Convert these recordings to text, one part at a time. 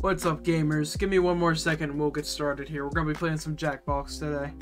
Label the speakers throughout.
Speaker 1: What's up, gamers? Give me one more second and we'll get started here. We're gonna be playing some Jackbox today.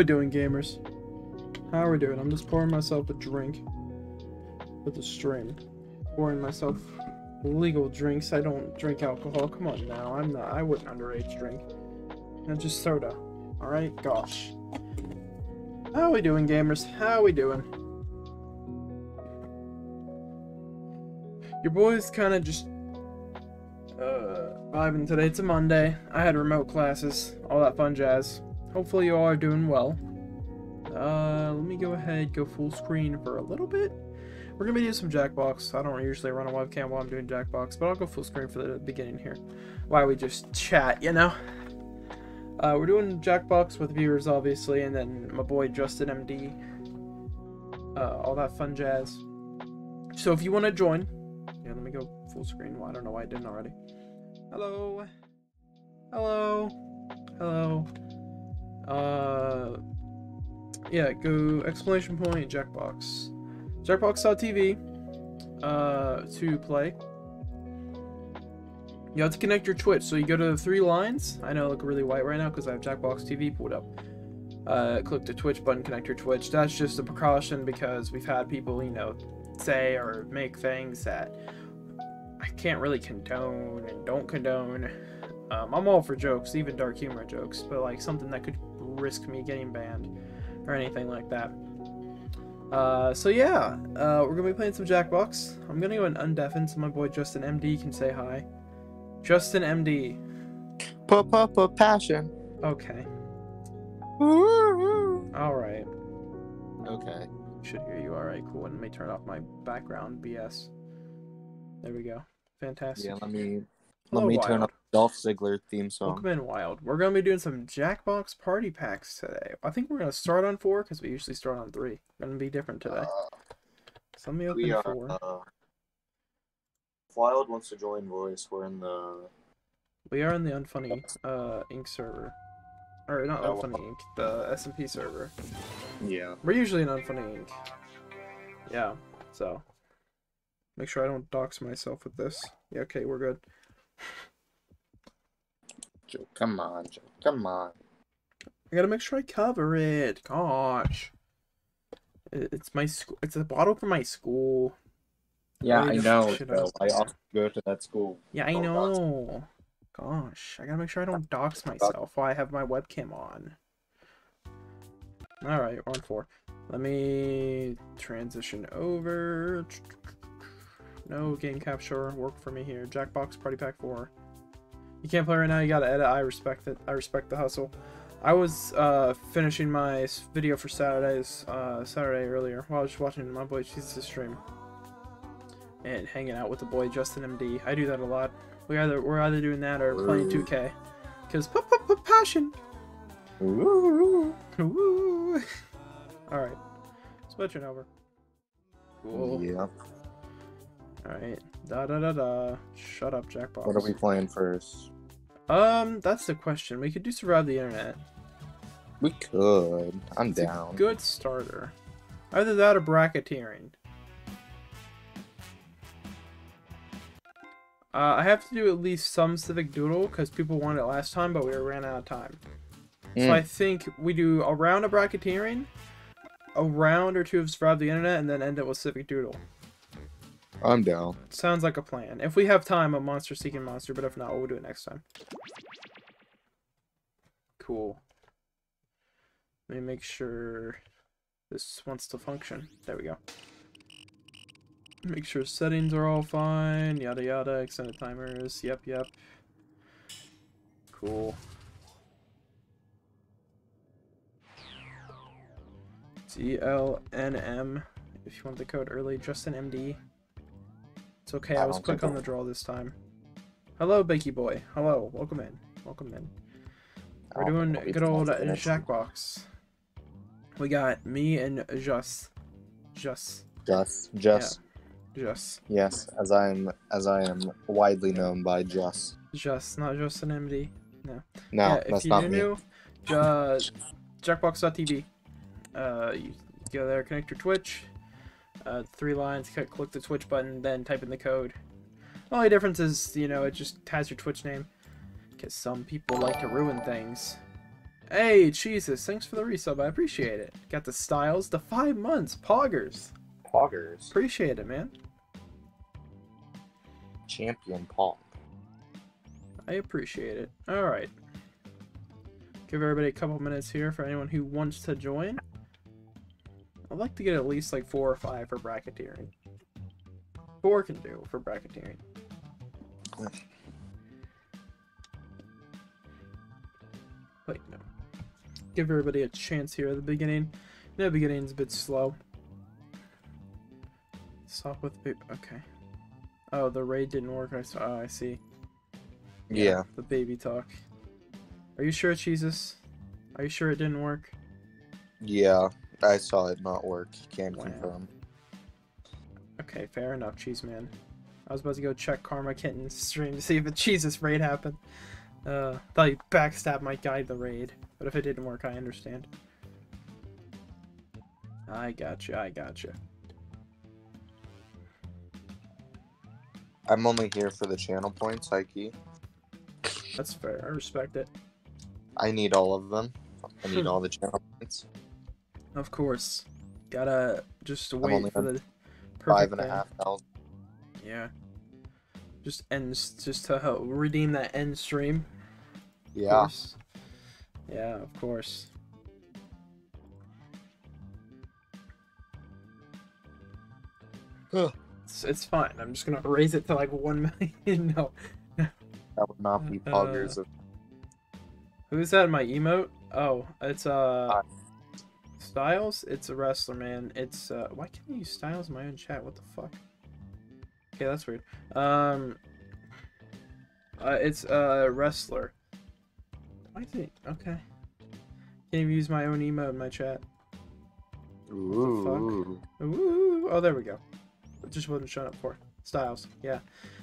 Speaker 1: We doing, gamers? How are we doing? I'm just pouring myself a drink with a stream. Pouring myself legal drinks. I don't drink alcohol. Come on now. I'm not. I wouldn't underage drink. And just soda. Alright? Gosh. How are we doing, gamers? How we doing? Your boy's kind of just uh, vibing today. It's a Monday. I had remote classes. All that fun jazz. Hopefully you all are doing well. Uh, let me go ahead, go full screen for a little bit. We're gonna be doing some Jackbox. I don't usually run a webcam while I'm doing Jackbox, but I'll go full screen for the beginning here. Why we just chat, you know? Uh, we're doing Jackbox with viewers, obviously, and then my boy Justin MD. Uh, all that fun jazz. So if you want to join, yeah, let me go full screen. Well, I don't know why I didn't already. Hello. Hello. Hello. Uh, yeah, go exclamation point Jackbox. Jackbox.tv uh, to play. You have to connect your Twitch, so you go to the three lines. I know I look really white right now because I have Jackbox TV pulled up. Uh, click the Twitch button, connect your Twitch. That's just a precaution because we've had people, you know, say or make things that I can't really condone and don't condone. Um, I'm all for jokes, even dark humor jokes, but like something that could risk me getting banned or anything like that. Uh, so yeah, uh, we're gonna be playing some Jackbox. I'm gonna go and undeafen so my boy Justin MD can say hi. Justin MD.
Speaker 2: Put passion.
Speaker 1: Okay. All right.
Speaker 2: Okay.
Speaker 1: Should hear you. All right. Cool. Let me turn off my background BS. There we go. Fantastic.
Speaker 2: Yeah. Let me let me turn up Dolph Ziggler theme song.
Speaker 1: Welcome in, Wild. We're gonna be doing some Jackbox party packs today. I think we're gonna start on four because we usually start on three. Gonna be different today.
Speaker 2: Uh,
Speaker 1: So let me open
Speaker 2: we are.
Speaker 1: four.
Speaker 2: Uh, if Wild wants to join voice. We're in the.
Speaker 1: We are in the Unfunny uh, Ink server. Or not
Speaker 2: Oh,
Speaker 1: Unfunny Ink, the SMP server.
Speaker 2: Yeah.
Speaker 1: We're usually in Unfunny Ink. Yeah, so. Make sure I don't dox myself with this. Yeah, okay, we're good.
Speaker 2: Joe, come on, Joe. Come on.
Speaker 1: I gotta make sure I cover it. Gosh. It's my school. It's a bottle for my school.
Speaker 2: Yeah,
Speaker 1: Really
Speaker 2: I know.
Speaker 1: shit
Speaker 2: Joe.
Speaker 1: out.
Speaker 2: I also go to that school.
Speaker 1: Yeah, I
Speaker 2: Oh,
Speaker 1: know. Gosh, I gotta make sure I don't dox myself while I have my webcam on. Alright, we're on four. Let me transition over. No game capture work for me here. Jackbox Party Pack 4. You can't play right now, you gotta edit. I respect it. I respect the hustle. I was uh, finishing my video for Saturday's uh, Saturday earlier while I was watching my boy Jesus stream and hanging out with the boy Justin MD. I do that a lot. We either we're either doing that or playing 2K, cause p- p- p- passion.
Speaker 2: Ooh.
Speaker 1: Woo. All right, switching over. Cool.
Speaker 2: Yeah.
Speaker 1: Alright. Da da da da. Shut up, Jackbox.
Speaker 2: What are we playing first?
Speaker 1: Um, that's the question. We could do Survive the Internet.
Speaker 2: We could. I'm
Speaker 1: It's
Speaker 2: down.
Speaker 1: good starter. Either that or bracketeering. Uh, I have to do at least some Civic Doodle because people wanted it last time, but we ran out of time. So
Speaker 2: Mm.
Speaker 1: I think we do a round of bracketeering, a round or two of Survive the Internet, and then end it with Civic Doodle.
Speaker 2: I'm down.
Speaker 1: Sounds like a plan. If we have time, a Monster Seeking Monster, but if not, we'll do it next time. Cool. Let me make sure this wants to function. There we go. Make sure settings are all fine, yada yada, extended timers, yep, yep. Cool. DLNM, if you want the code early, Justin MD. It's okay, I,
Speaker 2: I
Speaker 1: was quick on the draw this time. Hello, Bakey Boy. Hello, welcome in. Welcome in. We're doing
Speaker 2: think I'll be
Speaker 1: good old
Speaker 2: able to finish.
Speaker 1: Jackbox. We got me and Just. Just.
Speaker 2: Just, just,
Speaker 1: Just.
Speaker 2: yes, as I am, as I am widely known by just.
Speaker 1: Just, not just an MD.
Speaker 2: No,
Speaker 1: yeah,
Speaker 2: that's not me.
Speaker 1: new, uh, Jackbox.tv. Uh, you go there, connect your Twitch. Uh, three lines, click click the Twitch button, then type in the code. The Only difference is, you know, it just has your Twitch name. Because some people like to ruin things. Hey, Jesus, thanks for the resub. I appreciate it. Got the styles, the five months, poggers.
Speaker 2: Poggers,
Speaker 1: Appreciate it, man.
Speaker 2: champion Pog.
Speaker 1: I appreciate it. Alright. Give everybody a couple minutes here for anyone who wants to join. I'd like to get at least like four or five for bracketeering. Four can do for bracketeering. Wait, no. Give everybody a chance here at the beginning. The beginning's a bit slow. Stop with the okay. Oh, the raid didn't work. I saw. Oh, I see.
Speaker 2: Yeah,
Speaker 1: The baby talk. Are you sure, Jesus? Are you sure it didn't work?
Speaker 2: yeah, I saw it not work. Can
Speaker 1: Wow.
Speaker 2: confirm.
Speaker 1: Okay, fair enough, Cheese Man. I was about to go check Karma Kitten's stream to see if a Jesus raid happened. Uh, thought you backstab my guy the raid, but if it didn't work, I understand. I gotcha, I gotcha.
Speaker 2: I'm only here for the channel points, Heike.
Speaker 1: That's fair. I respect it.
Speaker 2: I need all of them. I need all the channel points.
Speaker 1: Of course. Gotta just wait
Speaker 2: only
Speaker 1: for the perfect
Speaker 2: Five and a half thousand.
Speaker 1: Yeah. Just ends just to help redeem that end stream. Of
Speaker 2: Yeah.
Speaker 1: course. Yeah, of course.
Speaker 2: Huh.
Speaker 1: It's, it's fine. I'm just gonna raise it to like one million. no.
Speaker 2: That would not be
Speaker 1: Uh,
Speaker 2: poggers of
Speaker 1: Who's that in my emote? Oh, it's uh
Speaker 2: Uh,
Speaker 1: Styles? It's a wrestler, man. It's uh why can't I use Styles in my own chat? What the fuck? Okay, that's weird. Um uh, it's a wrestler. I think okay. Can't even use my own emote in my chat.
Speaker 2: Ooh.
Speaker 1: Ooh, oh, there we go. It just wasn't showing up for Styles. Yeah,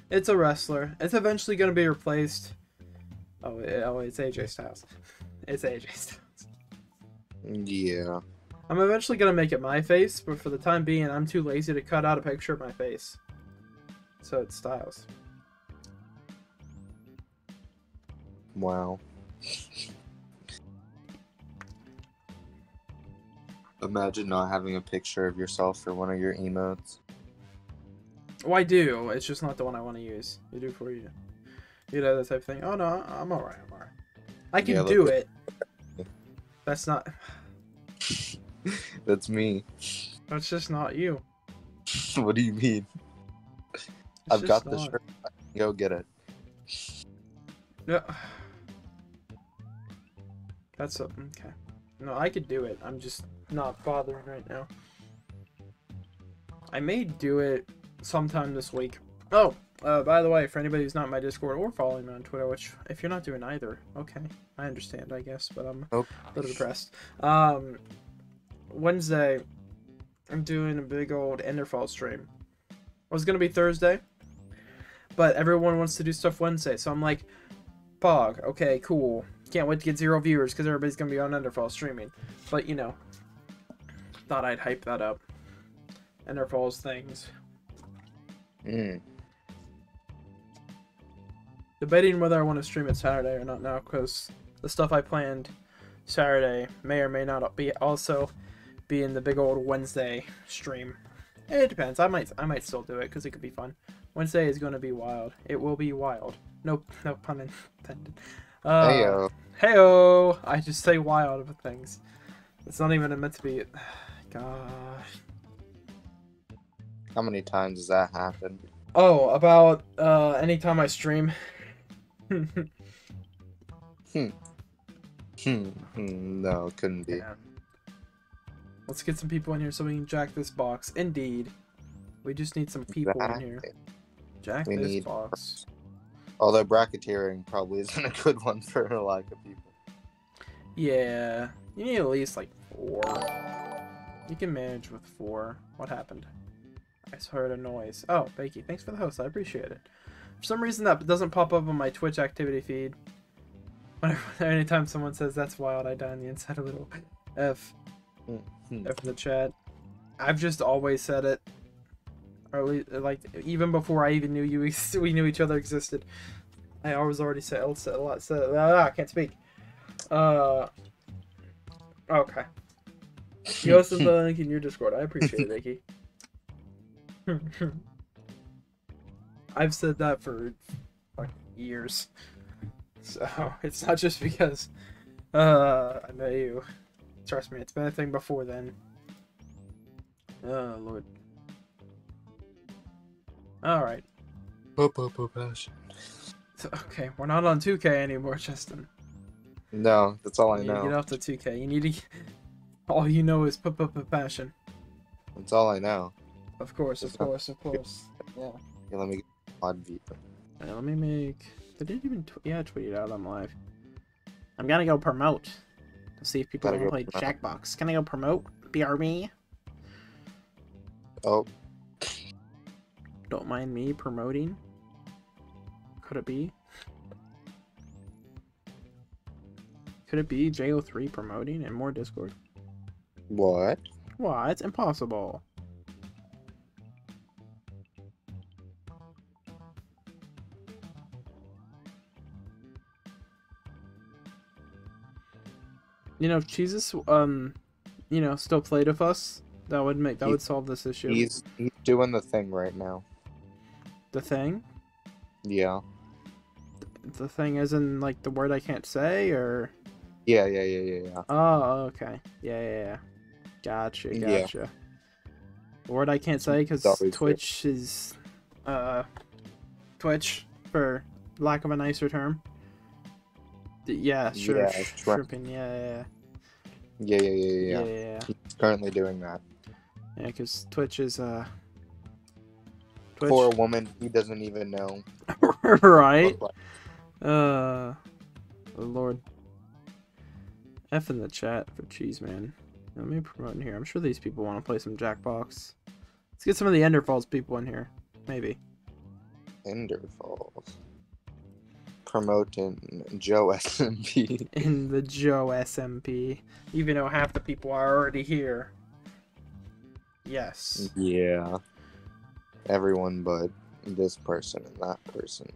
Speaker 1: it's a wrestler. It's eventually gonna be replaced. Oh, it, oh, it's AJ Styles. It's AJ Styles.
Speaker 2: Yeah.
Speaker 1: I'm eventually gonna make it my face, but for the time being, I'm too lazy to cut out a picture of my face. So it's Styles.
Speaker 2: Wow. Imagine not having a picture of yourself for one of your emotes.
Speaker 1: Oh, I do. It's just not the one I want to use. You do for you. You know that type of thing. Oh no, I'm alright. I'm alright. I can
Speaker 2: Yeah,
Speaker 1: do it. That's not.
Speaker 2: That's me.
Speaker 1: That's just not you.
Speaker 2: what do you mean?
Speaker 1: It's
Speaker 2: I've got the
Speaker 1: not.
Speaker 2: shirt. Go get it.
Speaker 1: No. That's a, okay. No, I could do it. I'm just not bothering right now. I may do it sometime this week. Oh, uh, by the way, for anybody who's not in my Discord or following me on Twitter, which if you're not doing either, okay, I understand, I guess, but I'm
Speaker 2: Nope.
Speaker 1: a little depressed. Um, Wednesday, I'm doing a big old Enderfall stream. It was gonna be Thursday, but everyone wants to do stuff Wednesday, so I'm like, Pog, okay, cool. Can't wait to get zero viewers because everybody's gonna be on Enderfall streaming. But you know, thought I'd hype that up. Enderfall's things.
Speaker 2: Mm.
Speaker 1: Debating whether I want to stream it Saturday or not now because the stuff I planned Saturday may or may not be also be in the big old Wednesday stream. It depends. I might I might still do it because it could be fun. Wednesday is going to be wild. It will be wild. No no pun intended. Uh,
Speaker 2: Heyo.
Speaker 1: Heyo! I just say wild with things. It's not even meant to be. Gosh.
Speaker 2: How many times has that happened?
Speaker 1: Oh, about uh, anytime I stream.
Speaker 2: Hmm. Hmm. Hmm, no, couldn't be.
Speaker 1: Yeah. Let's get some people in here so we can jack this box. Indeed. We just need some people in here. Jack
Speaker 2: We
Speaker 1: this box.
Speaker 2: Although bracketeering probably isn't a good one for a lot of people.
Speaker 1: Yeah. You need at least like four. You can manage with four. What happened? I just heard a noise. Oh, Bakey, thanks for the host. I appreciate it. For some reason that doesn't pop up on my Twitch activity feed. Whenever anytime someone says that's wild, I die on the inside a little F.
Speaker 2: Hmm.
Speaker 1: F in the chat. I've just always said it. Or at least, like even before I even knew you we knew each other existed. I always already said said a lot said ah, I can't speak. Uh okay. You also the link in your Discord. I appreciate it, Icky. I've said that for like years. So it's not just because uh I met you. Trust me, it's been a thing before then. Oh lord. Alright.
Speaker 2: passion.
Speaker 1: Okay, we're not on 2K anymore, Justin.
Speaker 2: No, that's all I know.
Speaker 1: You need to get
Speaker 2: know.
Speaker 1: off the 2K. You need to. All you know is p p p passion.
Speaker 2: That's all I know.
Speaker 1: Of course, of course, of course. Yeah.
Speaker 2: Here, let me get odd view.
Speaker 1: Alright, let me make. I Did it even? Tw- yeah, I tweeted out on live. I'm gonna go promote to see if people
Speaker 2: Gotta
Speaker 1: want to
Speaker 2: go
Speaker 1: play
Speaker 2: promote.
Speaker 1: Jackbox. Can I go promote? BRB?
Speaker 2: Oh,
Speaker 1: Don't mind me promoting. Could it be? Could it be JO3 promoting and more Discord?
Speaker 2: what?
Speaker 1: Why? It's impossible. You know, if Jesus, um, you know, still played with us, that would make that
Speaker 2: He-
Speaker 1: would solve this issue.
Speaker 2: He's he's doing the thing right now.
Speaker 1: The thing,
Speaker 2: Yeah.
Speaker 1: the thing is in like the word I can't say, or
Speaker 2: Yeah, yeah, yeah, yeah, yeah.
Speaker 1: oh, okay, yeah, yeah, yeah. Gotcha,
Speaker 2: Yeah.
Speaker 1: gotcha. The word I can't say because. Twitch is, uh, Twitch for lack of a nicer term. Yeah, sure,
Speaker 2: Yeah,
Speaker 1: sh- shrimping, yeah,
Speaker 2: Yeah, yeah, yeah,
Speaker 1: yeah,
Speaker 2: yeah.
Speaker 1: yeah,
Speaker 2: yeah.
Speaker 1: yeah,
Speaker 2: currently doing that.
Speaker 1: Yeah, because Twitch is uh. Twitch,
Speaker 2: For a woman he doesn't even know.
Speaker 1: right?
Speaker 2: Like.
Speaker 1: Uh, oh Lord. F in the chat for Cheese Man. Let me promote in here. I'm sure these people want to play some Jackbox. Let's get some of the Enderfall's people in here. Maybe.
Speaker 2: Ender Falls. Promoting Joe SMP.
Speaker 1: In the Joe SMP. Even though half the people are already here. Yes.
Speaker 2: yeah. Everyone but this person and that person.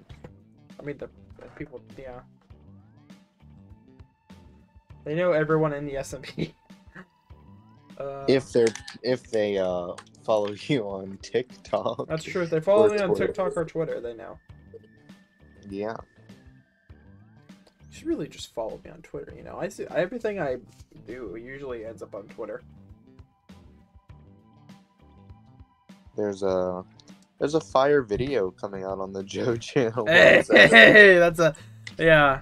Speaker 1: I mean, the, the people, yeah. They know everyone in the SMP. Uh,
Speaker 2: If they're if they uh follow you on TikTok.
Speaker 1: That's true. If they follow me on
Speaker 2: Twitter.
Speaker 1: TikTok or Twitter, they know.
Speaker 2: Yeah.
Speaker 1: You should really just follow me on Twitter. You know, I see everything I do usually ends up on Twitter.
Speaker 2: There's a there's a fire video coming out on the Joe channel.
Speaker 1: Hey,
Speaker 2: Hey,
Speaker 1: that's a yeah.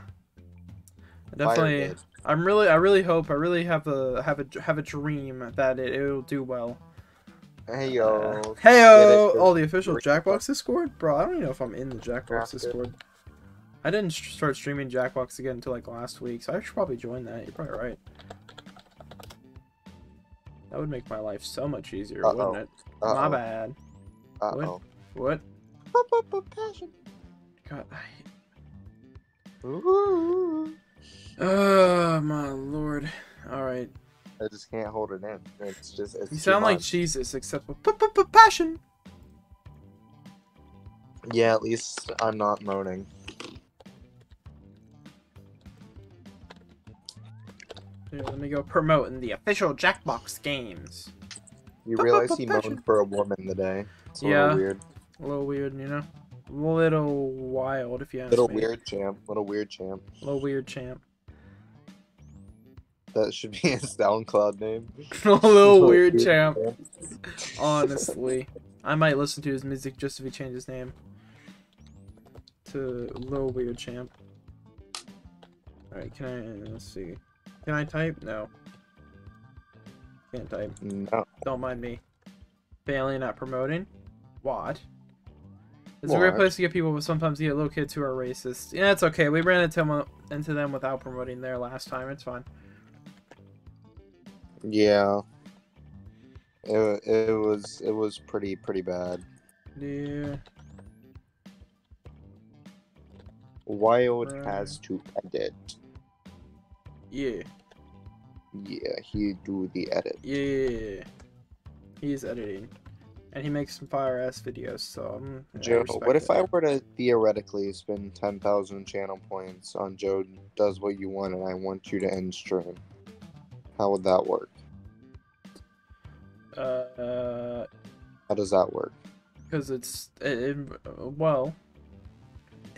Speaker 1: Definitely. I'm really, I really hope, I really have a have a have a dream that it it'll do well.
Speaker 2: Hey yo.
Speaker 1: Uh, Heyo!
Speaker 2: Get it,
Speaker 1: Oh, the official Jackbox Discord, bro. I don't even know if I'm in the Jackbox. Discord. I didn't start streaming Jackbox again until like last week, so I should probably join that. You're probably right. That would make my life so much easier,
Speaker 2: Uh-oh.
Speaker 1: wouldn't it? My
Speaker 2: Uh-oh.
Speaker 1: bad.
Speaker 2: Uh-oh.
Speaker 1: What?
Speaker 2: Passion.
Speaker 1: God, I...
Speaker 2: Ooh.
Speaker 1: Oh my lord. Alright.
Speaker 2: I just can't hold it in. It's just. It's
Speaker 1: You sound like. Jesus, except with p- p- p- passion.
Speaker 2: Yeah, at least I'm not moaning.
Speaker 1: Here, let me go promote in the official Jackbox games.
Speaker 2: You
Speaker 1: Ba- ba-
Speaker 2: realize
Speaker 1: ba-
Speaker 2: he moaned for a woman today. It's a
Speaker 1: Yeah.
Speaker 2: little weird.
Speaker 1: A little weird, you know? A little wild, if you ask
Speaker 2: Little
Speaker 1: me.
Speaker 2: weird champ. Little weird champ.
Speaker 1: A little weird champ.
Speaker 2: That should be his SoundCloud name.
Speaker 1: a little weird champ. Honestly, I might listen to his music just if he changed his name to Little Weird Champ. Alright, can I, let's see. Can I type? No. Can't type. Mm.
Speaker 2: No.
Speaker 1: Don't mind me. Failing at promoting? What? It's a great place to get people, but sometimes you get little kids who are racist. Yeah, it's okay. We ran into them, into them without promoting there last time. It's fine.
Speaker 2: Yeah. It, it was it was pretty pretty bad.
Speaker 1: Yeah.
Speaker 2: Wild
Speaker 1: Right. Uh.
Speaker 2: has to edit.
Speaker 1: Yeah.
Speaker 2: Yeah, he do the edit.
Speaker 1: Yeah. He's editing. And he makes some fire ass videos, so I'm
Speaker 2: Joe, what if
Speaker 1: it.
Speaker 2: I were to theoretically spend ten thousand channel points on Joe does what you want and I want you to end stream? How would that work?
Speaker 1: Uh, uh,
Speaker 2: How does that work?
Speaker 1: because it's it, it, well,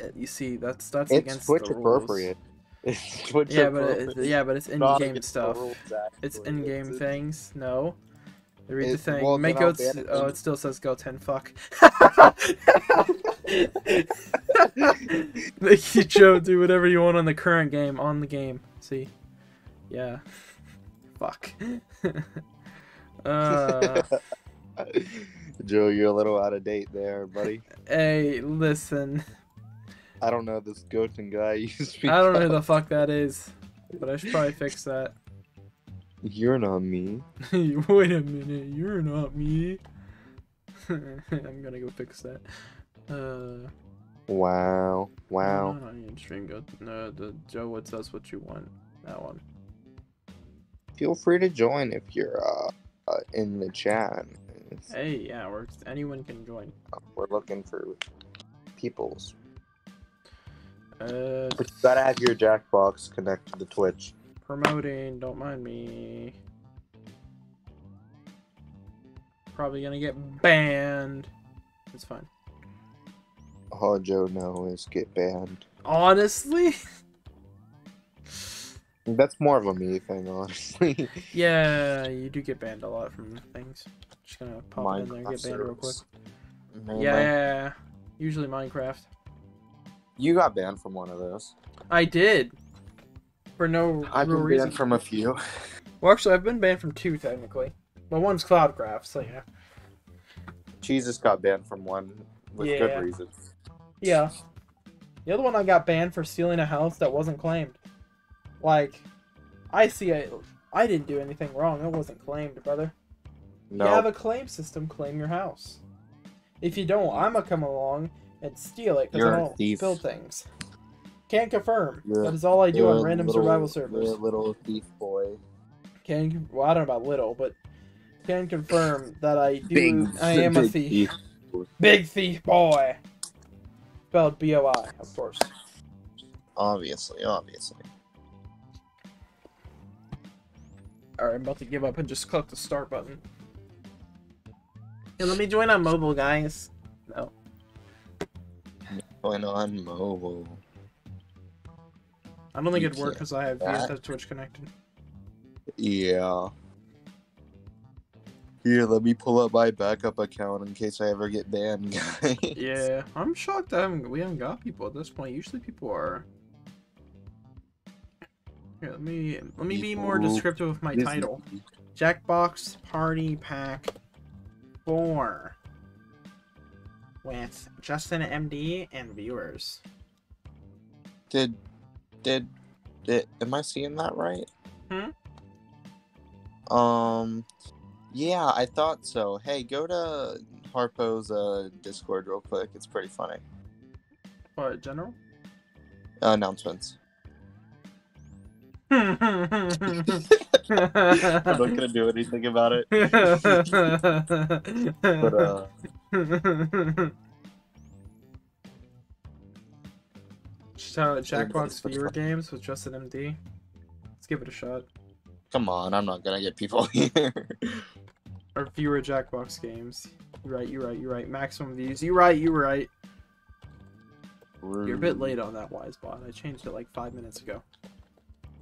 Speaker 1: uh, you see, that's that's
Speaker 2: It's
Speaker 1: against
Speaker 2: Twitch
Speaker 1: the rules.
Speaker 2: appropriate.
Speaker 1: Yeah, but it, yeah, but it's in-game stuff. It's in-game things. No. They read the thing.
Speaker 2: well,
Speaker 1: Make goats. Oh, it still says go ten. Fuck. Make you Joe do whatever you want on the current game on the game. See, yeah. Fuck. uh,
Speaker 2: Joe, you're a little out of date there, buddy.
Speaker 1: hey, listen.
Speaker 2: I don't know this Goten guy you speak
Speaker 1: I don't know who the fuck that is, but I should probably fix that.
Speaker 2: You're not me.
Speaker 1: Wait a minute, you're not me. I'm gonna go fix that. Uh.
Speaker 2: Wow. Wow.
Speaker 1: No, no, no, stream go. No, the Joe. What's that's what you want? That one.
Speaker 2: Feel free to join if you're uh, uh in the chat. It's-
Speaker 1: Hey, yeah, works. Anyone can join.
Speaker 2: We're looking for peoples.
Speaker 1: Uh,
Speaker 2: But you gotta have your Jackbox connected to the Twitch.
Speaker 1: promoting. Don't mind me. Probably gonna get banned. It's fine.
Speaker 2: All Joe knows is get banned.
Speaker 1: Honestly,
Speaker 2: That's more of a me thing, honestly.
Speaker 1: yeah, you do get banned a lot from things. Just gonna pop it in there and get banned real quick.
Speaker 2: servers. Man,
Speaker 1: Yeah,
Speaker 2: my-
Speaker 1: yeah, yeah. Usually Minecraft.
Speaker 2: You got banned from one of those.
Speaker 1: I did. For no
Speaker 2: reason.
Speaker 1: I've
Speaker 2: been
Speaker 1: reason.
Speaker 2: banned from a few.
Speaker 1: Well, actually, I've been banned from two technically. But one's Cloudcraft, so yeah.
Speaker 2: Jesus got banned from one with
Speaker 1: Yeah.
Speaker 2: good reason.
Speaker 1: Yeah. The other one I got banned for stealing a house that wasn't claimed. Like, I see it. I didn't do anything wrong. It wasn't claimed, brother.
Speaker 2: No,
Speaker 1: You have a claim system. Claim your house. If you don't, I'ma come along and steal it because
Speaker 2: You're
Speaker 1: I
Speaker 2: a
Speaker 1: don't
Speaker 2: thief.
Speaker 1: build things. Can't confirm.
Speaker 2: You're-
Speaker 1: that is all I do on random
Speaker 2: little-
Speaker 1: survival
Speaker 2: You're
Speaker 1: servers.
Speaker 2: a little thief boy.
Speaker 1: Can well, I don't know about little, but can confirm that I do. I am a
Speaker 2: big
Speaker 1: thief. Big thief boy. Spelled B O I, of course.
Speaker 2: Obviously, obviously.
Speaker 1: Alright, I'm about to give up and just click the start button. Hey, let me join on mobile, guys. No.
Speaker 2: Going on mobile.
Speaker 1: I don't think it'd work because I have
Speaker 2: do that.
Speaker 1: you have to have Twitch connected.
Speaker 2: Yeah. Here, let me pull up my backup account in case I ever get banned, guys.
Speaker 1: Yeah, I'm shocked I haven't, we haven't got people at this point. Usually people are. Here, let me let me be more descriptive with my title. Jackbox Party Pack 4 with Justin MD and viewers.
Speaker 2: Did, did, did, am I seeing that right?
Speaker 1: Hmm?
Speaker 2: Um, yeah, I thought so. Hey, go to, Harpo's uh, Discord real quick. It's pretty funny.
Speaker 1: What general?
Speaker 2: Uh, announcements.
Speaker 1: I'm
Speaker 2: not gonna do anything about it. But uh,
Speaker 1: Shout out
Speaker 2: Yeah,
Speaker 1: Jackbox viewer games with Justin MD. Let's give it a shot.
Speaker 2: come on, I'm not gonna get people here.
Speaker 1: Or viewer Jackbox games. You're right, you're right, you're right. Maximum views. You're right, you're right. You're a bit late on that WizeBot. I changed it like five minutes ago.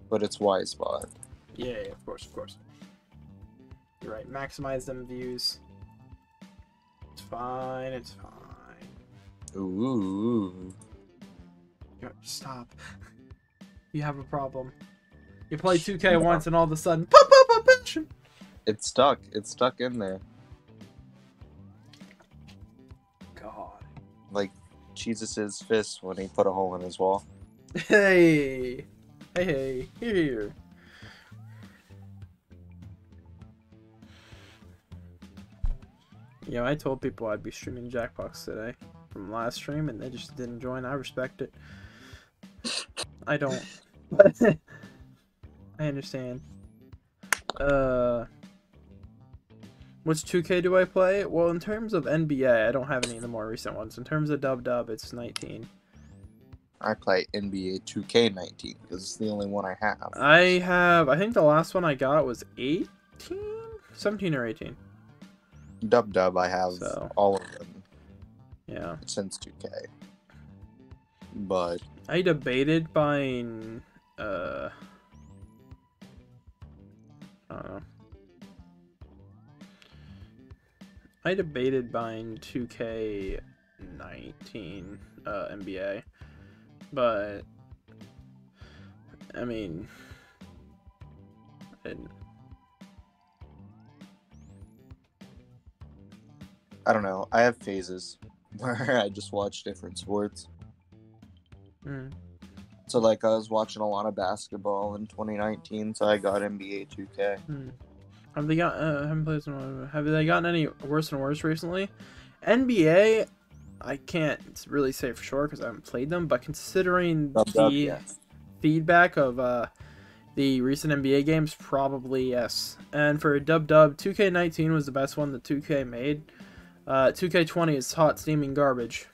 Speaker 2: but it's wise spot.
Speaker 1: Yeah, yeah, of course, of course. You're right. Maximize them views. It's fine. It's fine.
Speaker 2: Ooh.
Speaker 1: Stop. You have a problem. You play 2K once and all of a sudden, pop a pension.
Speaker 2: It's stuck. It's stuck in there.
Speaker 1: God.
Speaker 2: Like Jesus's fist when he put a hole in his wall.
Speaker 1: Hey. Hey, hey. Here, here. Yo, I told people I'd be streaming Jackbox today from last stream, and they just didn't join. I respect it. I don't. I understand. Uh, which 2K do I play? Well, in terms of NBA, I don't have any of the more recent ones. In terms of Dub Dub, it's 19.
Speaker 2: I play NBA 2K19 because it's the only one I have.
Speaker 1: I have. I think the last one I got was 18, 17 or 18.
Speaker 2: Dub Dub, I have
Speaker 1: So.
Speaker 2: all of them
Speaker 1: Yeah.
Speaker 2: since 2K. But
Speaker 1: I debated buying. Uh. I don't know. I debated buying 2K19 uh, NBA, but I mean, I didn't.
Speaker 2: I don't know. I have phases where I just watch different sports.
Speaker 1: Mm.
Speaker 2: So like I was watching a lot of basketball in 2019, so I got NBA 2K.
Speaker 1: Hmm. Have they got? Uh, haven't played some. Have they gotten any worse and worse recently? NBA, I can't really say for sure because I haven't played them. But considering the feedback of uh, the recent NBA games, probably yes. And for Dub Dub, 2K19 was the best one that 2K made. Uh, 2K20 is hot steaming garbage.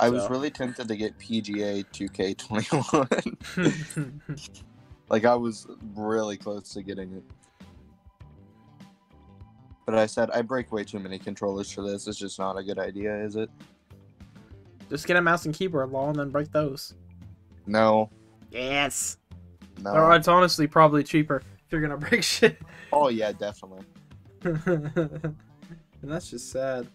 Speaker 2: I was really tempted to get PGA 2K21. like I was really close to getting it. But I said I break way too many controllers for this. It's just not a good idea, is it?
Speaker 1: Just get a mouse and keyboard, lol, and then break those.
Speaker 2: No.
Speaker 1: Yes.
Speaker 2: No.
Speaker 1: Or it's honestly probably cheaper if you're gonna break shit.
Speaker 2: Oh yeah, definitely.
Speaker 1: And that's just sad.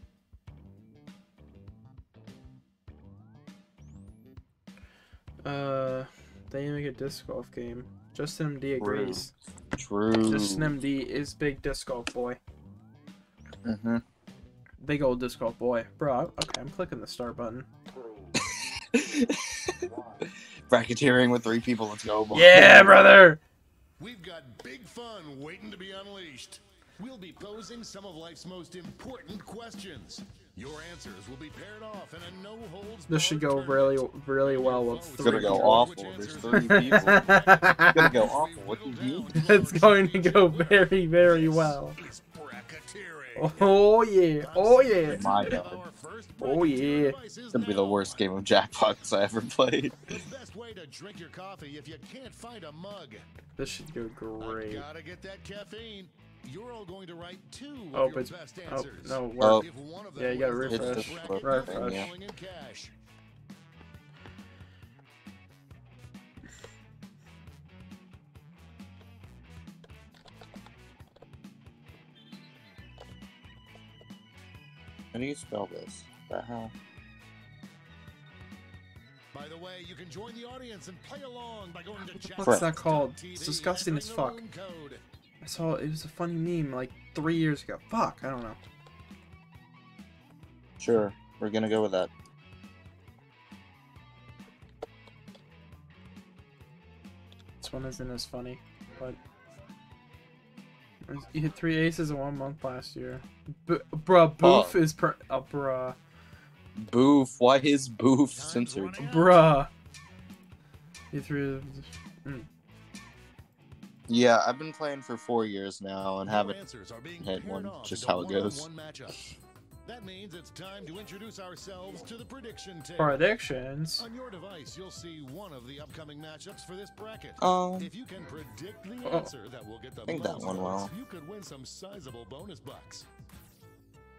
Speaker 1: Uh, they make a disc golf game. Justin MD agrees.
Speaker 2: True.
Speaker 1: Justin MD is big disc golf boy.
Speaker 2: hmm
Speaker 1: Big old disc golf boy. Bro, okay, I'm clicking the start button.
Speaker 2: Bracketeering with three people. Let's go. boys.
Speaker 1: Yeah, brother!
Speaker 3: We've got big fun waiting to be unleashed. We'll be posing some of life's most important questions. Your answers will be paired off in a no holds
Speaker 1: This should go really, really well with
Speaker 2: It's gonna go awful. There's three people. It's gonna go awful. What do you mean?
Speaker 1: it's going to go very, very well. Oh yeah, oh yeah.
Speaker 2: My God.
Speaker 1: Oh, yeah.
Speaker 2: It's gonna be the worst game of Jackbox I ever played.
Speaker 3: The best way to drink your coffee if you can't find a mug.
Speaker 1: This should go great.
Speaker 3: Gotta get that caffeine. You're all going to write two of
Speaker 1: Oh,
Speaker 3: your
Speaker 1: but
Speaker 3: best
Speaker 1: oh
Speaker 3: answers.
Speaker 1: no,
Speaker 2: Oh.
Speaker 3: one of
Speaker 1: Yeah, you gotta
Speaker 3: wins the
Speaker 2: refresh.
Speaker 3: bracket,
Speaker 1: Refresh.
Speaker 3: you're going in cash.
Speaker 2: How do you spell this? The hell?
Speaker 3: By the way, you can join the audience and play along by going to chat.
Speaker 1: What's that called? It's disgusting as fuck.
Speaker 3: code.
Speaker 1: I saw it was a funny meme like three years ago. Fuck, I don't know.
Speaker 2: Sure, we're gonna go with that.
Speaker 1: This one isn't as funny, but You hit three aces in one month last year. B- bruh, Boof
Speaker 2: Oh.
Speaker 1: is per. Oh, bruh.
Speaker 2: Boof. Why is Boof censored?
Speaker 3: running.
Speaker 1: Bruh. You threw. Mm.
Speaker 2: Yeah, I've been playing for four years now and
Speaker 3: Your
Speaker 2: haven't.
Speaker 3: answers are being
Speaker 2: had
Speaker 3: paired
Speaker 2: one, just how it goes.
Speaker 3: That means it's time to introduce ourselves to the prediction table.
Speaker 1: Predictions.
Speaker 3: On your device, you'll see one of the upcoming matchups for this bracket.
Speaker 2: Um,
Speaker 3: If you can predict the
Speaker 1: Oh.
Speaker 3: answer that will get the
Speaker 2: think that one
Speaker 3: votes,
Speaker 2: well.
Speaker 3: you could win some sizable bonus bucks.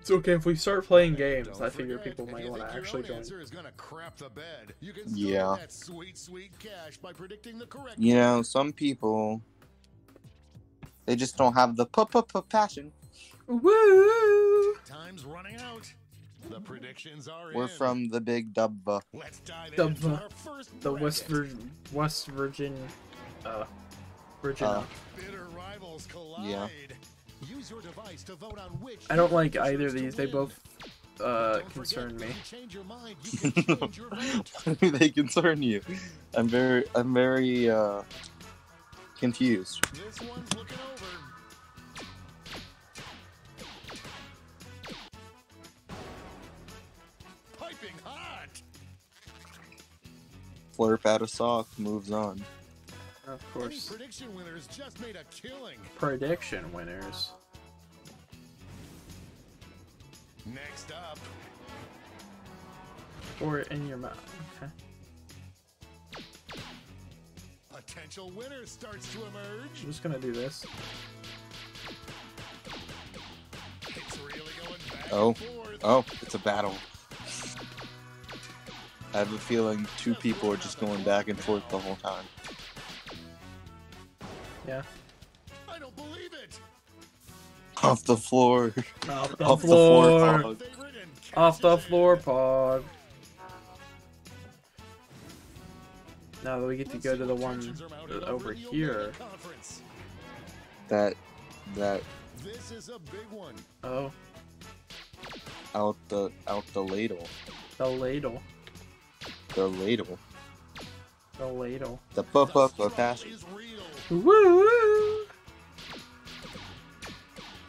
Speaker 1: It's okay if we start playing games.
Speaker 3: don't
Speaker 1: I figure
Speaker 3: forget,
Speaker 1: people might want to actually
Speaker 3: own
Speaker 1: join.
Speaker 3: answer is gonna crap the bed. You can
Speaker 2: Yeah.
Speaker 3: that sweet, sweet cash by predicting the correct.
Speaker 2: you know, some people they just don't have the p p p passion.
Speaker 1: Woo!
Speaker 3: Time's running out. The predictions are
Speaker 2: We're
Speaker 3: in.
Speaker 2: from the big dubba.
Speaker 3: Let's dive
Speaker 1: The
Speaker 3: into our first
Speaker 1: The West
Speaker 3: bracket.
Speaker 1: Vir- West Virgin, uh, Virginia.
Speaker 2: Uh,
Speaker 3: Bitter rivals collide.
Speaker 2: Yeah.
Speaker 3: Use your device to vote on which
Speaker 1: I don't like either of these. They both uh concern me.
Speaker 3: if you change your mind, you can change your vote.
Speaker 2: they concern you. I'm very, I'm very uh, confused.
Speaker 3: This one's looking over. Piping hot.
Speaker 2: Flurp out of sock moves on.
Speaker 1: Of
Speaker 3: Any
Speaker 1: course.
Speaker 3: prediction winners just made a killing.
Speaker 1: Prediction winners.
Speaker 3: Next up,
Speaker 1: Or in your mouth. Okay.
Speaker 3: Potential winner starts to emerge.
Speaker 1: I'm just gonna do this.
Speaker 3: It's really going back
Speaker 2: Oh.
Speaker 3: and forth.
Speaker 2: Oh, it's a battle. I have a feeling two people are just going back and forth the whole time.
Speaker 1: Yeah.
Speaker 3: I don't believe it.
Speaker 2: Off the floor.
Speaker 1: Off the
Speaker 2: Off the
Speaker 1: floor.
Speaker 2: floor. Pog.
Speaker 3: Favorite and
Speaker 1: Off the floor, Pod. Now that we get to go to the one
Speaker 3: tensions are mounted
Speaker 1: over here.
Speaker 2: That, that
Speaker 3: This is a big one.
Speaker 1: Oh,
Speaker 2: out the out the ladle,
Speaker 1: the ladle.
Speaker 2: the ladle,
Speaker 1: The ladle.
Speaker 2: the
Speaker 3: The
Speaker 2: pup up
Speaker 3: struggle
Speaker 2: the passion.
Speaker 3: is real.
Speaker 1: Woo!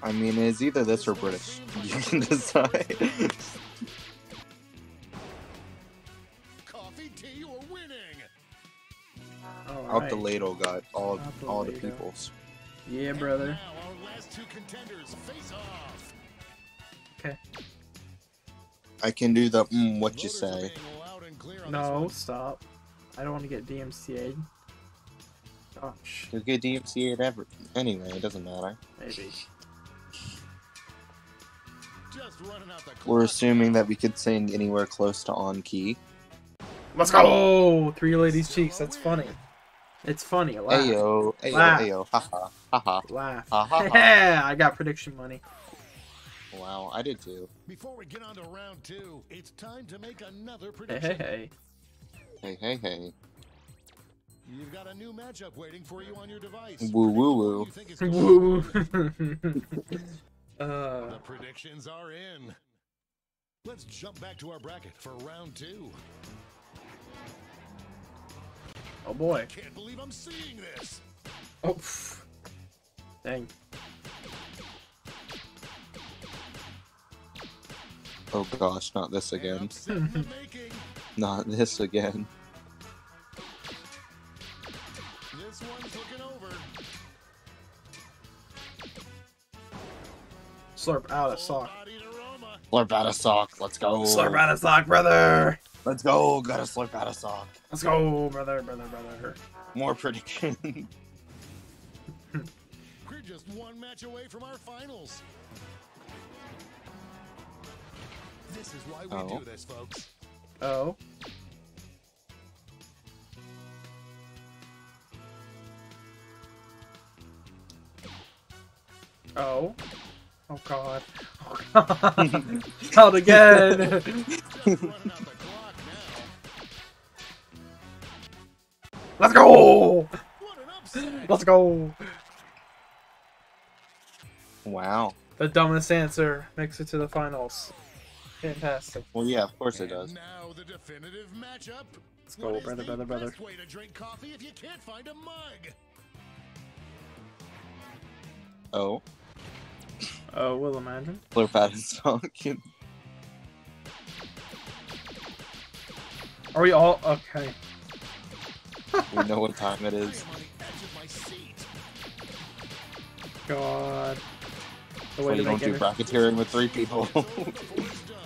Speaker 2: I mean, it's either this or British. You can decide. out the
Speaker 1: Alright.
Speaker 2: ladle got all
Speaker 1: Out the
Speaker 2: all the peoples.
Speaker 1: Yeah, brother.
Speaker 3: now our last two contenders face off.
Speaker 1: Okay.
Speaker 2: I can do the mm, what you say.
Speaker 3: being loud and clear on this
Speaker 1: No, stop. I don't want to get DMCA'd. Gosh,
Speaker 2: You get DMCA at ever anyway. It doesn't matter.
Speaker 1: maybe.
Speaker 3: Just out the
Speaker 2: We're assuming that we could sing anywhere close to on key.
Speaker 1: Let's go! Three ladies' cheeks. That's funny. It's funny. Laugh.
Speaker 2: Ayo, ayo,
Speaker 1: Laugh.
Speaker 2: ayo, haha, haha.
Speaker 1: Laugh.
Speaker 2: Ha, ha, ha.
Speaker 1: Yeah, I got prediction money.
Speaker 2: Wow, I did too.
Speaker 3: Before we get on to round two, it's time to make another
Speaker 1: Hey,
Speaker 3: prediction.
Speaker 1: hey, hey.
Speaker 2: Hey, hey, hey.
Speaker 3: You've got a new matchup waiting for you on your device.
Speaker 2: Woo, woo, woo.
Speaker 3: You think it's going
Speaker 1: Woo. uh,
Speaker 3: The predictions are in. Let's jump back to our bracket for round two.
Speaker 1: Oh boy.
Speaker 3: I can't believe I'm seeing this.
Speaker 1: Oh, pff. dang.
Speaker 2: Oh gosh, not this again.
Speaker 3: upset in the making.
Speaker 2: Not this again.
Speaker 3: This one's looking over.
Speaker 1: Slurp out a sock.
Speaker 2: Slurp out a sock. Let's go.
Speaker 1: Slurp out a sock, brother.
Speaker 2: Let's go. Gotta slurp out a sock.
Speaker 1: Let's go, brother, brother, brother.
Speaker 2: More prediction.
Speaker 3: We're just one match away from our finals. This is why we
Speaker 2: Oh.
Speaker 3: do this, folks.
Speaker 1: Oh. Oh. Oh god. Oh god. Out again. Let's go.
Speaker 3: What an upset!
Speaker 1: Let's go.
Speaker 2: wow.
Speaker 1: The dumbest answer makes it to the finals. Fantastic.
Speaker 2: Well, yeah, of course it does.
Speaker 3: Now the definitive matchup.
Speaker 1: Let's go,
Speaker 3: What is
Speaker 1: brother, brother, brother.
Speaker 3: way to drink coffee if you can't find a mug?
Speaker 2: Oh,
Speaker 1: Oh, we'll imagine.
Speaker 2: Slurp out his song.
Speaker 1: Are we all okay?
Speaker 2: We know what time it is.
Speaker 3: I
Speaker 2: is.
Speaker 3: am on the edge of my seat.
Speaker 1: God.
Speaker 2: So you don't
Speaker 1: make
Speaker 2: do
Speaker 1: it.
Speaker 2: bracketeering with three people.
Speaker 3: It's over before it's done.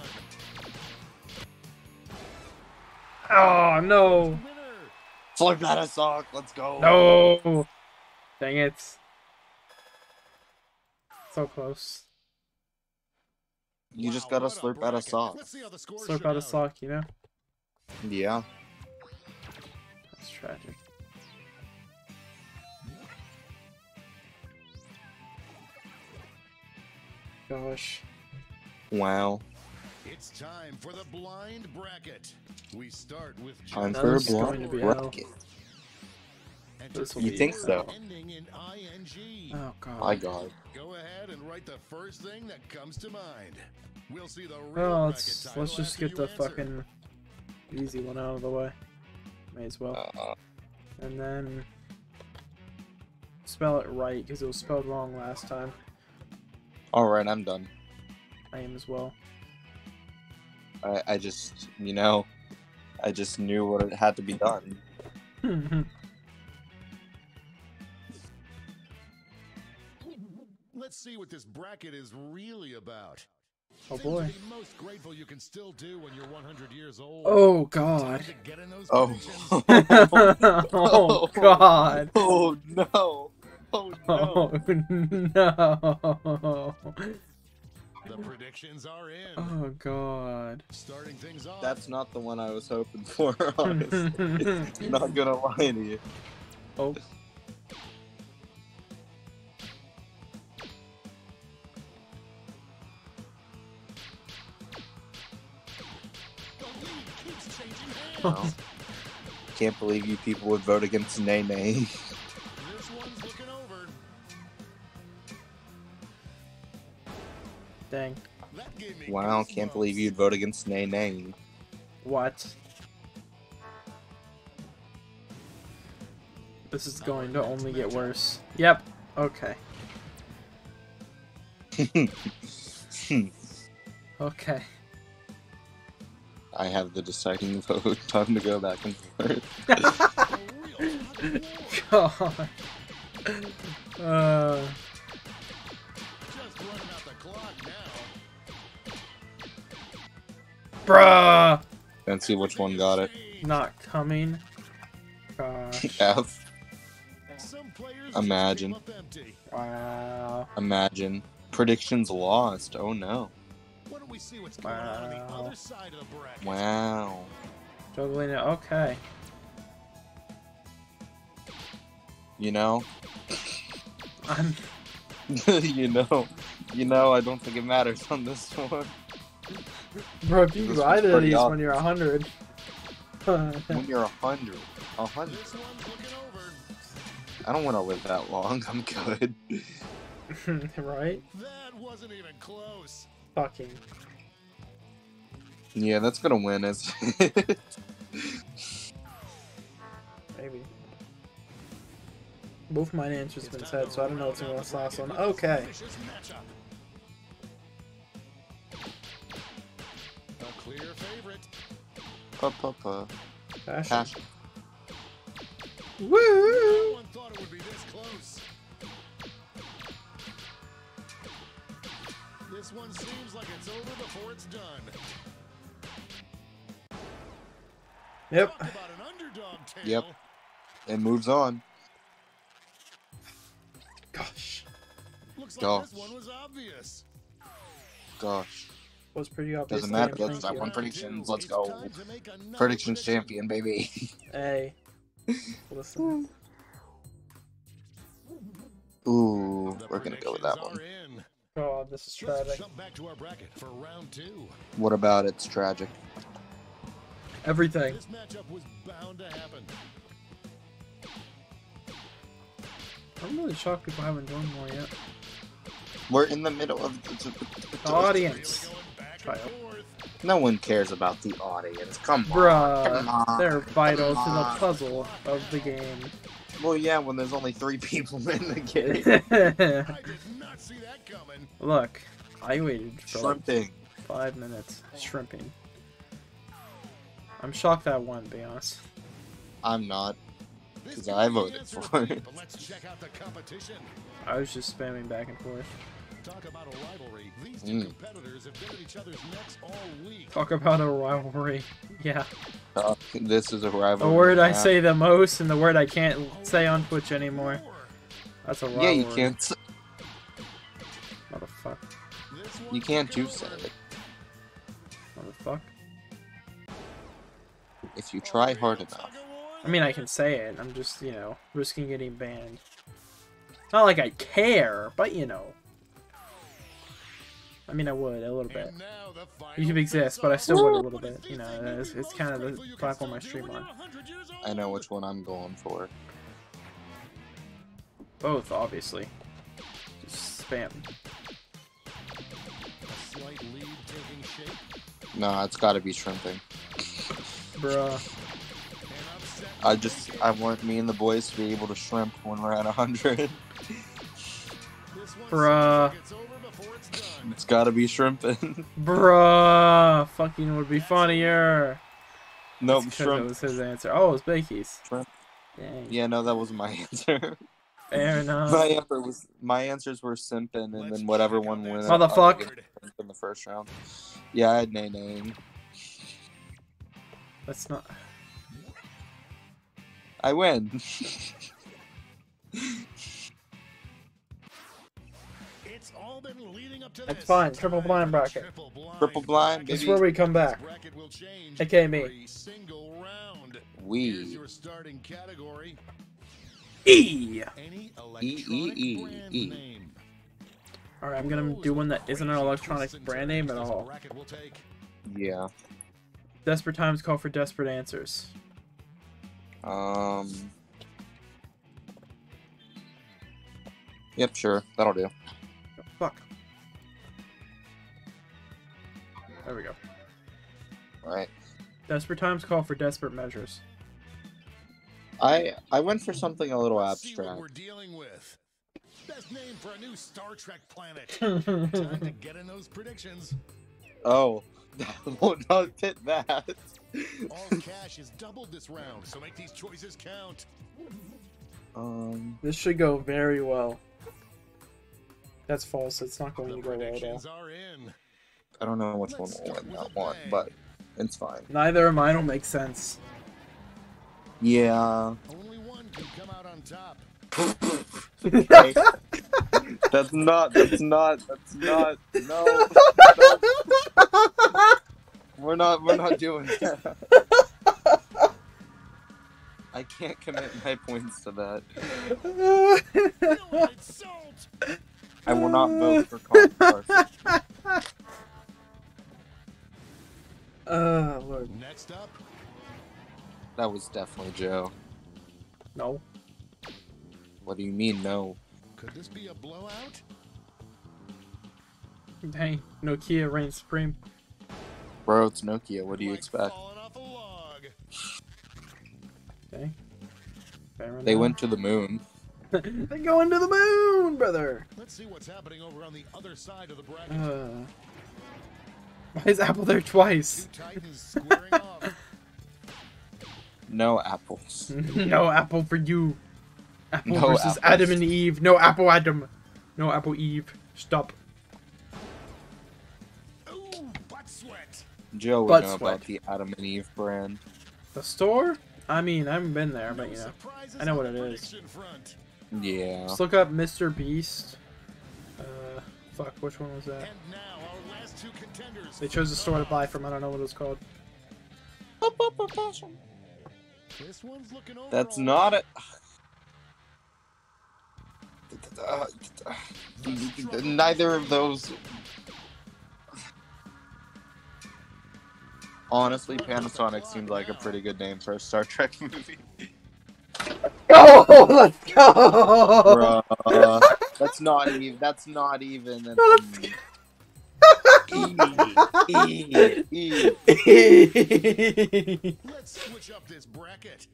Speaker 1: Oh no!
Speaker 3: Winner.
Speaker 2: Slurp out his song. Let's go.
Speaker 1: No! Dang it. So close.
Speaker 2: You just gotta
Speaker 3: what a
Speaker 2: slurp out a sock.
Speaker 3: Let's see how the scores
Speaker 1: Slurp out a sock, you know?
Speaker 2: Yeah.
Speaker 1: That's tragic. Gosh.
Speaker 2: Wow.
Speaker 3: It's time for the blind bracket. We start with
Speaker 2: Time for a blind
Speaker 1: to be hell.
Speaker 2: bracket. You think so?
Speaker 3: Ending in ing.
Speaker 1: Oh god.
Speaker 2: My God.
Speaker 3: Go ahead and write the first thing that comes to mind. We'll see the real
Speaker 1: Well, let's let's just get the
Speaker 3: answer.
Speaker 1: fucking easy one out of the way. May as well.
Speaker 2: Uh,
Speaker 1: And then spell it right because it was spelled wrong last time.
Speaker 2: all right, I'm done.
Speaker 1: I am as well.
Speaker 2: I, I just, you know, I just knew what it had to be done.
Speaker 3: Let's see what this bracket is really about.
Speaker 1: Oh boy.
Speaker 3: most grateful you can still do when you're 100 years old.
Speaker 1: Oh god.
Speaker 3: to get in those
Speaker 2: Oh.
Speaker 3: Oh,
Speaker 1: oh god.
Speaker 2: oh no. Oh
Speaker 1: Oh no.
Speaker 3: the predictions are in.
Speaker 1: Oh god.
Speaker 3: Starting things off.
Speaker 2: That's not the one I was hoping for, honestly. not gonna lie to you.
Speaker 1: oh.
Speaker 2: Well, can't believe you people would vote against Nay Nay.
Speaker 3: This one's looking over.
Speaker 1: Dang.
Speaker 2: Wow, can't believe you'd vote against Nay Nay.
Speaker 1: What? This is going to only get worse. Yep. Okay. Okay.
Speaker 2: I have the deciding vote. Time to go back and forth.
Speaker 3: A real tug.
Speaker 1: God. Uh,
Speaker 3: Just running out the clock now.
Speaker 1: bruh.
Speaker 2: and see which one got it.
Speaker 1: Not coming. Gosh.
Speaker 2: F. Imagine.
Speaker 3: just came up empty.
Speaker 1: Wow.
Speaker 2: Imagine. Predictions lost. Oh no.
Speaker 3: Why don't we see what's going on on the
Speaker 1: Wow.
Speaker 3: other side of the bracket?
Speaker 2: Wow.
Speaker 1: Juggling it. Okay.
Speaker 2: You know?
Speaker 1: I'm.
Speaker 2: you know? You know, I don't think it matters on this one.
Speaker 1: Bro, if you
Speaker 2: This
Speaker 1: do
Speaker 2: was
Speaker 1: either of these when you're 100.
Speaker 2: When you're a hundred. A hundred.
Speaker 3: This one's looking over.
Speaker 2: I don't want to live that long. I'm good.
Speaker 1: right?
Speaker 3: That wasn't even close.
Speaker 1: Fucking.
Speaker 2: Yeah, that's gonna win, is it?
Speaker 1: Maybe. Both my answers have been said, so I don't know what's
Speaker 3: round
Speaker 1: in
Speaker 3: out
Speaker 1: the
Speaker 3: the
Speaker 1: last one. Okay.
Speaker 3: vicious. A clear favorite.
Speaker 2: Pa, pa, pa.
Speaker 1: Fashion.
Speaker 2: Passion.
Speaker 3: No
Speaker 1: Woo!
Speaker 3: one thought it would be this close. This one seems like it's over before it's done.
Speaker 1: Yep.
Speaker 3: An.
Speaker 2: Yep. It moves on.
Speaker 1: Gosh.
Speaker 3: Looks like
Speaker 2: Gosh.
Speaker 3: this one was obvious.
Speaker 2: Gosh.
Speaker 1: Was pretty obvious.
Speaker 2: Doesn't matter,
Speaker 1: Damn,
Speaker 2: that's
Speaker 1: thank
Speaker 2: that one predictions, let's go.
Speaker 3: time to make another
Speaker 2: Predictions
Speaker 3: prediction.
Speaker 2: champion, baby.
Speaker 1: Hey. Listen.
Speaker 2: Ooh, we're gonna go with that
Speaker 3: predictions
Speaker 2: one.
Speaker 3: are in.
Speaker 1: God, this is
Speaker 3: Let's
Speaker 1: tragic.
Speaker 3: jump back to our bracket for round two.
Speaker 2: What about it's tragic?
Speaker 1: Everything.
Speaker 3: This matchup was bound to happen.
Speaker 1: I'm really shocked people haven't joined more yet.
Speaker 2: We're in the middle of
Speaker 1: The audience.
Speaker 3: Really going back and
Speaker 2: No one cares about the audience. Come on.
Speaker 1: Bruh,
Speaker 2: Come on.
Speaker 1: they're vital to the puzzle of the game.
Speaker 2: Well, yeah, when there's only three people in the game.
Speaker 3: I did not see that coming.
Speaker 1: Look, I waited for like five minutes. Shrimping. I'm shocked that won, to be honest.
Speaker 2: I'm not.
Speaker 3: Because
Speaker 2: I voted for it.
Speaker 3: But let's check out the competition.
Speaker 1: I was just spamming back and forth.
Speaker 3: Talk about a rivalry. These two
Speaker 2: Mm.
Speaker 3: competitors have been at each other's necks all week.
Speaker 1: Talk about a rivalry. Yeah.
Speaker 2: Uh, this is a
Speaker 1: The
Speaker 2: rivalry.
Speaker 1: word I
Speaker 2: yeah.
Speaker 1: say the most and the word I can't say on Twitch anymore. That's a rivalry.
Speaker 2: Yeah, you can't. s-
Speaker 1: Motherfuck.
Speaker 3: This
Speaker 2: You can't
Speaker 3: gonna
Speaker 2: do say it. If you try hard enough.
Speaker 1: I mean, I can say it. I'm just, you know, risking getting banned. Not like I care, but you know. I mean, I would a little bit.
Speaker 3: And now the final
Speaker 1: YouTube exists, but I still would a little bit. You know, it's, it's kind of the
Speaker 3: thankful you can
Speaker 1: platform I stream on.
Speaker 3: you're 100 years
Speaker 2: I know which one I'm going for.
Speaker 1: Both, obviously. Just spam.
Speaker 3: A slight lead taking shape.
Speaker 2: No, it's got to be shrimping.
Speaker 1: Bruh.
Speaker 2: I just I want me and the boys to be able to shrimp when we're at hundred.
Speaker 3: This
Speaker 1: Bruh.
Speaker 3: seems like it's over before it's done.
Speaker 2: it's got to be shrimping.
Speaker 1: Bruh. Fucking would be funnier.
Speaker 2: nope,
Speaker 1: Because that was his answer. Oh, it's Bakey's.
Speaker 2: Shrimp.
Speaker 1: Dang.
Speaker 2: Yeah, no, that wasn't my answer.
Speaker 1: Fair enough.
Speaker 2: my answer was my answers were simping, and
Speaker 3: Let's
Speaker 2: then whatever one
Speaker 3: that
Speaker 2: wins.
Speaker 1: Motherfuck.
Speaker 2: In the first round. Yeah, I had nay nay.
Speaker 1: That's not.
Speaker 2: I win.
Speaker 3: It's all been leading up to
Speaker 1: That's
Speaker 3: this.
Speaker 1: fine. Triple blind bracket.
Speaker 3: Triple blind
Speaker 2: Triple blind,
Speaker 3: bracket.
Speaker 1: It's where we come back.
Speaker 3: This bracket will change
Speaker 1: AKA me.
Speaker 3: single round. Here's
Speaker 2: We.
Speaker 3: your starting category.
Speaker 1: E.
Speaker 3: Any
Speaker 2: E, E, E.
Speaker 1: Alright, I'm gonna do one that isn't an electronic brand name at all.
Speaker 3: bracket will take.
Speaker 2: Yeah.
Speaker 1: Desperate times call for desperate answers.
Speaker 2: Um. Yep, sure. That'll do.
Speaker 1: Oh, fuck. There we go.
Speaker 2: All right.
Speaker 1: Desperate times call for desperate measures.
Speaker 2: I I went for something a little
Speaker 3: Let's see what
Speaker 2: abstract.
Speaker 3: we're dealing with. Best name for a new Star Trek planet. Time to get in those predictions.
Speaker 2: Oh, that will not fit that.
Speaker 3: All cash is doubled this round, so make these choices count.
Speaker 2: um.
Speaker 1: this should go very well. That's false. It's not going
Speaker 3: The
Speaker 1: to go well at all.
Speaker 3: are in.
Speaker 2: I don't know which one
Speaker 3: Let's
Speaker 2: will win that one, but it's fine.
Speaker 1: Neither of mine will make sense.
Speaker 2: Yeah.
Speaker 3: Only one can come out on top.
Speaker 2: That's not. That's not. That's not. No. no. We're not. We're not doing that. I can't commit my points to that.
Speaker 3: No, it's salt.
Speaker 2: I will not vote for Colin Farrell.
Speaker 1: Oh, Lord.
Speaker 3: Next up,
Speaker 2: That was definitely Joe.
Speaker 1: No.
Speaker 2: What do you mean, no?
Speaker 3: could this be a blowout?
Speaker 1: Hey, Nokia reigns supreme.
Speaker 2: Bro, it's Nokia. What do you
Speaker 3: Like
Speaker 2: expect?
Speaker 3: off a log.
Speaker 1: Okay.
Speaker 2: They went to the moon.
Speaker 1: They're going to the moon, brother.
Speaker 3: Let's see what's happening over on the other side of the bracket.
Speaker 1: Uh, why is Apple there twice?
Speaker 3: Two titans squaring off.
Speaker 2: No apples.
Speaker 1: no Apple for you. Apple
Speaker 2: No
Speaker 1: versus
Speaker 2: apples.
Speaker 1: Adam and Eve. No Apple Adam. No Apple Eve. Stop.
Speaker 3: Ooh, butt sweat.
Speaker 2: Joe would
Speaker 1: Butt
Speaker 2: know
Speaker 1: sweat.
Speaker 2: about the Adam and Eve brand.
Speaker 1: The store? I mean, I haven't been there, but you know. I know what it is.
Speaker 2: Yeah.
Speaker 1: Just look up Mr. Beast. Uh, fuck, which one was that?
Speaker 3: And now our last two contenders.
Speaker 1: They chose a store to buy from. I don't know what it was called.
Speaker 3: This one's looking over.
Speaker 2: That's not
Speaker 3: right.
Speaker 2: A. Neither of those. Honestly, Panasonic seems like a pretty good name for a Star Trek movie.
Speaker 1: Go! Oh, let's go!
Speaker 2: Bruh, that's not even. That's not even. An, E, E, E.
Speaker 3: Let's switch up this bracket.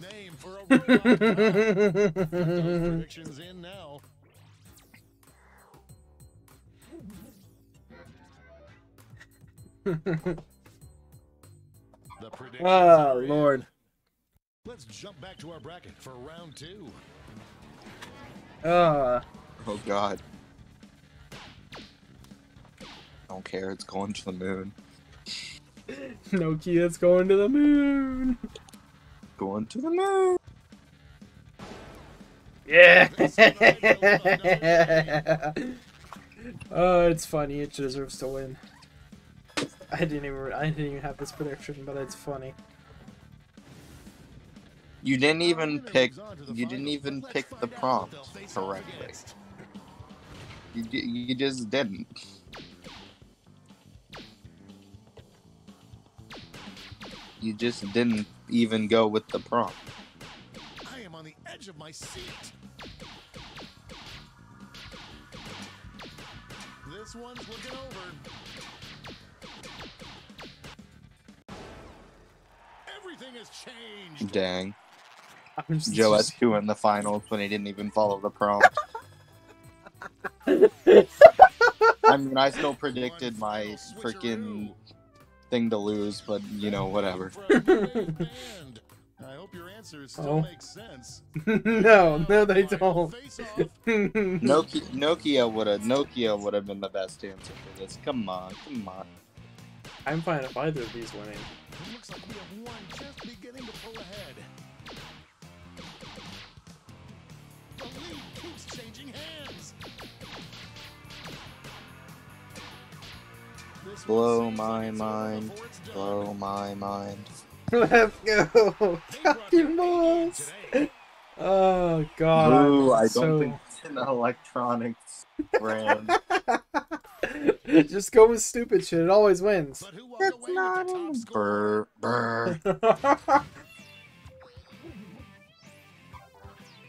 Speaker 3: Coolest name for a really long time. Put those predictions in now. The
Speaker 1: oh
Speaker 3: are in.
Speaker 1: lord.
Speaker 3: Let's jump back to our bracket for round two.
Speaker 1: Uh
Speaker 2: Oh god. Don't care, it's going to the moon.
Speaker 1: Nokia, Nokia's going to the moon.
Speaker 2: Going to the moon.
Speaker 1: Yeah. oh, it's funny. It deserves to win. I didn't even I didn't even have this prediction, but it's funny.
Speaker 2: You didn't even pick.
Speaker 3: moves on to the
Speaker 2: You didn't even pick the prompt
Speaker 3: they'll face off
Speaker 2: correctly. You you just didn't. You just didn't even go with the prompt.
Speaker 3: I am on the edge of my seat. This one's looking over. Everything has changed.
Speaker 2: Dang.
Speaker 1: I'm
Speaker 2: Joe has two in the finals when he didn't even follow the prompt. I mean, I still predicted my freaking thing to lose, but you know, whatever.
Speaker 3: From the big band. I hope your answers still
Speaker 1: Oh.
Speaker 3: make sense.
Speaker 1: no, no, they don't.
Speaker 2: Nokia, Nokia would have Nokia would have been the best answer for this. Come on, come on.
Speaker 1: I'm fine if either of these winning.
Speaker 3: It looks like we have one just beginning to pull ahead. The lead keeps changing hands.
Speaker 2: Blow my
Speaker 3: like it's over
Speaker 2: mind,
Speaker 3: before it's done.
Speaker 2: Blow my mind.
Speaker 1: Let's go,
Speaker 3: They brought
Speaker 1: Talking
Speaker 3: their A game
Speaker 1: balls. Oh god.
Speaker 2: Boo, I don't
Speaker 1: so...
Speaker 2: think it's an electronics brand.
Speaker 1: Just go with stupid shit. It always wins.
Speaker 3: But who walked
Speaker 2: That's not
Speaker 3: with
Speaker 2: in
Speaker 3: top score?
Speaker 2: Brr, brr.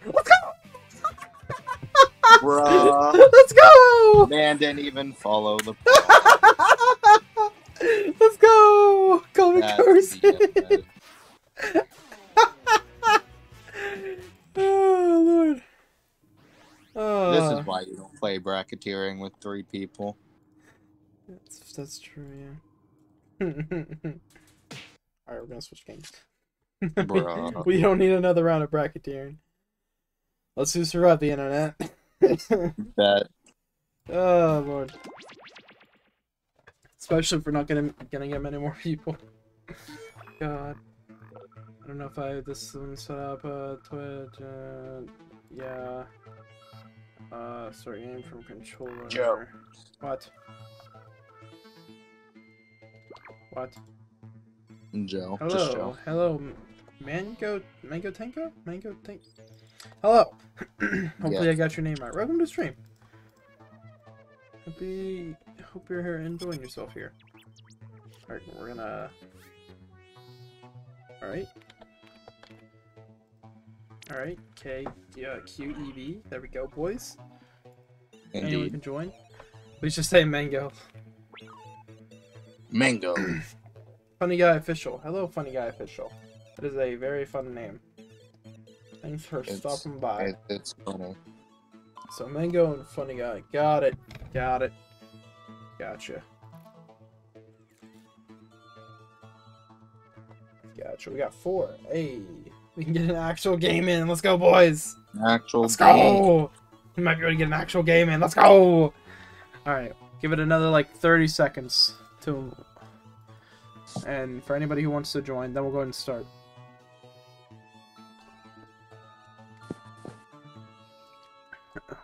Speaker 1: Let's go!
Speaker 2: Bruh.
Speaker 1: Let's go!
Speaker 2: Man didn't even follow the
Speaker 1: Let's go! Call me
Speaker 2: That's
Speaker 1: Carson.
Speaker 2: BFF.
Speaker 1: oh lord. Oh,
Speaker 2: This is ah. why you don't play bracketeering with three people.
Speaker 1: That's, that's true, yeah. Alright, we're gonna switch games. We don't need another round of bracketeering. Let's do survive the internet.
Speaker 2: That
Speaker 1: oh lord. Especially if we're not gonna gonna get many more people. God. I don't know if I have this one set up, uh, Twitch, uh, yeah. Uh, start game from controller.
Speaker 2: Joe.
Speaker 1: What? What?
Speaker 2: Joe.
Speaker 1: Hello,
Speaker 2: Just Joe.
Speaker 1: hello, Mango, Mango Tango, Mango Tank. Hello. Hopefully, I got your name right. Welcome to stream. Happy, hope you're here enjoying yourself here. All right, we're gonna. All right. All right. K, Q E V. There we go, boys. Anyone
Speaker 2: Indeed.
Speaker 1: can join. Please just say Mango.
Speaker 2: Mango.
Speaker 1: Funny Guy Official. Hello, Funny Guy Official. That is a very fun name. Thanks for
Speaker 2: It's-
Speaker 1: stopping by.
Speaker 2: It, it's funny.
Speaker 1: So Mango and Funny Guy. Got it. Got it. Gotcha. Gotcha. We got four. Hey. We can get an actual game in. Let's go, boys.
Speaker 2: Actual
Speaker 1: Let's
Speaker 2: game.
Speaker 1: go. We might be able to get an actual game in. Let's go. Alright. Give it another like 30 seconds to. And for anybody who wants to join, then we'll go ahead and start.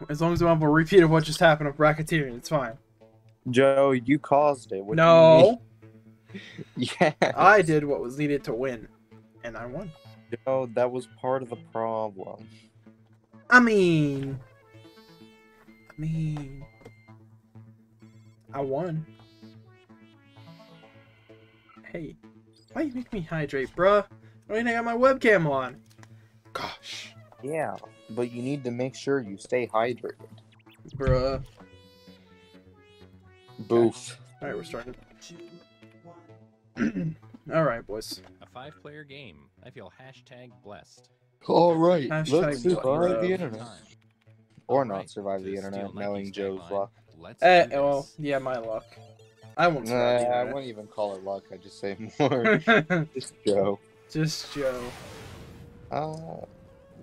Speaker 1: As long as we don't have a repeat of what just happened with Bracketeering, it's fine.
Speaker 2: Joe, you caused it. What
Speaker 1: no.
Speaker 2: Yeah.
Speaker 1: I did what was needed to win, and I won.
Speaker 2: Joe, that was part of the problem.
Speaker 1: I mean, I mean, I won. Hey, why you make me hydrate, bruh? I don't even got my webcam on. Gosh,
Speaker 2: Yeah, but you need to make sure you stay hydrated.
Speaker 1: All right, we're started. All right, boys.
Speaker 4: A five-player game. I feel hashtag blessed.
Speaker 2: All right,
Speaker 1: Hashtag
Speaker 2: let's survive
Speaker 1: bro?
Speaker 2: the internet. Or
Speaker 4: Alright,
Speaker 2: not survive the internet,
Speaker 4: steal
Speaker 2: knowing Joe's
Speaker 4: tagline,
Speaker 2: luck.
Speaker 4: Let's
Speaker 1: Eh,
Speaker 4: do
Speaker 1: well, yeah, my luck. I won't
Speaker 2: Nah,
Speaker 1: survive
Speaker 2: I
Speaker 1: internet.
Speaker 2: wouldn't even call it luck. I just say more. just Joe.
Speaker 1: Just Joe.
Speaker 2: Uh,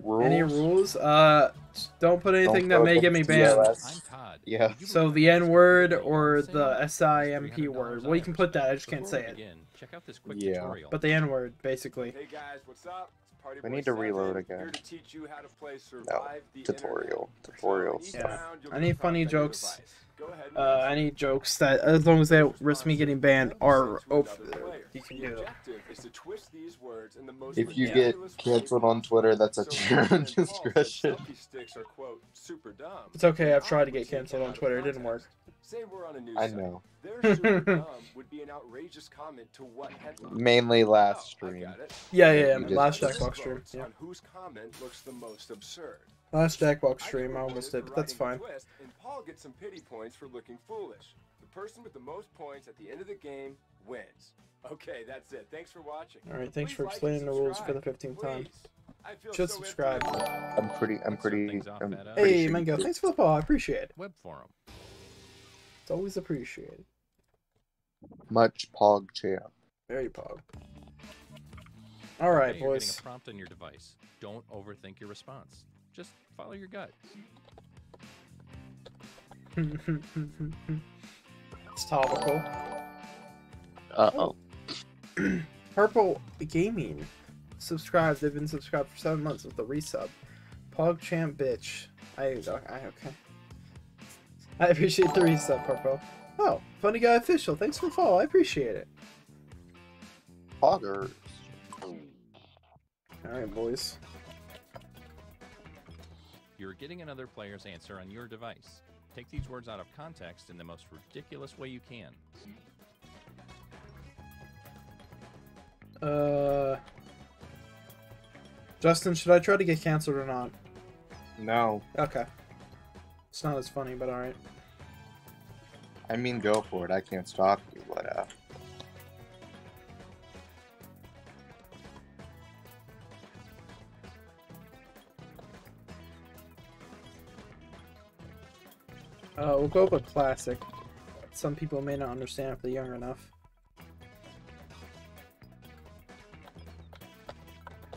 Speaker 2: rules.
Speaker 1: Any rules? Uh, don't put anything that
Speaker 2: Don't
Speaker 1: may get me banned.
Speaker 4: I'm Todd.
Speaker 2: Yeah.
Speaker 1: So the? N word or the SIMP word. Well, you can put that. I just can't say it.
Speaker 4: check out this quick
Speaker 2: Yeah.
Speaker 4: tutorial.
Speaker 1: But the N word, basically.
Speaker 5: Hey guys, what's up? Party
Speaker 2: We need to reload again.
Speaker 5: Here to teach you how to play Survive the
Speaker 2: Tutorial.
Speaker 5: Internet.
Speaker 2: Tutorial
Speaker 5: So each
Speaker 2: stuff.
Speaker 5: round, you'll
Speaker 1: Any funny
Speaker 5: prompt on
Speaker 1: jokes?
Speaker 5: Device. Go ahead and
Speaker 1: Uh, any jokes that, as long as they don't risk me getting banned, are
Speaker 5: send to
Speaker 1: op-
Speaker 5: another player.
Speaker 1: you can do them.
Speaker 5: objective is to twist these words in the most
Speaker 2: If you get canceled on. Twitter, that's at
Speaker 5: So
Speaker 2: your own
Speaker 5: and Paul said
Speaker 2: discretion.
Speaker 5: selfie sticks are, quote, super dumb.
Speaker 1: It's okay, I've tried to get canceled on Twitter, it didn't work.
Speaker 5: Say we're on a news
Speaker 2: I know.
Speaker 5: Their super would be an outrageous comment to what headline?
Speaker 2: Mainly last
Speaker 5: Oh,
Speaker 2: stream.
Speaker 1: Yeah, yeah, yeah.
Speaker 2: You
Speaker 1: Last Jackbox stream. Yeah.
Speaker 5: On whose comment looks the most absurd.
Speaker 1: Last Jackbox
Speaker 5: I
Speaker 1: stream, I almost
Speaker 5: rewarded
Speaker 1: did, but that's fine.
Speaker 5: Twist, and Paul gets some pity points for looking foolish. The person with the most points at the end of the game wins. Okay, that's it. Thanks for watching.
Speaker 1: Alright, thanks
Speaker 5: Please
Speaker 1: for
Speaker 5: like
Speaker 1: explaining the rules for the 15th time.
Speaker 5: Please. I feel
Speaker 1: Should
Speaker 5: so
Speaker 1: subscribe.
Speaker 2: I'm pretty. I'm pretty. I'm
Speaker 4: at, uh,
Speaker 2: pretty
Speaker 1: Hey,
Speaker 2: sure
Speaker 1: Mango, thanks for the follow. I appreciate it.
Speaker 4: Web forum.
Speaker 1: It's always appreciated.
Speaker 2: Much pog champ.
Speaker 1: Very pog. Alright,
Speaker 4: Okay, getting
Speaker 1: boys.
Speaker 4: a prompt on your device. Don't overthink your response. Just follow your gut.
Speaker 1: it's topical.
Speaker 2: Uh oh.
Speaker 1: Purple Gaming. Subscribed. They've been subscribed for seven months with the resub. PogChamp bitch. I, I okay. I appreciate the resub, Purple. Oh, funny guy official. Thanks for the follow. I appreciate it.
Speaker 2: Poggers.
Speaker 1: Alright, boys.
Speaker 4: You're getting another player's answer on your device. Take these words out of context in the most ridiculous way you can.
Speaker 1: Uh, Justin, should I try to get canceled or not?
Speaker 2: No.
Speaker 1: Okay. It's not as funny, but alright.
Speaker 2: I mean, go for it. I can't stop you, but uh.
Speaker 1: Uh, we'll go with classic. Some people may not understand if they're young enough.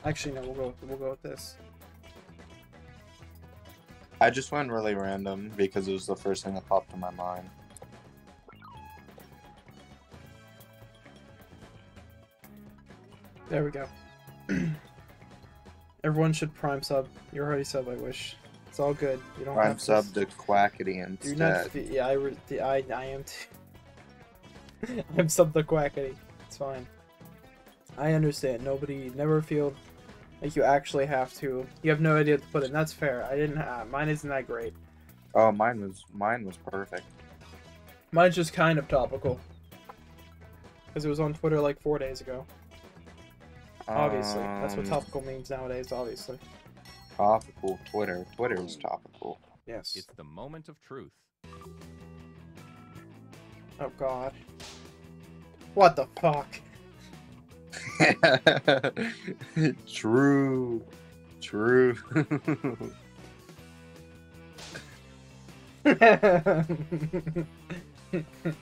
Speaker 1: Actually, no. We'll go. With, we'll go with this.
Speaker 2: I just went really random because it was the first thing that popped in my mind.
Speaker 1: There we go. Everyone should prime sub. You're already sub. I wish. It's all good. You don't
Speaker 2: Prime
Speaker 1: have
Speaker 2: sub
Speaker 1: to.
Speaker 2: to Quackity
Speaker 1: not.
Speaker 2: instead.
Speaker 1: fe- Yeah, I. Re- I. I am too. I'm sub the quackity. It's fine. I understand. Nobody never feel like you actually have to. You have no idea what to put in. That's fair. I didn't. have mine isn't that great.
Speaker 2: Oh, mine was mine was perfect.
Speaker 1: Mine's just kind of topical. Because it was on Twitter like four days ago. Obviously. That's what
Speaker 2: Um,
Speaker 1: topical means nowadays, obviously.
Speaker 2: Topical Twitter. Twitter is hmm. topical.
Speaker 1: Yes.
Speaker 4: It's the moment of truth.
Speaker 1: Oh god. What the fuck?
Speaker 2: True. True.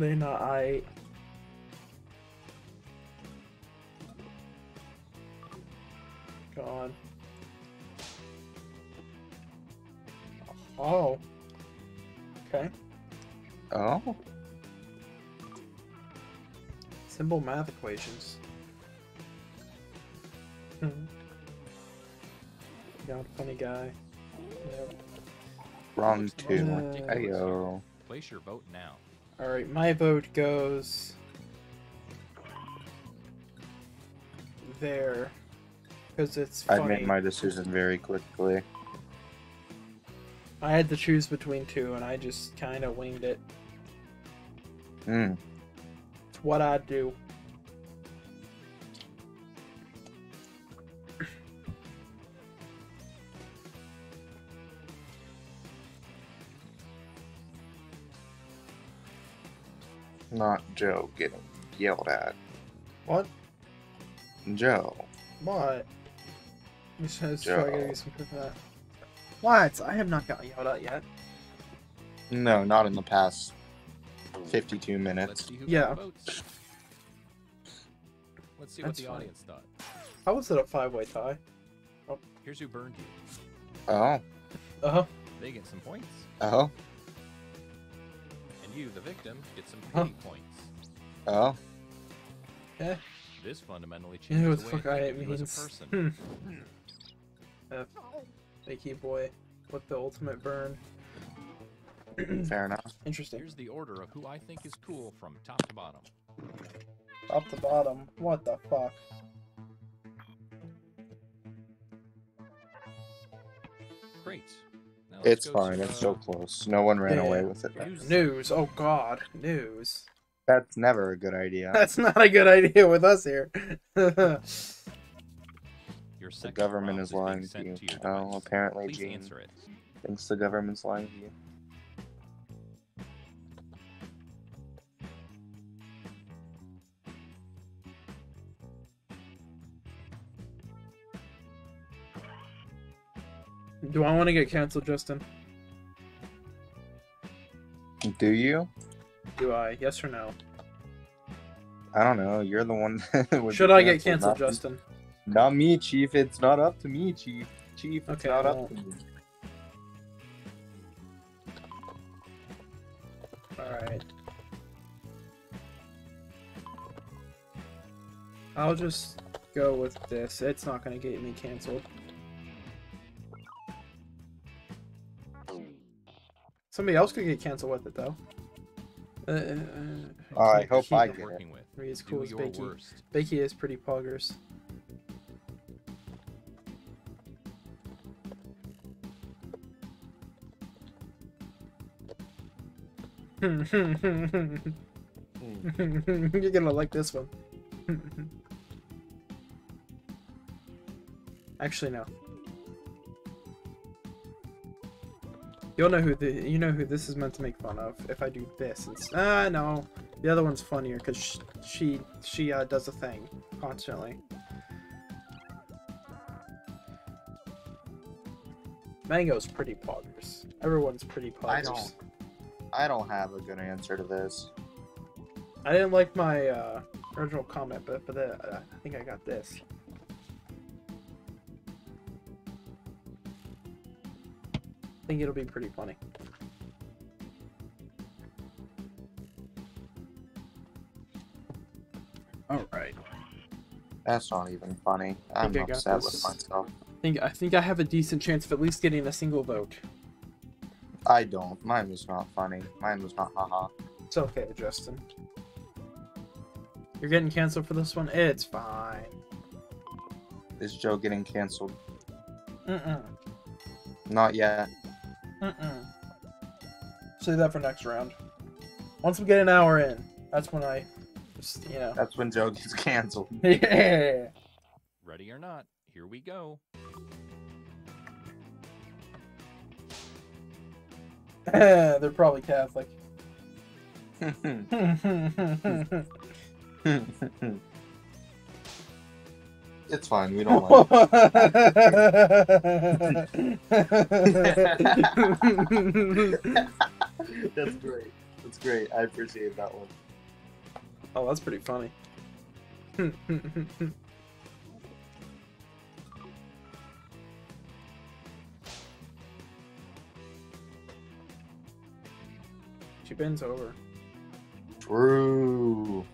Speaker 1: they not I. God. Oh. Okay.
Speaker 2: oh.
Speaker 1: Simple math equations. Hmm. God, funny guy. Yep.
Speaker 2: Wrong two.
Speaker 1: Uh,
Speaker 2: Ayo.
Speaker 4: Place your vote now.
Speaker 1: Alright, my vote goes there. Because it's
Speaker 2: I
Speaker 1: funny.
Speaker 2: made my decision very quickly.
Speaker 1: I had to choose between two and I just kind of winged it.
Speaker 2: Hmm.
Speaker 1: It's what I do.
Speaker 2: Not Joe getting yelled at.
Speaker 1: What?
Speaker 2: Joe.
Speaker 1: What? I'm just trying to
Speaker 2: Joe.
Speaker 1: give you some proof of that. What? I have not got yelled at yet.
Speaker 2: No, not in the past 52
Speaker 4: Let's
Speaker 2: minutes.
Speaker 4: see who
Speaker 1: Yeah.
Speaker 4: votes. Let's see what the
Speaker 1: fine.
Speaker 4: audience thought.
Speaker 1: How was it a five-way tie? Oh.
Speaker 4: Here's who burned you.
Speaker 2: Oh,
Speaker 1: Uh huh.
Speaker 4: They get some points,
Speaker 2: oh,
Speaker 4: and you, the victim, get some
Speaker 1: Huh.
Speaker 4: pity points.
Speaker 2: oh.
Speaker 1: Okay.
Speaker 4: This fundamentally
Speaker 1: You
Speaker 4: changes
Speaker 1: what
Speaker 4: the
Speaker 1: the
Speaker 4: way
Speaker 1: fuck
Speaker 4: I
Speaker 1: I
Speaker 4: think uh, you as a person.
Speaker 1: F. Fakey boy with the ultimate burn.
Speaker 2: Fair enough.
Speaker 1: Interesting.
Speaker 4: Here's the order of who I think is cool from top to bottom.
Speaker 1: Top to bottom. What the fuck?
Speaker 4: Great. Now let's
Speaker 2: It's fine.
Speaker 4: to,
Speaker 2: It's
Speaker 4: uh,
Speaker 2: so close. No one ran
Speaker 1: Yeah.
Speaker 2: away with it.
Speaker 4: News.
Speaker 1: News. Oh god. News.
Speaker 2: That's never a good idea.
Speaker 1: That's not a good idea with us here.
Speaker 4: Your
Speaker 2: The government is
Speaker 4: being
Speaker 2: lying to you.
Speaker 4: to
Speaker 2: Oh,
Speaker 4: device.
Speaker 2: apparently
Speaker 4: Please
Speaker 2: Gene
Speaker 4: answer it.
Speaker 2: thinks the government's lying to you.
Speaker 1: Do I want to get canceled, Justin?
Speaker 2: Do you?
Speaker 1: Do I? Yes or no?
Speaker 2: I don't know. You're the one. that
Speaker 1: Should I get canceled,
Speaker 2: not me.
Speaker 1: Justin?
Speaker 2: Not me, Chief. It's not up to me, Chief. Chief, it's
Speaker 1: Okay,
Speaker 2: not up to me.
Speaker 1: Alright. I'll just go with this. It's not going to get me canceled. Somebody else could get canceled with it, though. Uh, uh, uh,
Speaker 2: I hope I
Speaker 4: You're
Speaker 2: get it.
Speaker 4: working with.
Speaker 1: He's
Speaker 4: Do
Speaker 1: cool as
Speaker 4: your
Speaker 1: Bakey.
Speaker 4: worst.
Speaker 1: Bakey is pretty poggers. You're gonna like this one. Actually, no. You'll know who the you know who this is meant to make fun of if I do this. It's, ah, no. The other one's funnier because sh she she uh, does a thing constantly. Mango's pretty poggers. Everyone's pretty poggers.
Speaker 2: I don't. I don't have a good answer to this.
Speaker 1: I didn't like my uh, original comment, but but uh, I think I got this. Think it'll be pretty funny. All right.
Speaker 2: That's not even funny. I'm upset with myself.
Speaker 1: I think I think I have a decent chance of at least getting a single vote.
Speaker 2: I don't. Mine was not funny. Mine was not haha.
Speaker 1: It's okay, Justin. You're getting canceled for this one. It's fine.
Speaker 2: Is Joe getting canceled?
Speaker 1: Mm-mm.
Speaker 2: Not yet.
Speaker 1: Mm-mm. Save that for next round. Once we get an hour in, that's when I just, you know.
Speaker 2: That's when Joe gets canceled.
Speaker 1: Yeah.
Speaker 4: Ready or not, here we go.
Speaker 1: They're probably Catholic.
Speaker 2: it's fine. We don't like. That's great. That's great. I appreciate that one.
Speaker 1: oh, that's pretty funny. she bends over.
Speaker 2: True.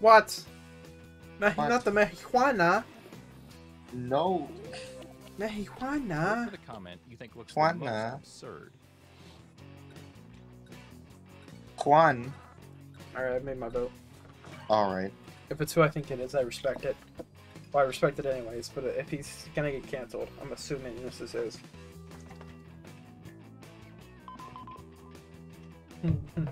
Speaker 1: What? Ma-
Speaker 2: What?
Speaker 1: Not the marijuana.
Speaker 2: No.
Speaker 4: Look
Speaker 1: Marijuana.
Speaker 4: the comment you think looks the most absurd.
Speaker 2: Juan.
Speaker 1: Alright, I made my vote.
Speaker 2: All right.
Speaker 1: If it's who I think it is, I respect it. Well, I respect it anyways, but if he's gonna get canceled, I'm assuming this is his. Hmm.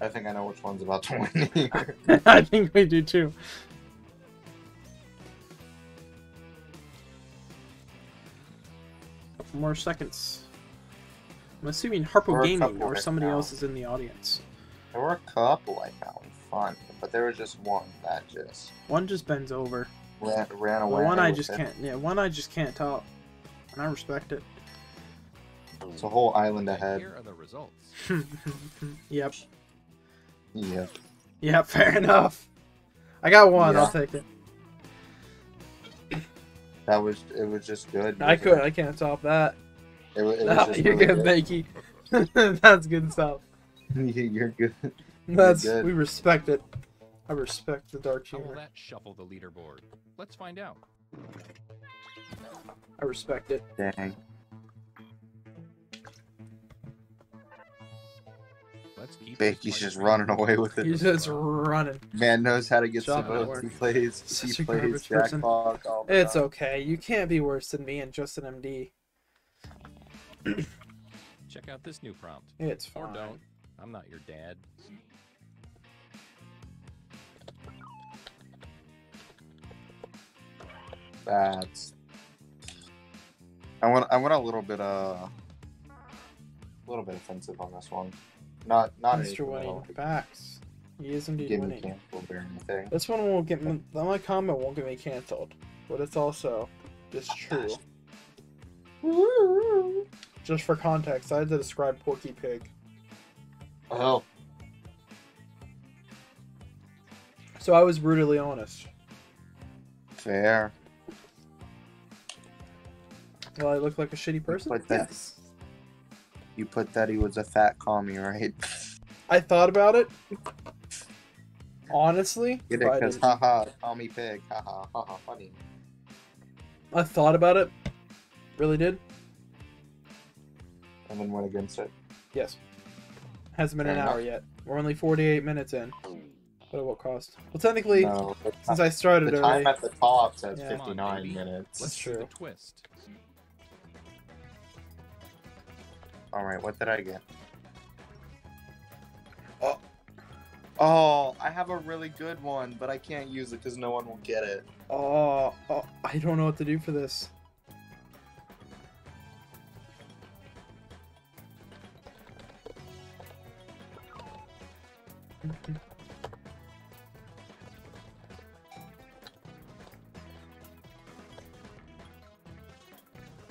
Speaker 2: I think I know which one's about to win here.
Speaker 1: I think we do too. couple more seconds. I'm assuming Harpo
Speaker 2: Or
Speaker 1: Gaming or somebody
Speaker 2: now.
Speaker 1: else is in the audience.
Speaker 2: There were a couple I found fun, but there was just one that just
Speaker 1: One just bends over.
Speaker 2: ran, ran
Speaker 1: The
Speaker 2: away.
Speaker 1: one I just
Speaker 2: it.
Speaker 1: can't. Yeah, one I just can't top. And I respect it.
Speaker 2: It's a whole island ahead.
Speaker 4: Here are the results.
Speaker 1: yep.
Speaker 2: Yeah.
Speaker 1: Yep. Fair enough. I got one. I'll take it.
Speaker 2: That was it. Was just good.
Speaker 1: I
Speaker 2: It was-
Speaker 1: could. I can't top that.
Speaker 2: It, it was
Speaker 1: No,
Speaker 2: just
Speaker 1: you're
Speaker 2: really
Speaker 1: good, Bakey. That's good stuff.
Speaker 2: you're good.
Speaker 1: That's
Speaker 2: good.
Speaker 1: we respect it. I respect the dark
Speaker 4: How will
Speaker 1: humor.
Speaker 4: that shuffle the leaderboard? Let's find out.
Speaker 1: I respect it.
Speaker 2: Dang.
Speaker 4: Let's keep this
Speaker 2: Bakey's just
Speaker 4: running.
Speaker 2: running away with it.
Speaker 1: He's just running.
Speaker 2: Man knows how to get some
Speaker 1: Job at
Speaker 2: votes. He plays.
Speaker 1: Such
Speaker 2: he plays
Speaker 1: garbage person.
Speaker 2: Jackpot. all
Speaker 1: It's
Speaker 2: time.
Speaker 1: okay. You can't be worse than me and Justin MD.
Speaker 4: Check out this new prompt.
Speaker 1: It's
Speaker 4: Or don't. I'm not your dad.
Speaker 2: That's. I went. I went a little bit. Uh. A little bit offensive on this one. Not. Not
Speaker 1: Mr.
Speaker 2: anything
Speaker 1: Winning
Speaker 2: that'll
Speaker 1: facts. He is indeed
Speaker 2: Get me
Speaker 1: winning.
Speaker 2: canceled or anything.
Speaker 1: This one won't get me. My comment won't get me canceled, but it's also just true. Just for context, I had to describe Porky Pig.
Speaker 2: Oh.
Speaker 1: So I was brutally honest.
Speaker 2: Fair.
Speaker 1: Well, I look like a shitty person.
Speaker 2: Like that.
Speaker 1: Yes.
Speaker 2: You put that he was a fat commie, right?
Speaker 1: I thought about it. Honestly,
Speaker 2: Get it? Because
Speaker 1: didn't.
Speaker 2: haha, commie pig. Haha, haha, funny.
Speaker 1: I thought about it. Really did.
Speaker 2: And then went against it.
Speaker 1: Yes. Hasn't been an
Speaker 2: Fair
Speaker 1: hour yet. We're only 48 minutes in. But at what cost? Well, technically,
Speaker 2: No,
Speaker 1: since I started
Speaker 2: the
Speaker 1: early.
Speaker 2: time at the top says
Speaker 1: Yeah.
Speaker 4: Come on,
Speaker 2: 59
Speaker 4: baby.
Speaker 2: minutes.
Speaker 4: Let's
Speaker 1: true.
Speaker 4: do the twist.
Speaker 2: Alright, what did I get? Oh. Oh, I have a really good one, but I can't use it because no one will get it.
Speaker 1: Oh, oh, I don't know what to do for this.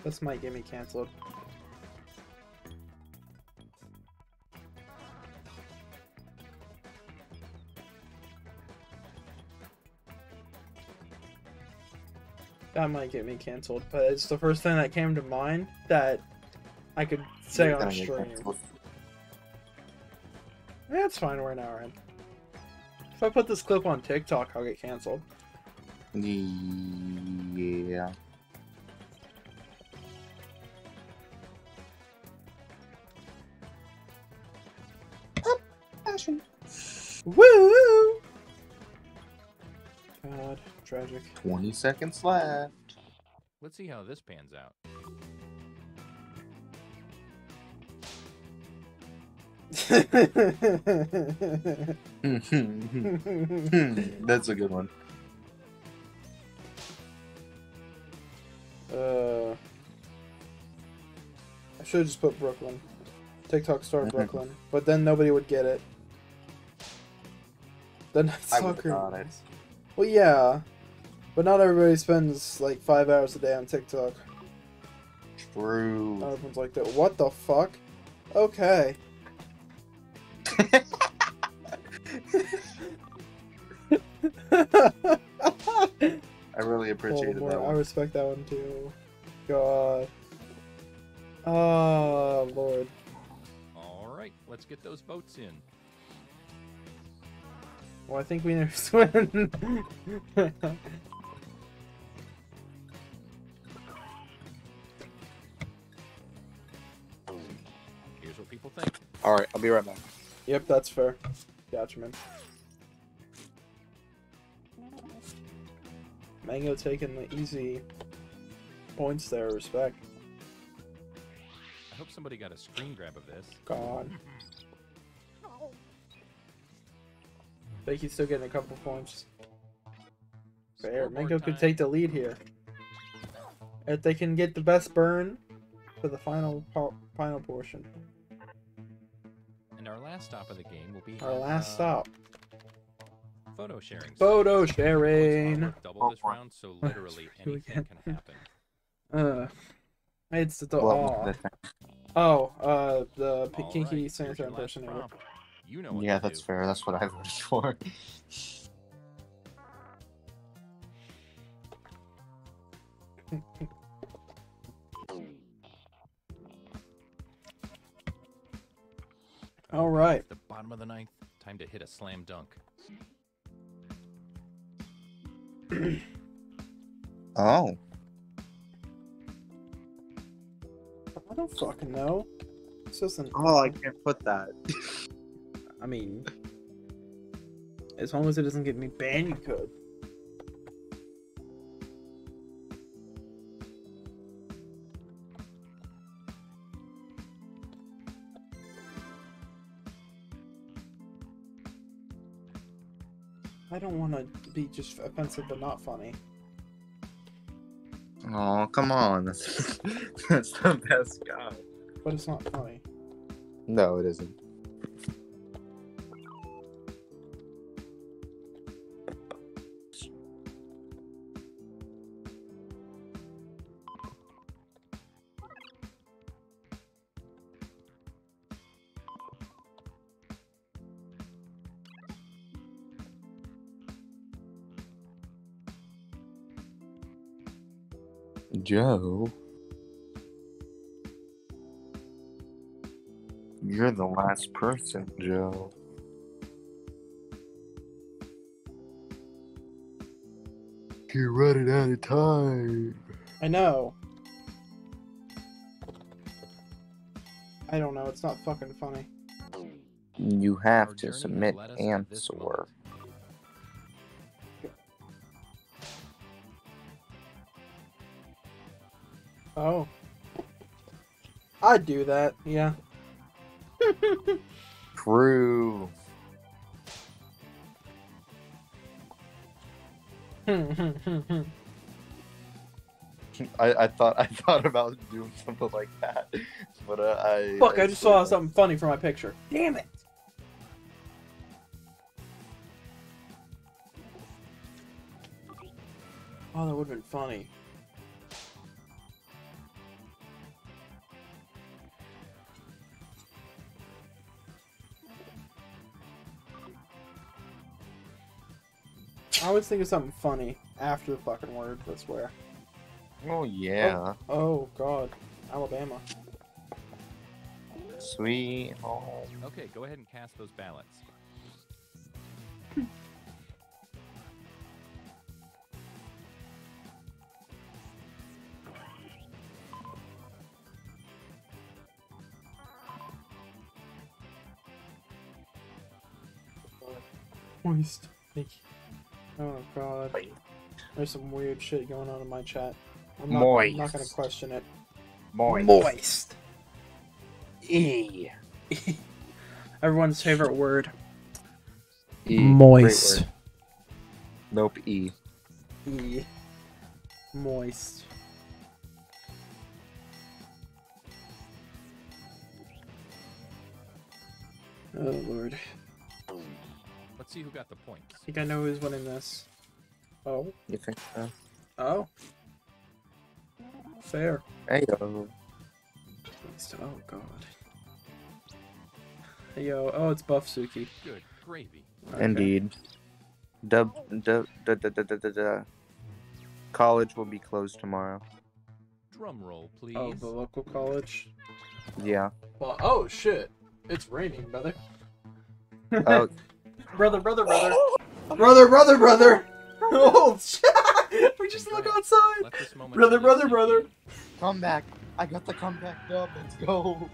Speaker 1: This might get me canceled. That might get me canceled, but it's the first thing that came to mind that I could say
Speaker 2: You're
Speaker 1: on stream.
Speaker 2: That's
Speaker 1: Yeah, fine, we're an hour in. If I put this clip on TikTok, I'll get canceled.
Speaker 2: Yeah.
Speaker 1: Woo! God, tragic.
Speaker 2: 20 seconds left.
Speaker 4: Let's see how this pans out.
Speaker 2: That's a good one.
Speaker 1: uh, I should have just put Brooklyn. TikTok star
Speaker 2: Mhm.
Speaker 1: Brooklyn, but then nobody would get it. Then
Speaker 2: I would've
Speaker 1: soccer.
Speaker 2: Got it.
Speaker 1: Well, yeah, but not everybody spends like five hours a day on TikTok.
Speaker 2: True.
Speaker 1: Not everyone's like that. What the fuck? Okay.
Speaker 2: I really appreciated
Speaker 1: Oh,
Speaker 2: that
Speaker 1: boy, I respect that one too. God. Oh, Lord.
Speaker 4: All right, let's get those votes in.
Speaker 1: Well, I think we know who's winning.
Speaker 4: Here's what people think.
Speaker 2: Alright, I'll be right back.
Speaker 1: yep, that's fair. Gotcha, man. Mango taking the easy points there. Respect.
Speaker 4: I hope somebody got a screen grab of this.
Speaker 1: God. Bakey's still getting a couple points. Fair.
Speaker 4: Scoreboard
Speaker 1: Mango could take the lead here. If they can get the best burn for the final par- final portion.
Speaker 4: And our last stop of the game will be
Speaker 1: Our last
Speaker 4: uh,
Speaker 1: stop.
Speaker 4: Photo sharing.
Speaker 1: Photo sharing.
Speaker 4: Double this round, so literally anything can happen.
Speaker 1: Uh, it's the
Speaker 2: What
Speaker 1: aw.
Speaker 2: was the thing?
Speaker 1: Oh, uh, the P-
Speaker 4: All
Speaker 1: Kinky
Speaker 4: right, here's
Speaker 1: Santa
Speaker 4: your last
Speaker 1: impersonator.
Speaker 4: Prompt. You know what
Speaker 2: Yeah,
Speaker 4: to
Speaker 2: that's
Speaker 4: do.
Speaker 2: fair. That's what I voted for.
Speaker 1: All right.
Speaker 4: The bottom of the ninth. Time to hit a slam dunk.
Speaker 2: Oh.
Speaker 1: I don't fucking know. This isn't.
Speaker 2: Oh, I can't put that.
Speaker 1: I mean, as long as it doesn't get me banned, you could. I don't want to be just offensive but not funny.
Speaker 2: Oh, come on. That's, that's the best guy.
Speaker 1: But it's not funny.
Speaker 2: No, it isn't. Joe. You're the last person, Joe. You're running out of time.
Speaker 1: I know. I don't know. It's not fucking funny.
Speaker 2: You have
Speaker 4: Our
Speaker 2: to submit
Speaker 4: led us to this
Speaker 2: answer.
Speaker 1: I'd do that, yeah.
Speaker 2: True. I, I thought I thought about doing something like that, but uh, I.
Speaker 1: Fuck, I just saw something funny for my picture. Damn it! Oh, that would have been funny. Always think of something funny after the fucking word, I swear.
Speaker 2: Oh yeah,
Speaker 1: oh, oh, God. Alabama.
Speaker 2: sweet home.
Speaker 4: Okay, go ahead and cast those ballots.
Speaker 1: Moist. Thank you. Oh god. There's some weird shit going on in my chat. I'm not, I'm not gonna question it.
Speaker 2: Moist.
Speaker 1: Moist.
Speaker 2: E.
Speaker 1: Everyone's favorite word.
Speaker 2: E.
Speaker 1: Moist.
Speaker 2: Word. Nope. E.
Speaker 1: E. Moist. Oh lord.
Speaker 4: Let's see who got the points.
Speaker 1: I think I know who's winning this. Oh.
Speaker 2: You think so?
Speaker 1: Oh. Fair.
Speaker 2: Hey yo.
Speaker 1: Oh god. Hey yo, oh it's Buff Suki.
Speaker 4: Good gravy.
Speaker 1: Okay.
Speaker 2: Indeed. Dub, dub, dub, dub, dub, dub, dub, dub. College will be closed tomorrow.
Speaker 4: Drum roll, please.
Speaker 1: Oh, the local college.
Speaker 2: Yeah.
Speaker 1: Well, oh shit! It's raining, brother.
Speaker 2: Oh,
Speaker 1: brother, brother, brother, brother, brother, brother. Oh shit! We just look outside.
Speaker 4: Let this moment
Speaker 1: Brother, brother, brother.
Speaker 4: in.
Speaker 2: comeback! I got the comeback dub. Let's go.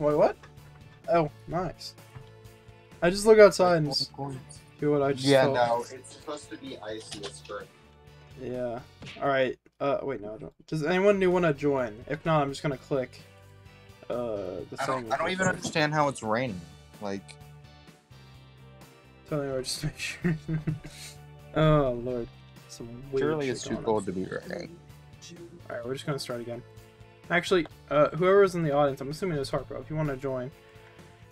Speaker 1: Wait, what? Oh, nice. I just look outside and s- do what I just
Speaker 2: Yeah,
Speaker 1: felt.
Speaker 2: no, it's supposed to be icy as spring.
Speaker 1: Yeah. All right. Uh, wait, no. Don't. Does anyone new want to join? If not, I'm just gonna click. Uh, the
Speaker 2: I don't,
Speaker 1: thing.
Speaker 2: I don't even understand how it's raining. Like,
Speaker 1: Me, or just make sure. oh lord, some weird
Speaker 2: surely it's too cold to be right.
Speaker 1: All right, we're just gonna start again. Actually, uh, whoever's in the audience, I'm assuming it's Harpo. If you want to join,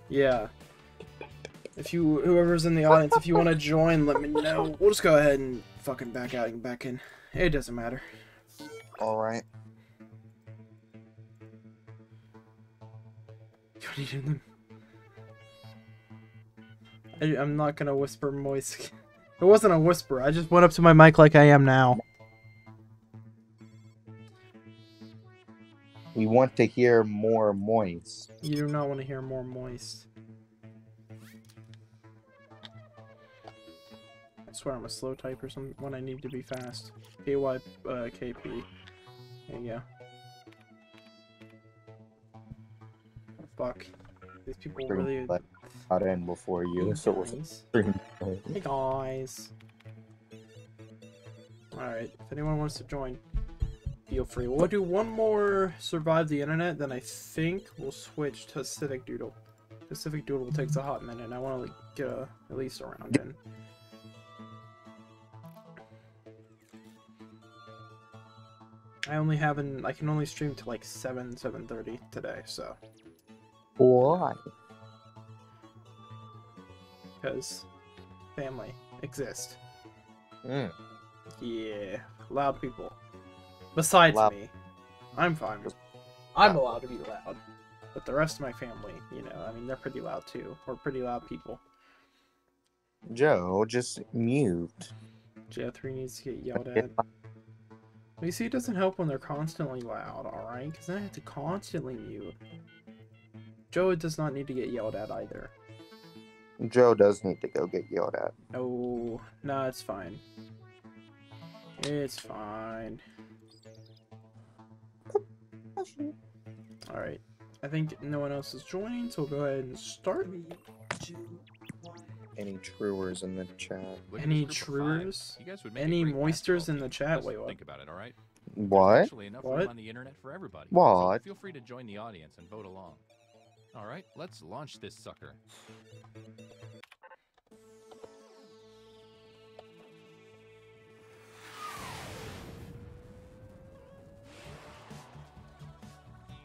Speaker 1: yeah. If you, whoever's in the audience, if you want to join, let me know. We'll just go ahead and fucking back out and back in. It doesn't matter.
Speaker 2: All right.
Speaker 1: You need them. I, I'm not gonna whisper moist. It wasn't a whisper. I just went up to my mic like I am now.
Speaker 2: We want to hear more moist.
Speaker 1: You do not want to hear more moist. I swear I'm a slow typer some when I need to be fast. KY uh, KP. There you go. Fuck. These people really.
Speaker 2: Got in before you, so
Speaker 1: Guys.
Speaker 2: streaming.
Speaker 1: Hey guys. Alright, if anyone wants to join, feel free. We'll do one more survive the internet, then I think we'll switch to Civic Doodle. Civic Doodle takes a hot minute, and I want to get a, at least a round in. I only have an I can only stream to like seven seven thirty today, so
Speaker 2: Why?
Speaker 1: Because family exist.
Speaker 2: Mm.
Speaker 1: Yeah, loud people. Besides
Speaker 2: Loud.
Speaker 1: me, I'm fine. I'm allowed to be loud, but the rest of my family, you know, I mean, they're pretty loud too. We're pretty loud people.
Speaker 2: Joe, just mute.
Speaker 1: JF3 needs to get yelled at. You see, it doesn't help when they're constantly loud, alright? Because then I have to constantly mute. Joe does not need to get yelled at either.
Speaker 2: Joe does need to go get yelled at.
Speaker 1: Oh, no, no, it's fine. It's fine. Alright. I think no one else is joining, so we'll go ahead and start.
Speaker 2: Any truers in the chat?
Speaker 4: Look
Speaker 1: Any
Speaker 4: this group of five.
Speaker 1: truers?
Speaker 4: You guys would make a
Speaker 1: Any moisters in the chat?
Speaker 4: Just
Speaker 1: Wait, what?
Speaker 4: Think about it, all right?
Speaker 2: What?
Speaker 4: Actually, enough
Speaker 1: What?
Speaker 4: on the internet for everybody. So feel free to join the audience and vote along. All right, let's launch this sucker.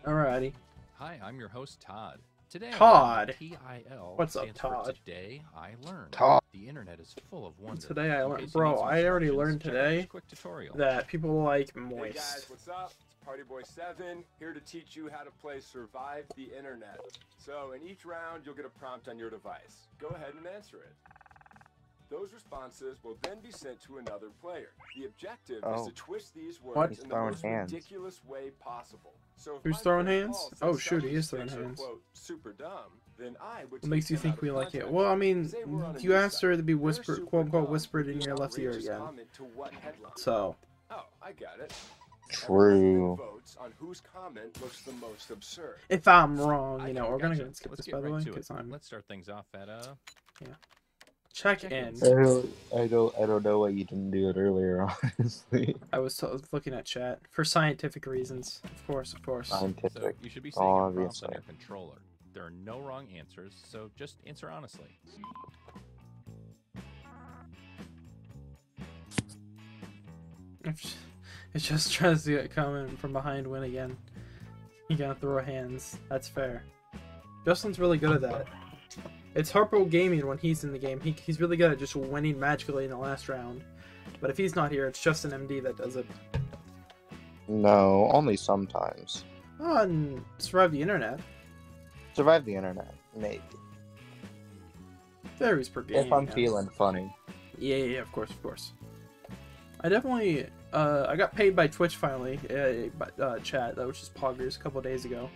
Speaker 1: Alrighty.
Speaker 4: Hi, I'm your host Todd. Today,
Speaker 1: Todd.
Speaker 4: T-I-L.
Speaker 1: What's up, Todd?
Speaker 4: Today I learned.
Speaker 2: Todd.
Speaker 4: The internet is full of wonder.
Speaker 1: Today I learned- bro, I already learned
Speaker 4: check out this
Speaker 1: today
Speaker 4: quick tutorial.
Speaker 1: That people like
Speaker 5: Hey
Speaker 1: moist.
Speaker 5: guys, what's up? It's Party Boy 7 here to teach you how to play Survive the Internet. So, in each round, you'll get a prompt on your device. Go ahead and answer it. Those responses will then be sent to another player. The objective
Speaker 2: Oh.
Speaker 5: is to oh. twist these words
Speaker 1: What?
Speaker 5: In the
Speaker 2: throwing
Speaker 5: most
Speaker 2: hands.
Speaker 5: ridiculous way possible. So if
Speaker 1: Who's throwing hands? Oh, shoot, he is throwing hands.
Speaker 5: quote, super dumb, then I would
Speaker 1: What makes you think
Speaker 5: out of
Speaker 1: we like it? Well, I mean,
Speaker 5: Say we're on a
Speaker 1: you asked her to be whispered, quote unquote, whispered in your left ear again.
Speaker 5: to what?
Speaker 1: So,
Speaker 5: Oh, I got it.
Speaker 2: True.
Speaker 5: Votes on whose comment looks the most absurd.
Speaker 1: if I'm wrong, you know,
Speaker 4: got-
Speaker 1: we're gonna go skip
Speaker 4: Let's
Speaker 1: this
Speaker 4: get
Speaker 1: by the way,
Speaker 4: to it.
Speaker 1: because I'm
Speaker 4: Let's start things off at uh.
Speaker 1: check
Speaker 4: check
Speaker 1: in.
Speaker 2: I don't, I don't, I don't know why you didn't do it earlier. Honestly,
Speaker 1: I was, looking at chat for scientific reasons, of course, of course.
Speaker 4: So
Speaker 2: scientific.
Speaker 4: you should be seeing your prompts on
Speaker 2: Obviously.
Speaker 4: your controller. There are no wrong answers, so just answer honestly.
Speaker 1: It just tries to get coming from behind win again. You gotta throw hands. That's fair. Justin's really good at that. It's Harpo Gaming when he's in the game. He, he's really good at just winning magically in the last round. But if he's not here, it's Justin MD that does it.
Speaker 2: No, only sometimes.
Speaker 1: On Survive the Internet.
Speaker 2: Survive the internet, maybe.
Speaker 1: Varies per game.
Speaker 2: if I'm feeling funny.
Speaker 1: Yeah, yeah, yeah, of course, of course. I definitely, uh, I got paid by Twitch finally, uh, uh, chat, that was just Poggers a couple days ago.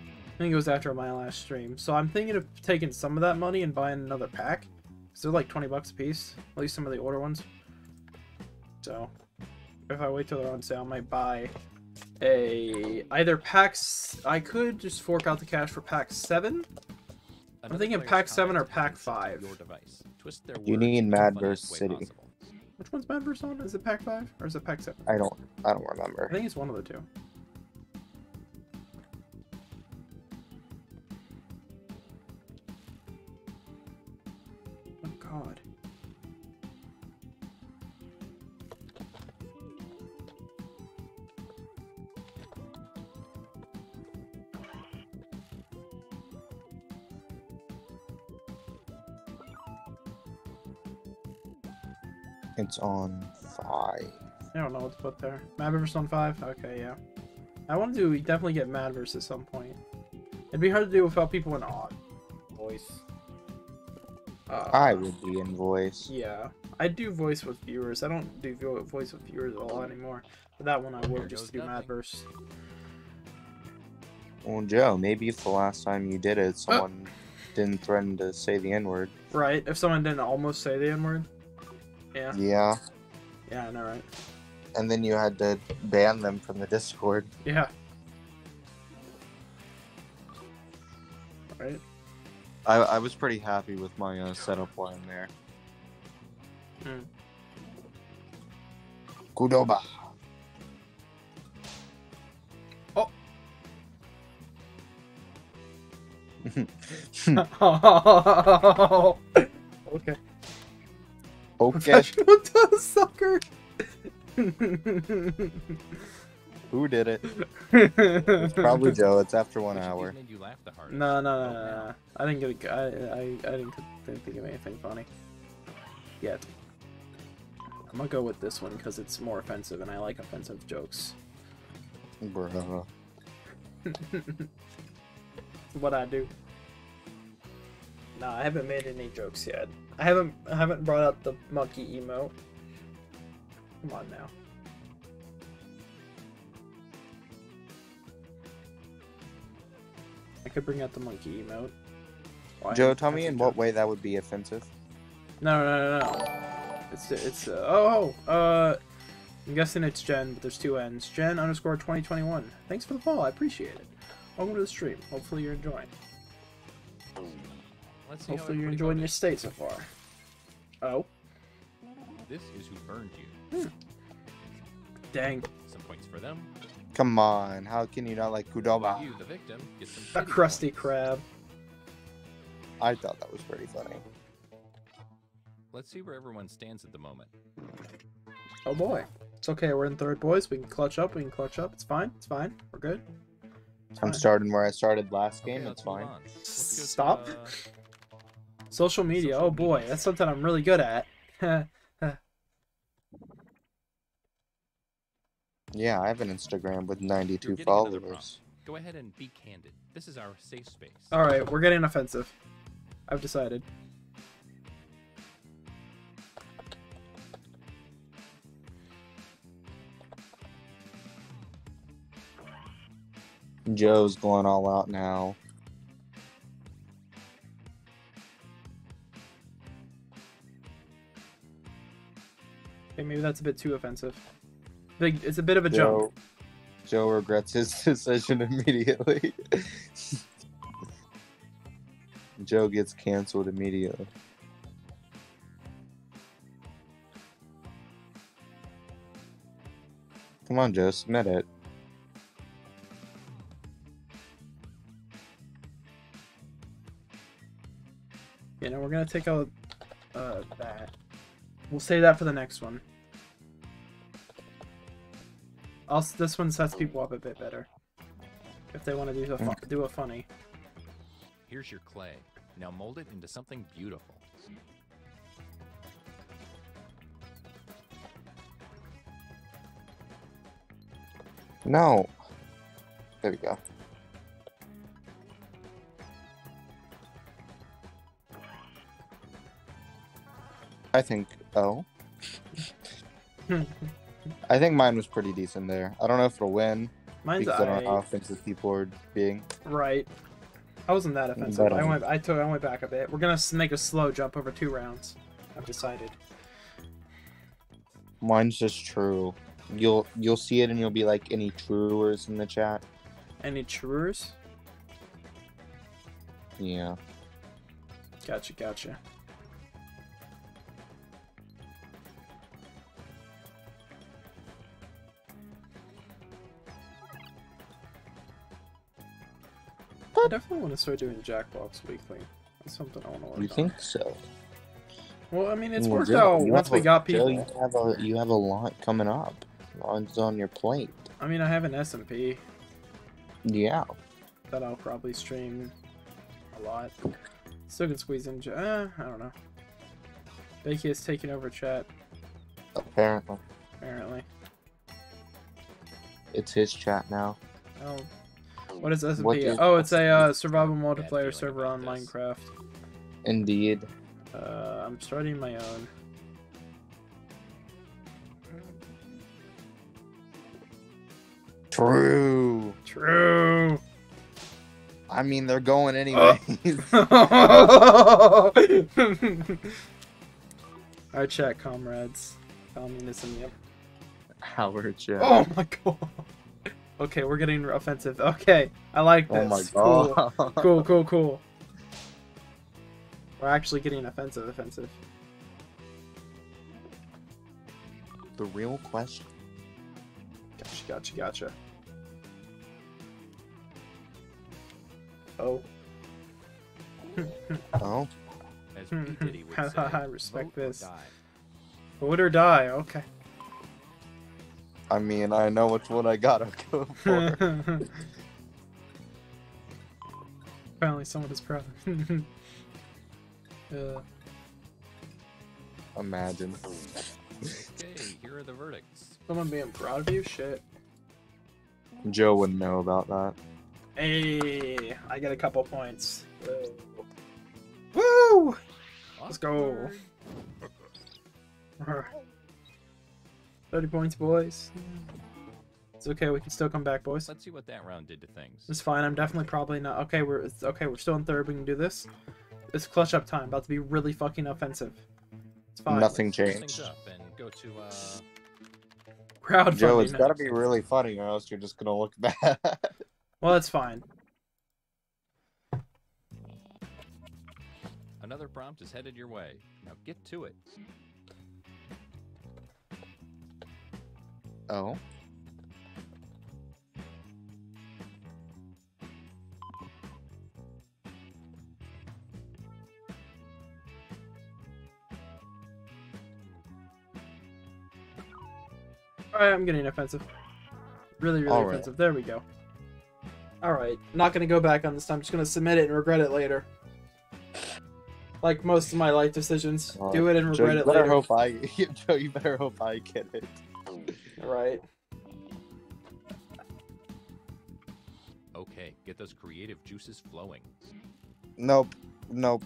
Speaker 1: I think it was after my last stream. So I'm thinking of taking some of that money and buying another pack. Cause they're like 20 bucks a piece, at least some of the older ones. So, if I wait till they're on sale, I might buy a, either packs, I could just fork out the cash for pack 7,
Speaker 4: Another
Speaker 1: I'm
Speaker 4: thinking
Speaker 1: pack seven or pack
Speaker 4: is sent to
Speaker 1: five.
Speaker 4: Your device. Twist their
Speaker 2: You need
Speaker 4: in the
Speaker 2: Mad
Speaker 4: Verse
Speaker 2: City.
Speaker 4: possible.
Speaker 1: Which one's Mad Verse on? Is it pack 5 or is it pack 7?
Speaker 2: I don't, I don't remember.
Speaker 1: I think it's one of the two. Oh god.
Speaker 2: On five.
Speaker 1: I don't know what to put there. Mad Verse on five? Okay, yeah. I want to definitely get Mad Verse at some point. It'd be hard to do without people in odd voice. Uh,
Speaker 2: I would be in voice.
Speaker 1: Yeah, I do voice with viewers. I don't do voice with viewers at all anymore. But that one I would just to do
Speaker 4: nothing.
Speaker 1: Mad Verse.
Speaker 2: Well, Joe, maybe if the last time you did
Speaker 1: Uh.
Speaker 2: it, someone didn't threaten to say the N word.
Speaker 1: Right? If someone didn't almost say the N word. Yeah.
Speaker 2: Yeah.
Speaker 1: Yeah, I know, right?
Speaker 2: And then you had to ban them from the Discord.
Speaker 1: Yeah. Right?
Speaker 2: I, I was pretty happy with my uh, setup line there.
Speaker 1: Mm.
Speaker 2: Kudoba.
Speaker 1: okay.
Speaker 2: Okay.
Speaker 1: Professional tough sucker.
Speaker 2: Who did it? It's probably Joe. It's after one
Speaker 4: Which
Speaker 2: hour.
Speaker 4: you laugh the?
Speaker 1: No, no, no, no, no. I didn't get a, I, I, I didn't, didn't think of anything funny. Yet. I'm gonna go with this one because it's more offensive and I like offensive jokes.
Speaker 2: Bruh.
Speaker 1: what I do. Nah, I haven't made any jokes yet. I haven't I haven't brought up the monkey emote. Come on now. I could bring out the monkey emote. Why?
Speaker 2: Joe, tell me in what way that would be offensive.
Speaker 1: No, no, no, no. It's it's uh, oh oh, uh I'm guessing it's Jen, but there's two N's. Jen underscore 2021. Thanks for the follow. I appreciate it. Welcome to the stream. Hopefully you're enjoying.
Speaker 4: Let's see
Speaker 1: Hopefully you're enjoying your
Speaker 4: voted.
Speaker 1: stay so far. Oh,
Speaker 4: This is who burned you.
Speaker 1: dang.
Speaker 4: Some points for them.
Speaker 2: Come on, how can you not like Kudoba?
Speaker 4: You, the victim, get some
Speaker 1: A crusty
Speaker 4: points.
Speaker 1: crab.
Speaker 2: I thought that was pretty funny.
Speaker 4: Let's see where everyone stands at the moment.
Speaker 1: Oh boy. It's okay. We're in third, boys. We can clutch up. We can clutch up. It's fine. It's fine. We're good. It's
Speaker 2: I'm
Speaker 1: fine.
Speaker 2: starting where I started last game.
Speaker 4: let's
Speaker 2: It's fine.
Speaker 4: on. To,
Speaker 1: Stop.
Speaker 4: uh,
Speaker 1: Social media.
Speaker 4: Social
Speaker 1: oh boy,
Speaker 4: media.
Speaker 1: that's something I'm really good at.
Speaker 2: Yeah, I have an Instagram with 92
Speaker 4: You're getting another
Speaker 2: followers.
Speaker 4: Go ahead and be candid. This is our safe space.
Speaker 1: All right, we're getting offensive. I've decided.
Speaker 2: Joe's going all out now.
Speaker 1: Okay, maybe that's a bit too offensive. Big. It's a bit of a jump.
Speaker 2: Joe, Joe regrets his decision immediately. Joe gets canceled immediately. Come on, Joe, submit it.
Speaker 1: You know, we're gonna take out uh, that. We'll save that for the next one. Also, this one sets people up a bit better. If they want to do a fu- do a funny.
Speaker 4: Here's your clay. Now mold it into something beautiful.
Speaker 2: No. There we go. I think. Oh. I think mine was pretty decent there. I don't know if it'll win
Speaker 1: Mine's
Speaker 2: because I don't know how offensive are being.
Speaker 1: right. I wasn't that offensive. I
Speaker 2: um,
Speaker 1: went. I took. I went back a bit. We're gonna make a slow jump over two rounds. I've decided.
Speaker 2: Mine's just true. You'll you'll see it and you'll be like any truers in the chat.
Speaker 1: Any truers?
Speaker 2: Yeah.
Speaker 1: Gotcha. Gotcha. I definitely want to start doing Jackbox weekly. That's something I want to work
Speaker 2: You
Speaker 1: on.
Speaker 2: think so?
Speaker 1: Well, I mean, it's
Speaker 2: Well,
Speaker 1: worked
Speaker 2: Joe,
Speaker 1: out once
Speaker 2: have
Speaker 1: we
Speaker 2: a-
Speaker 1: got
Speaker 2: Joe,
Speaker 1: people.
Speaker 2: you have a you have a lot coming up. It's on your plate.
Speaker 1: I mean, I have an SMP
Speaker 2: Yeah.
Speaker 1: that I'll probably stream a lot. Still can squeeze in. Uh, I don't know. Bakey is taking over chat.
Speaker 2: Apparently,
Speaker 1: Apparently.
Speaker 2: it's his chat now.
Speaker 1: Oh. What is SMP?
Speaker 2: What is-
Speaker 1: oh, it's a uh, survival multiplayer server on
Speaker 4: this.
Speaker 1: Minecraft.
Speaker 2: Indeed.
Speaker 1: Uh, I'm starting my own.
Speaker 2: True.
Speaker 1: True.
Speaker 2: I mean, they're going anyways.
Speaker 1: Alright, chat, comrades. Communism, yep.
Speaker 2: Howard chat.
Speaker 1: Oh my god. Okay, we're getting offensive. Okay, I like this.
Speaker 2: Oh my
Speaker 1: Cool.
Speaker 2: god.
Speaker 1: Cool, cool, cool. We're actually getting offensive, offensive.
Speaker 2: The real question.
Speaker 1: Gotcha, gotcha, gotcha. Oh.
Speaker 2: Oh,
Speaker 4: As P. Diddy would say,
Speaker 1: I respect
Speaker 4: vote or
Speaker 1: this.
Speaker 4: die.
Speaker 1: Vote or die, okay.
Speaker 2: I mean, I know which one I gotta go for.
Speaker 1: Apparently someone is proud. uh,
Speaker 2: Imagine.
Speaker 4: Okay, here are the verdicts.
Speaker 1: someone being proud of you? Shit.
Speaker 2: Joe wouldn't know about that.
Speaker 1: Hey, I get a couple points. Woo! Let's go.
Speaker 4: Awkward.
Speaker 1: 30 points, boys. It's okay, we can still come back, boys.
Speaker 4: Let's see what that round did to things.
Speaker 1: It's fine. I'm definitely probably not. Okay, we're it's, okay. We're still in third. We can do this. It's clutch up time. About to be really fucking offensive. It's fine.
Speaker 2: Nothing
Speaker 4: Let's
Speaker 2: changed.
Speaker 4: things up and go to uh,
Speaker 1: Crowdfunding.
Speaker 2: Joe, it's gotta be really funny, or else you're just gonna look bad.
Speaker 1: Well, that's fine.
Speaker 4: another prompt is headed your way. Now get to it.
Speaker 2: Oh.
Speaker 1: Alright, I'm getting offensive. Really, really
Speaker 2: Alright.
Speaker 1: offensive. There we go. Alright. Not gonna go back on this time. just gonna submit it and regret it later. Like most of my life decisions.
Speaker 2: Oh,
Speaker 1: do it and regret
Speaker 2: you
Speaker 1: it later.
Speaker 2: hope I. Joe, you better hope I get it.
Speaker 1: Alright.
Speaker 4: Okay, get those creative juices flowing.
Speaker 2: Nope. Nope.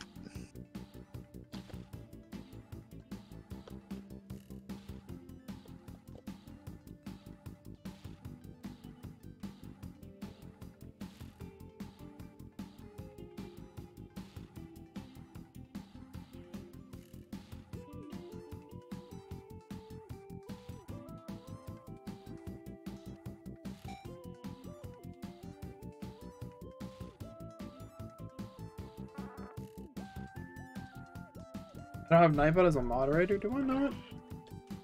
Speaker 1: Have Nightbot as a moderator, do I not?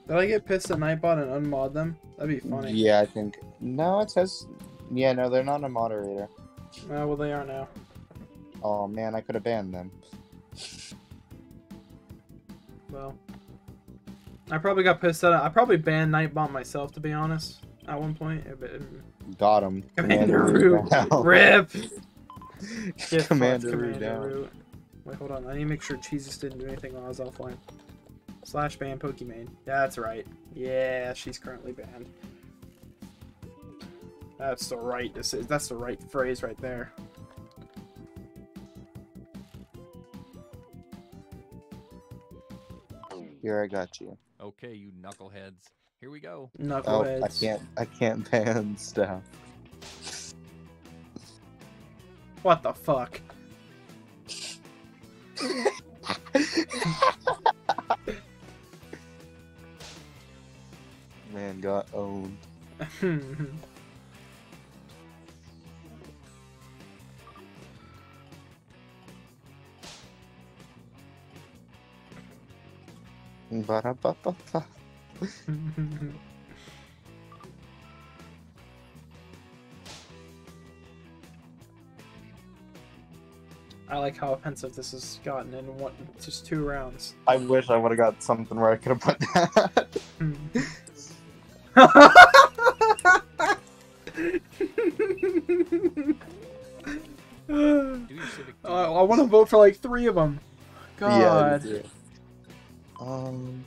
Speaker 1: Did I get pissed at Nightbot and unmod them? That'd be funny.
Speaker 2: Yeah, I think. No, it says. Yeah, no, they're not a moderator.
Speaker 1: Oh, well, they are now.
Speaker 2: Oh man, I could have banned them.
Speaker 1: Well, I probably got pissed at. I probably banned Nightbot myself, to be honest. At one point,
Speaker 2: Got him.
Speaker 1: Commander Root. Rip. Get
Speaker 2: Commander Root down.
Speaker 1: Root. Wait, hold on. I need to make sure Jesus didn't do anything while I was offline. Slash ban Pokimane. That's right. Yeah, she's currently banned. That's the right decision. That's the right phrase right there.
Speaker 2: Here, I got you.
Speaker 4: Okay, you knuckleheads. Here we go.
Speaker 1: Knuckleheads.
Speaker 2: Oh, I can't. I can't ban stuff.
Speaker 1: What the fuck?
Speaker 2: Man got owned. Ba-da-ba-ba-ba.
Speaker 1: I like how offensive this has gotten in one, just two rounds.
Speaker 2: I wish I would have got something where I could have put that.
Speaker 4: Do your civic duty.
Speaker 1: Uh, I want to vote for like three of them. God.
Speaker 2: you do. Um,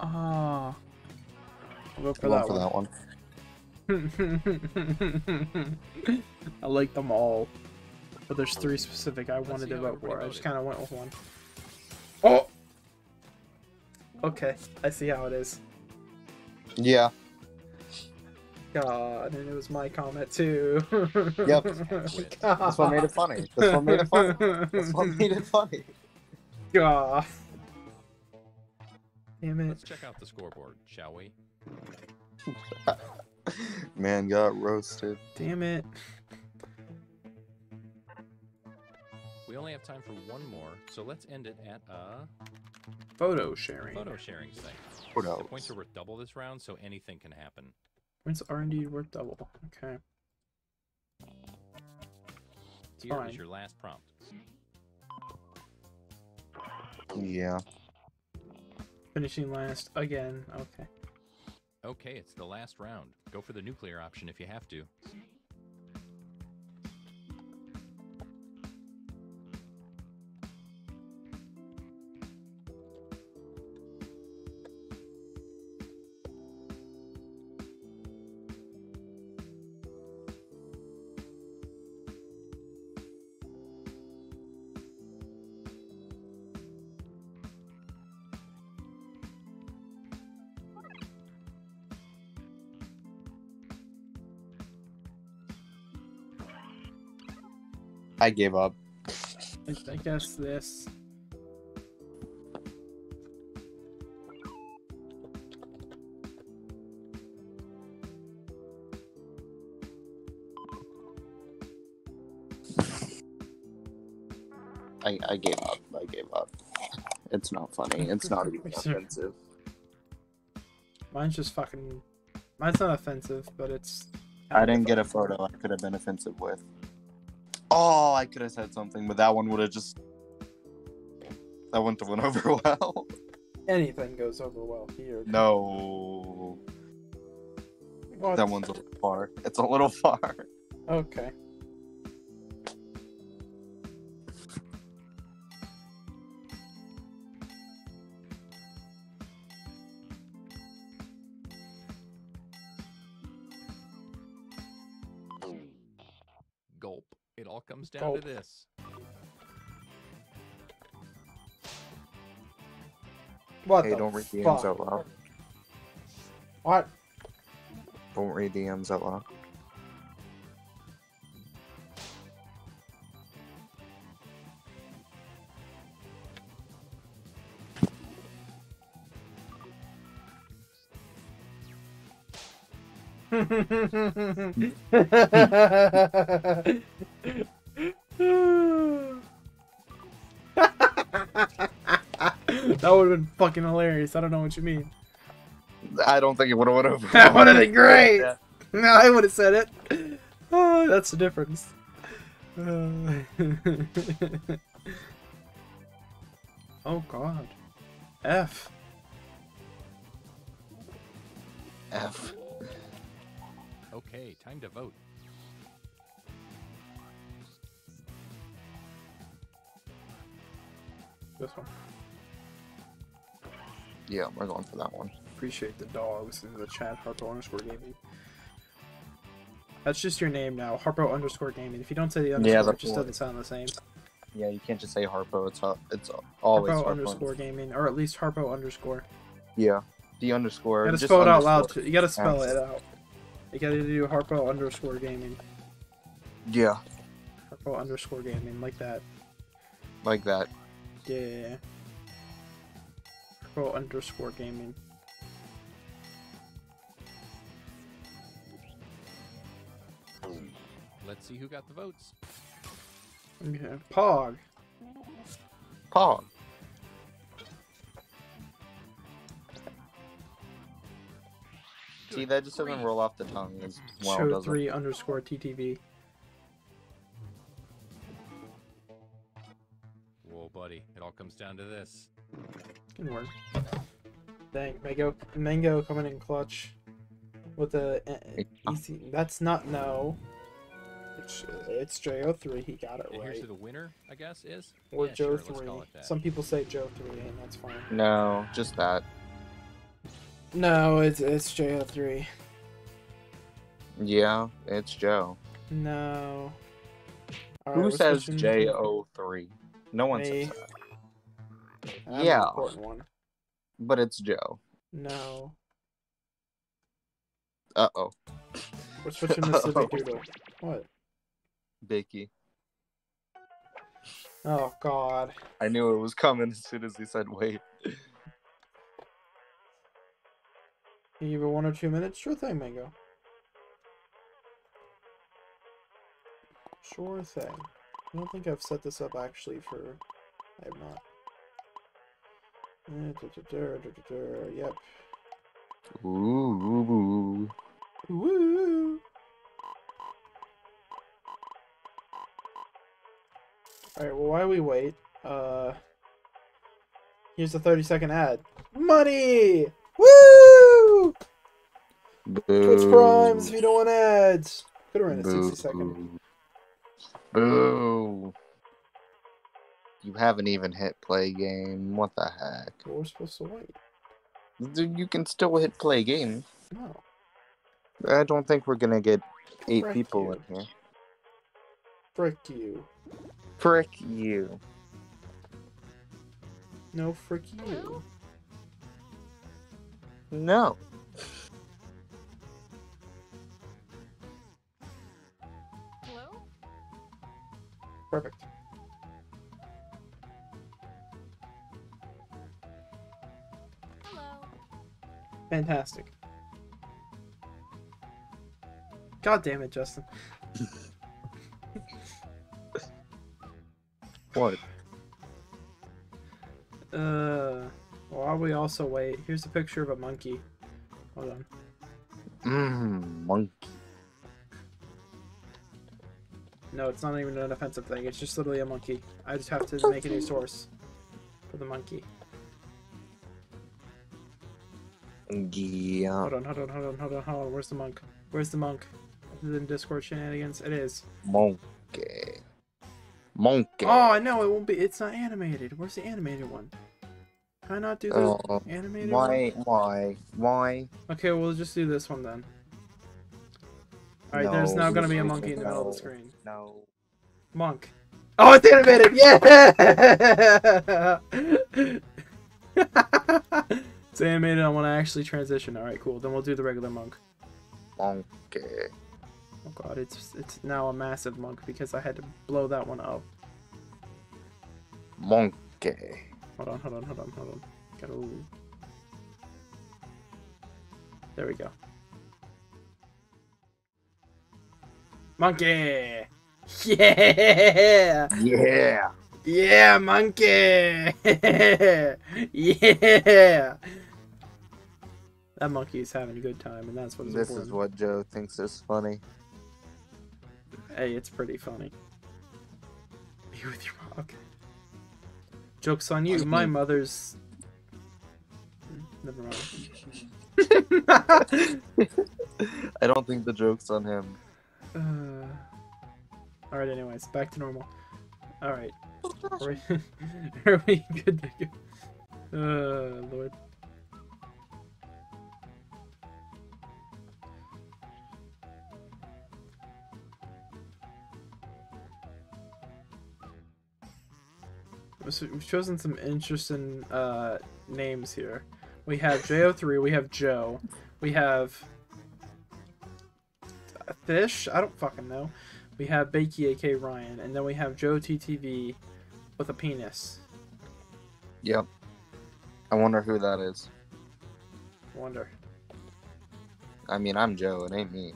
Speaker 1: Ah. I'll go for
Speaker 2: Going
Speaker 1: that
Speaker 2: for
Speaker 1: one.
Speaker 2: that one.
Speaker 1: I like them all. But there's three specific I wanted to vote for. I just kind of went with one. Oh! Okay, I see how it is.
Speaker 2: Yeah.
Speaker 1: God, and it was my comment too.
Speaker 2: Yep. That's what made it funny. That's what made it funny. That's what made it funny.
Speaker 1: God. Damn it.
Speaker 4: Let's check out the scoreboard, shall we?
Speaker 2: Man got roasted.
Speaker 1: Damn it.
Speaker 4: We only have time for one more, so let's end it at a
Speaker 1: Photo sharing.
Speaker 4: photo sharing site.
Speaker 2: What
Speaker 4: The
Speaker 2: else?
Speaker 4: points are worth double this round, so anything can happen.
Speaker 1: Points R&D worth double? Okay.
Speaker 4: Here is
Speaker 1: fine.
Speaker 4: your last prompt.
Speaker 2: Yeah.
Speaker 1: Finishing last again. Okay.
Speaker 4: Okay, it's the last round. Go for the nuclear option if you have to.
Speaker 2: I gave up.
Speaker 1: I, I guess this.
Speaker 2: I, I gave up. I gave up. It's not funny. It's not even offensive.
Speaker 1: Mine's just fucking. Mine's not offensive, but it's.
Speaker 2: I didn't get a photo I could have been offensive with. Oh, I could have said something, but that one would have just. That wouldn't have went over well.
Speaker 1: Anything goes over well here.
Speaker 2: No.
Speaker 1: What?
Speaker 2: That one's a little far. It's a little far.
Speaker 1: Okay.
Speaker 4: Down
Speaker 1: Gulp.
Speaker 4: to this.
Speaker 1: What
Speaker 2: Hey,
Speaker 1: the
Speaker 2: don't read the
Speaker 1: fuck?
Speaker 2: M's out loud.
Speaker 1: What?
Speaker 2: Don't read the M's out loud.
Speaker 1: fucking hilarious. I don't know what you mean.
Speaker 2: I don't think it would have went over.
Speaker 1: That would have been great.
Speaker 2: Yeah.
Speaker 1: No, I would have said it. Oh, that's the difference. Uh, oh God. F.
Speaker 2: F.
Speaker 4: Okay, time to vote.
Speaker 1: This one.
Speaker 2: Yeah, we're going for that one.
Speaker 1: Appreciate the dogs in the chat. Harpo underscore gaming. That's just your name now. Harpo underscore gaming. If you don't say the underscore, it
Speaker 2: that's
Speaker 1: just doesn't sound the same.
Speaker 2: Yeah, you can't just say Harpo. It's uh, it's always
Speaker 1: Harpo
Speaker 2: Harpo.
Speaker 1: underscore gaming, or at least Harpo underscore.
Speaker 2: Yeah, the underscore.
Speaker 1: You gotta
Speaker 2: just
Speaker 1: spell it out loud. You gotta spell
Speaker 2: Yeah.
Speaker 1: it out. You gotta do Harpo underscore gaming.
Speaker 2: Yeah,
Speaker 1: Harpo underscore gaming, like that.
Speaker 2: like that.
Speaker 1: Yeah. Harpo underscore gaming.
Speaker 4: Let's see who got the votes.
Speaker 1: Okay. Pog.
Speaker 2: Pog. See, that just doesn't roll off the tongue as well,
Speaker 1: Show
Speaker 2: does
Speaker 1: three underscore TTV.
Speaker 4: Whoa, buddy. It all comes down to this.
Speaker 1: Can work. Dang, Mango, Mango coming in clutch with the uh, easy. That's not no. It's it's Jo3. He got it
Speaker 4: And here's
Speaker 1: right.
Speaker 4: who the winner, I guess, is?
Speaker 1: Or
Speaker 4: yeah,
Speaker 1: Joe
Speaker 4: sure,
Speaker 1: three.
Speaker 4: call.
Speaker 1: Some people say Joe three, and that's fine.
Speaker 2: No, just that.
Speaker 1: No, it's it's JO3.
Speaker 2: Yeah, it's Joe.
Speaker 1: No. All
Speaker 2: Who says J O three? No one
Speaker 1: Me.
Speaker 2: says that.
Speaker 1: I'm
Speaker 2: Yeah.
Speaker 1: important one.
Speaker 2: But it's Joe.
Speaker 1: No.
Speaker 2: Uh oh.
Speaker 1: We're switching to Civic Doodle. What?
Speaker 2: Bicky.
Speaker 1: Oh God.
Speaker 2: I knew it was coming as soon as he said wait.
Speaker 1: Can you give it one or two minutes? Sure thing, Mango. Sure thing. I don't think I've set this up actually for. I have not. Eh, duh, duh, duh, duh, duh, duh, Yep.
Speaker 2: Ooh.
Speaker 1: Woo! Alright, well, while we wait, uh. Here's a 30 second ad. Money! Woo! Twitch Primes if you don't want ads. Could have ran a 60 second.
Speaker 2: Boo. You haven't even hit play game. What the heck?
Speaker 1: But we're supposed to wait.
Speaker 2: Dude, You can still hit play game.
Speaker 1: No.
Speaker 2: I don't think we're gonna get eight
Speaker 1: Frick
Speaker 2: people
Speaker 1: you.
Speaker 2: in here.
Speaker 1: Frick you.
Speaker 2: Frick you.
Speaker 1: No, frick you.
Speaker 2: No.
Speaker 6: Hello?
Speaker 1: Perfect. Fantastic. God damn it, Justin.
Speaker 2: What?
Speaker 1: Uh, while we also wait, here's a picture of a monkey. Hold on.
Speaker 2: Mmm, monkey.
Speaker 1: No, it's not even an offensive thing. It's just literally a monkey. I just have to make a new source for the monkey.
Speaker 2: Yeah.
Speaker 1: Hold on, hold on, hold on, hold on, hold on. Where's the monk? Where's the monk? Is it in Discord shenanigans? It is.
Speaker 2: Monkey. Monkey.
Speaker 1: Oh, I know it won't be. It's not animated. Where's the animated one? Can I not do the
Speaker 2: Oh,
Speaker 1: animated one?
Speaker 2: Why? Why? Why?
Speaker 1: Okay, we'll just do this one then. Alright, there's now gonna be a monkey in the middle of the screen.
Speaker 2: No.
Speaker 1: Monk. Oh, it's animated! Yeah! it's animated. I want to actually transition. All right, cool. Then we'll do the regular monk.
Speaker 2: Monkey.
Speaker 1: Oh god, it's it's now a massive monk because I had to blow that one up.
Speaker 2: Monkey.
Speaker 1: Hold on, hold on, hold on, hold on. Gotta. There we go. Monkey. Yeah.
Speaker 2: Yeah.
Speaker 1: Yeah, monkey! yeah! That monkey is having a good time, and that's what is
Speaker 2: This
Speaker 1: important.
Speaker 2: is what Joe thinks is funny.
Speaker 1: Hey, it's pretty funny. Be with your mom. Okay. Joke's on you. My mother's. Never mind.
Speaker 2: I don't think the joke's on him.
Speaker 1: Uh, Alright, anyways, back to normal. Alright. Are we, are we good to go? Uh, Lord. So We've chosen some interesting uh, names here. We have JO3, we have Joe, we have Fish, I don't fucking know. We have Bakey AK Ryan, and then we have Joe TTV with a penis.
Speaker 2: Yep. I wonder who that is.
Speaker 1: Wonder.
Speaker 2: I mean, I'm Joe. It ain't me.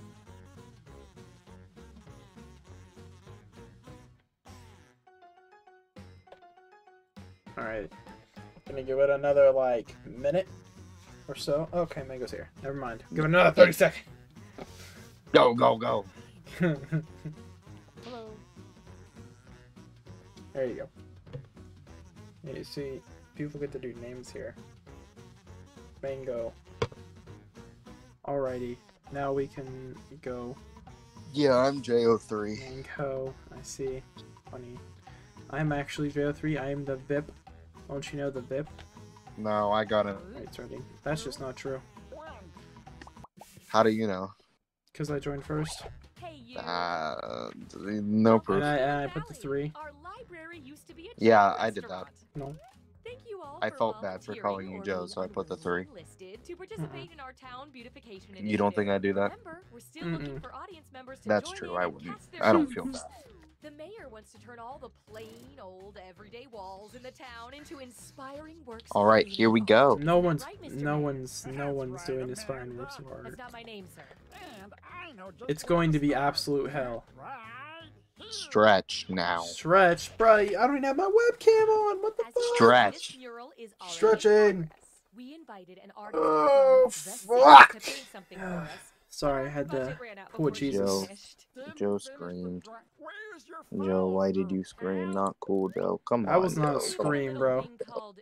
Speaker 1: Alright. Gonna give it another, like, minute or so. Okay, Mango's here. Never mind. Give it another 30 seconds.
Speaker 2: Go, go, go.
Speaker 6: Hello.
Speaker 1: there you go. Yeah, you see, people get to do names here. Mango. Alrighty. Now we can go
Speaker 2: Yeah, I'm JO3.
Speaker 1: Mango. I see. Funny. I'm actually JO3. I am the VIP. Don't you know the VIP?
Speaker 2: No, I got it.
Speaker 1: Right, starting. That's just not true.
Speaker 2: How do you know?
Speaker 1: Because I joined first.
Speaker 7: Hey.
Speaker 2: Uh, no proof.
Speaker 1: And I, and I put the three.
Speaker 7: Our library used to be a
Speaker 2: Yeah, I did that.
Speaker 7: Restaurant.
Speaker 1: No.
Speaker 7: Thank you all
Speaker 2: I felt bad for calling you Joe, so I put the three.
Speaker 7: unlisted To participate in our town beautification
Speaker 2: You don't think I do that?
Speaker 7: Remember, we're still looking
Speaker 1: Mm-mm.
Speaker 7: for audience members to
Speaker 2: That's
Speaker 7: join
Speaker 2: true. I wouldn't. I don't feel bad.
Speaker 7: The mayor wants to turn all the plain old everyday walls in the town into inspiring works.
Speaker 2: All right, here we go.
Speaker 1: No one's
Speaker 7: right,
Speaker 1: no
Speaker 7: Mayor?
Speaker 1: one's no one's doing this fine works of art.
Speaker 7: That's not my name, sir.
Speaker 8: And I know just
Speaker 1: It's going to be absolute hell.
Speaker 8: Right here.
Speaker 2: Stretch now.
Speaker 1: Stretch, bro. I don't even have my webcam on. What the
Speaker 7: As
Speaker 1: fuck?
Speaker 2: Stretch.
Speaker 7: this mural is already in
Speaker 1: Stretching.
Speaker 7: We invited an artist
Speaker 1: Oh,
Speaker 7: from the city
Speaker 1: fuck.
Speaker 7: to paint something for us.
Speaker 1: Sorry, I had to.
Speaker 7: Budget ran
Speaker 1: Poor Jesus.
Speaker 7: finished.
Speaker 8: Didn't
Speaker 2: Joe
Speaker 8: finish
Speaker 2: screamed.
Speaker 8: dra- Where's your
Speaker 2: Joe, why did you scream? Not cool, Joe. Come on.
Speaker 1: That
Speaker 2: on.
Speaker 1: was not a scream. Bro.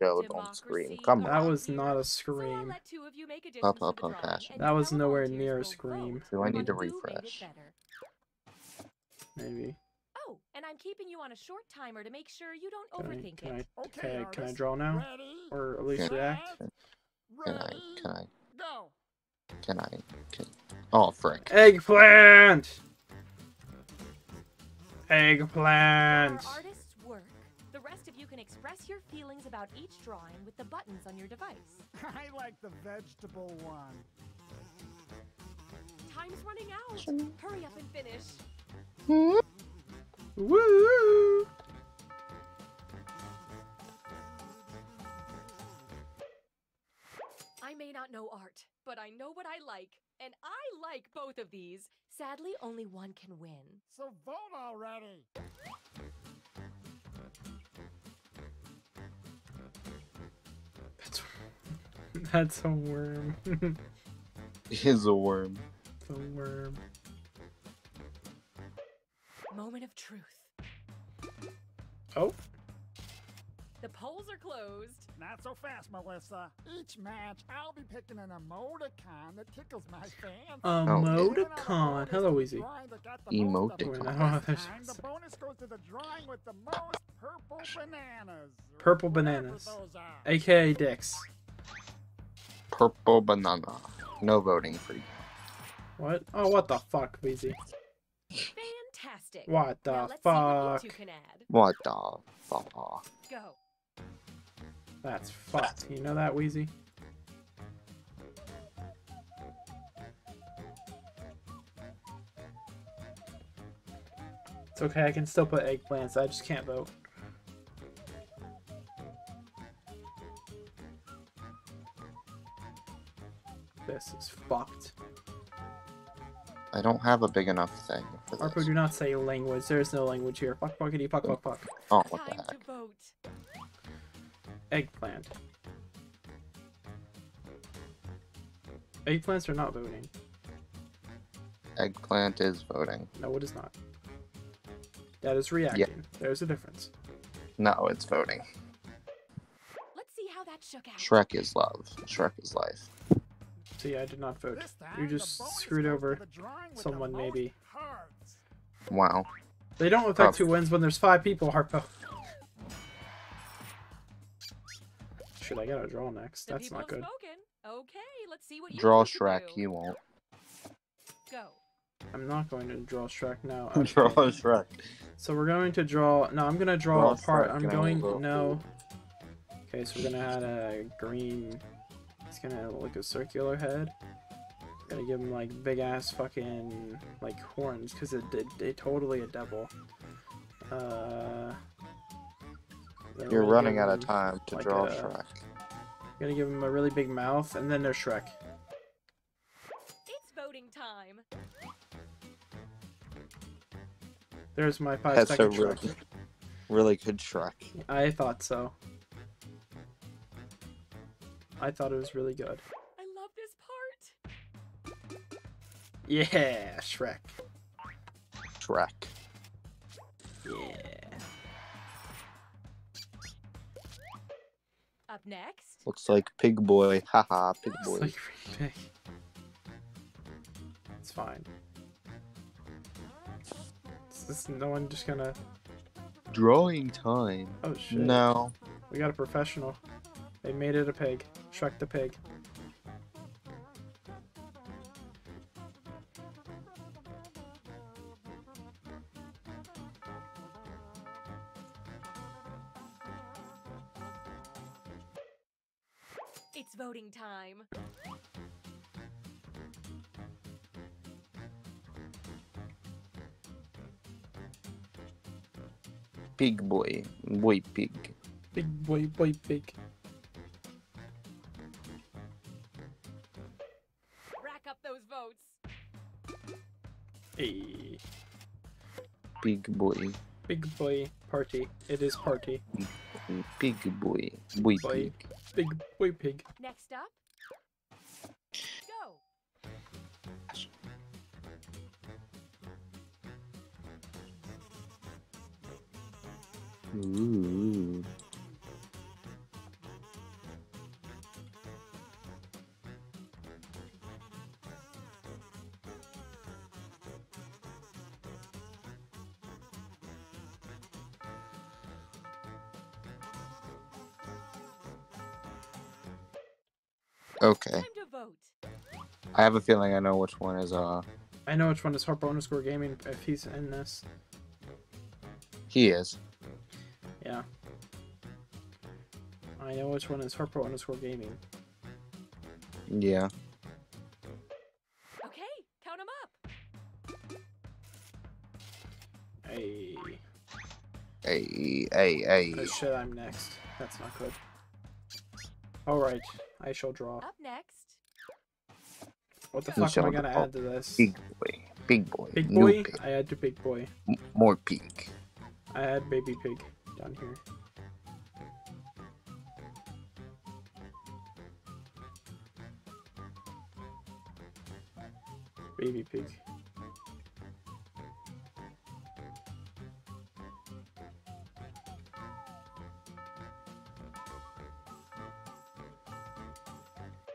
Speaker 2: Joe, don't scream. Come on.
Speaker 7: That
Speaker 1: was not a scream.
Speaker 7: let two of you make additions
Speaker 2: Up,
Speaker 7: to
Speaker 2: up, up, passion.
Speaker 1: That was nowhere near a scream.
Speaker 2: Do I need to
Speaker 7: who made it
Speaker 2: refresh?
Speaker 1: Maybe.
Speaker 7: Oh, and I'm keeping you on a short timer to make sure you don't
Speaker 1: Can I,
Speaker 7: overthink
Speaker 1: can I,
Speaker 7: it.
Speaker 8: Okay,
Speaker 1: can I, can I draw now?
Speaker 8: Ready,
Speaker 1: Or at least react?
Speaker 8: set,
Speaker 2: Can I?
Speaker 8: ready,
Speaker 2: Can I?
Speaker 8: go.
Speaker 2: Can I? Can... Oh, frick.
Speaker 1: Eggplant! Eggplant!
Speaker 7: artist's work. The rest of you can express your feelings about each drawing with the buttons on your device.
Speaker 8: I like the vegetable one.
Speaker 7: Time's running out. Hurry up and finish. Hmm?
Speaker 1: Woo!
Speaker 7: I may not know art, but I know what I like, and I like both of these. Sadly, only one can win.
Speaker 8: So vote already.
Speaker 1: That's, that's a worm.
Speaker 2: Is a worm.
Speaker 1: it's a worm.
Speaker 7: Moment of truth.
Speaker 1: Oh,
Speaker 7: The polls are closed.
Speaker 8: Not so fast, Melissa. Each match, I'll be picking an emoticon that tickles my fans.
Speaker 2: Oh.
Speaker 1: emoticon. Hello, Easy.
Speaker 2: Emoticon.
Speaker 1: Wait, no,
Speaker 8: This
Speaker 1: there's-
Speaker 8: time, the bonus goes to the drawing with the most purple bananas.
Speaker 1: Purple bananas. AKA dicks.
Speaker 2: Purple banana. No voting for you.
Speaker 1: What? Oh, what the fuck, Weezy?
Speaker 7: Fantastic.
Speaker 1: What the
Speaker 7: now let's what
Speaker 1: fuck?
Speaker 7: you two can add.
Speaker 2: What the fuck?
Speaker 7: Go.
Speaker 1: That's fucked. You know that, Wheezy? It's okay, I can still put eggplants, I just can't vote. This is fucked.
Speaker 2: I don't have a big enough thing for
Speaker 1: Harpo, do not say language. There's no language here. Fuck, fuckity, fuck, fuck, fuck.
Speaker 2: Oh, what the heck?
Speaker 1: Eggplant. Eggplants are not voting.
Speaker 2: Eggplant is voting.
Speaker 1: No, it is not. That is reacting. There's a difference.
Speaker 2: No, it's voting.
Speaker 7: Let's see how that shook out.
Speaker 2: Shrek is love. Shrek is life.
Speaker 1: See, I did not vote. You just screwed over
Speaker 8: the drawing with the
Speaker 1: someone, maybe.
Speaker 2: Wow.
Speaker 1: They don't affect
Speaker 2: Oh.
Speaker 1: who wins when there's five people, Harpo. Should I gotta draw next? That's not good.
Speaker 7: Okay, let's see what you
Speaker 2: Draw Shrek. You won't.
Speaker 7: Go.
Speaker 1: I'm not going to draw Shrek now.
Speaker 2: Draw Shrek.
Speaker 1: So we're going to draw. No, I'm gonna draw
Speaker 2: Draw
Speaker 1: a part.
Speaker 2: Shrek
Speaker 1: I'm going.
Speaker 2: will
Speaker 1: No. Okay, so we're gonna add a green. It's gonna look a circular head. Gonna give him like big ass fucking like horns because it did it, totally a devil. Uh.
Speaker 2: You're running out of time to
Speaker 1: like
Speaker 2: draw
Speaker 1: a-
Speaker 2: Shrek.
Speaker 1: Gonna give him a really big mouth, and then there's Shrek.
Speaker 7: It's voting time.
Speaker 1: There's my five
Speaker 2: That's a
Speaker 1: second
Speaker 2: really,
Speaker 1: Shrek.
Speaker 2: really good Shrek.
Speaker 1: I thought so. I thought it was really good.
Speaker 7: I love this part.
Speaker 1: Yeah, Shrek.
Speaker 2: Shrek.
Speaker 1: Yeah.
Speaker 7: Up next.
Speaker 2: Looks like Pig Boy. Haha, Pig
Speaker 1: It's
Speaker 2: Boy.
Speaker 1: like really big. It's fine. Is this no one just gonna?
Speaker 2: Drawing time.
Speaker 1: Oh shit!
Speaker 2: No.
Speaker 1: We got a professional. They made it a pig. Shrek the pig.
Speaker 7: It's voting time.
Speaker 2: Pig boy. Boy pig.
Speaker 1: Big boy, boy pig.
Speaker 2: Pig boy.
Speaker 1: big boy party. It is party.
Speaker 2: Big boy. Boy
Speaker 1: Boy.
Speaker 2: pig.
Speaker 1: Big boy pig.
Speaker 7: Next up. Go.
Speaker 2: Ooh. Okay.
Speaker 7: Time to vote.
Speaker 2: I have a feeling I know which one is uh
Speaker 1: I know which one is Harpo underscore gaming if he's in this.
Speaker 2: he is.
Speaker 1: Yeah. I know which one is Harpo underscore gaming.
Speaker 2: Yeah.
Speaker 7: Okay, count them up.
Speaker 1: Hey.
Speaker 2: Hey, hey, hey.
Speaker 1: Oh shit, I'm next. That's not good. Alright, I shall draw.
Speaker 7: Up next.
Speaker 1: What the
Speaker 2: You
Speaker 1: fuck am I gonna add to this?
Speaker 2: Big boy. Big boy.
Speaker 1: Big
Speaker 2: New
Speaker 1: boy?
Speaker 2: pig.
Speaker 1: I add to big boy.
Speaker 2: M- more pig.
Speaker 1: I add baby pig down here. Baby pig.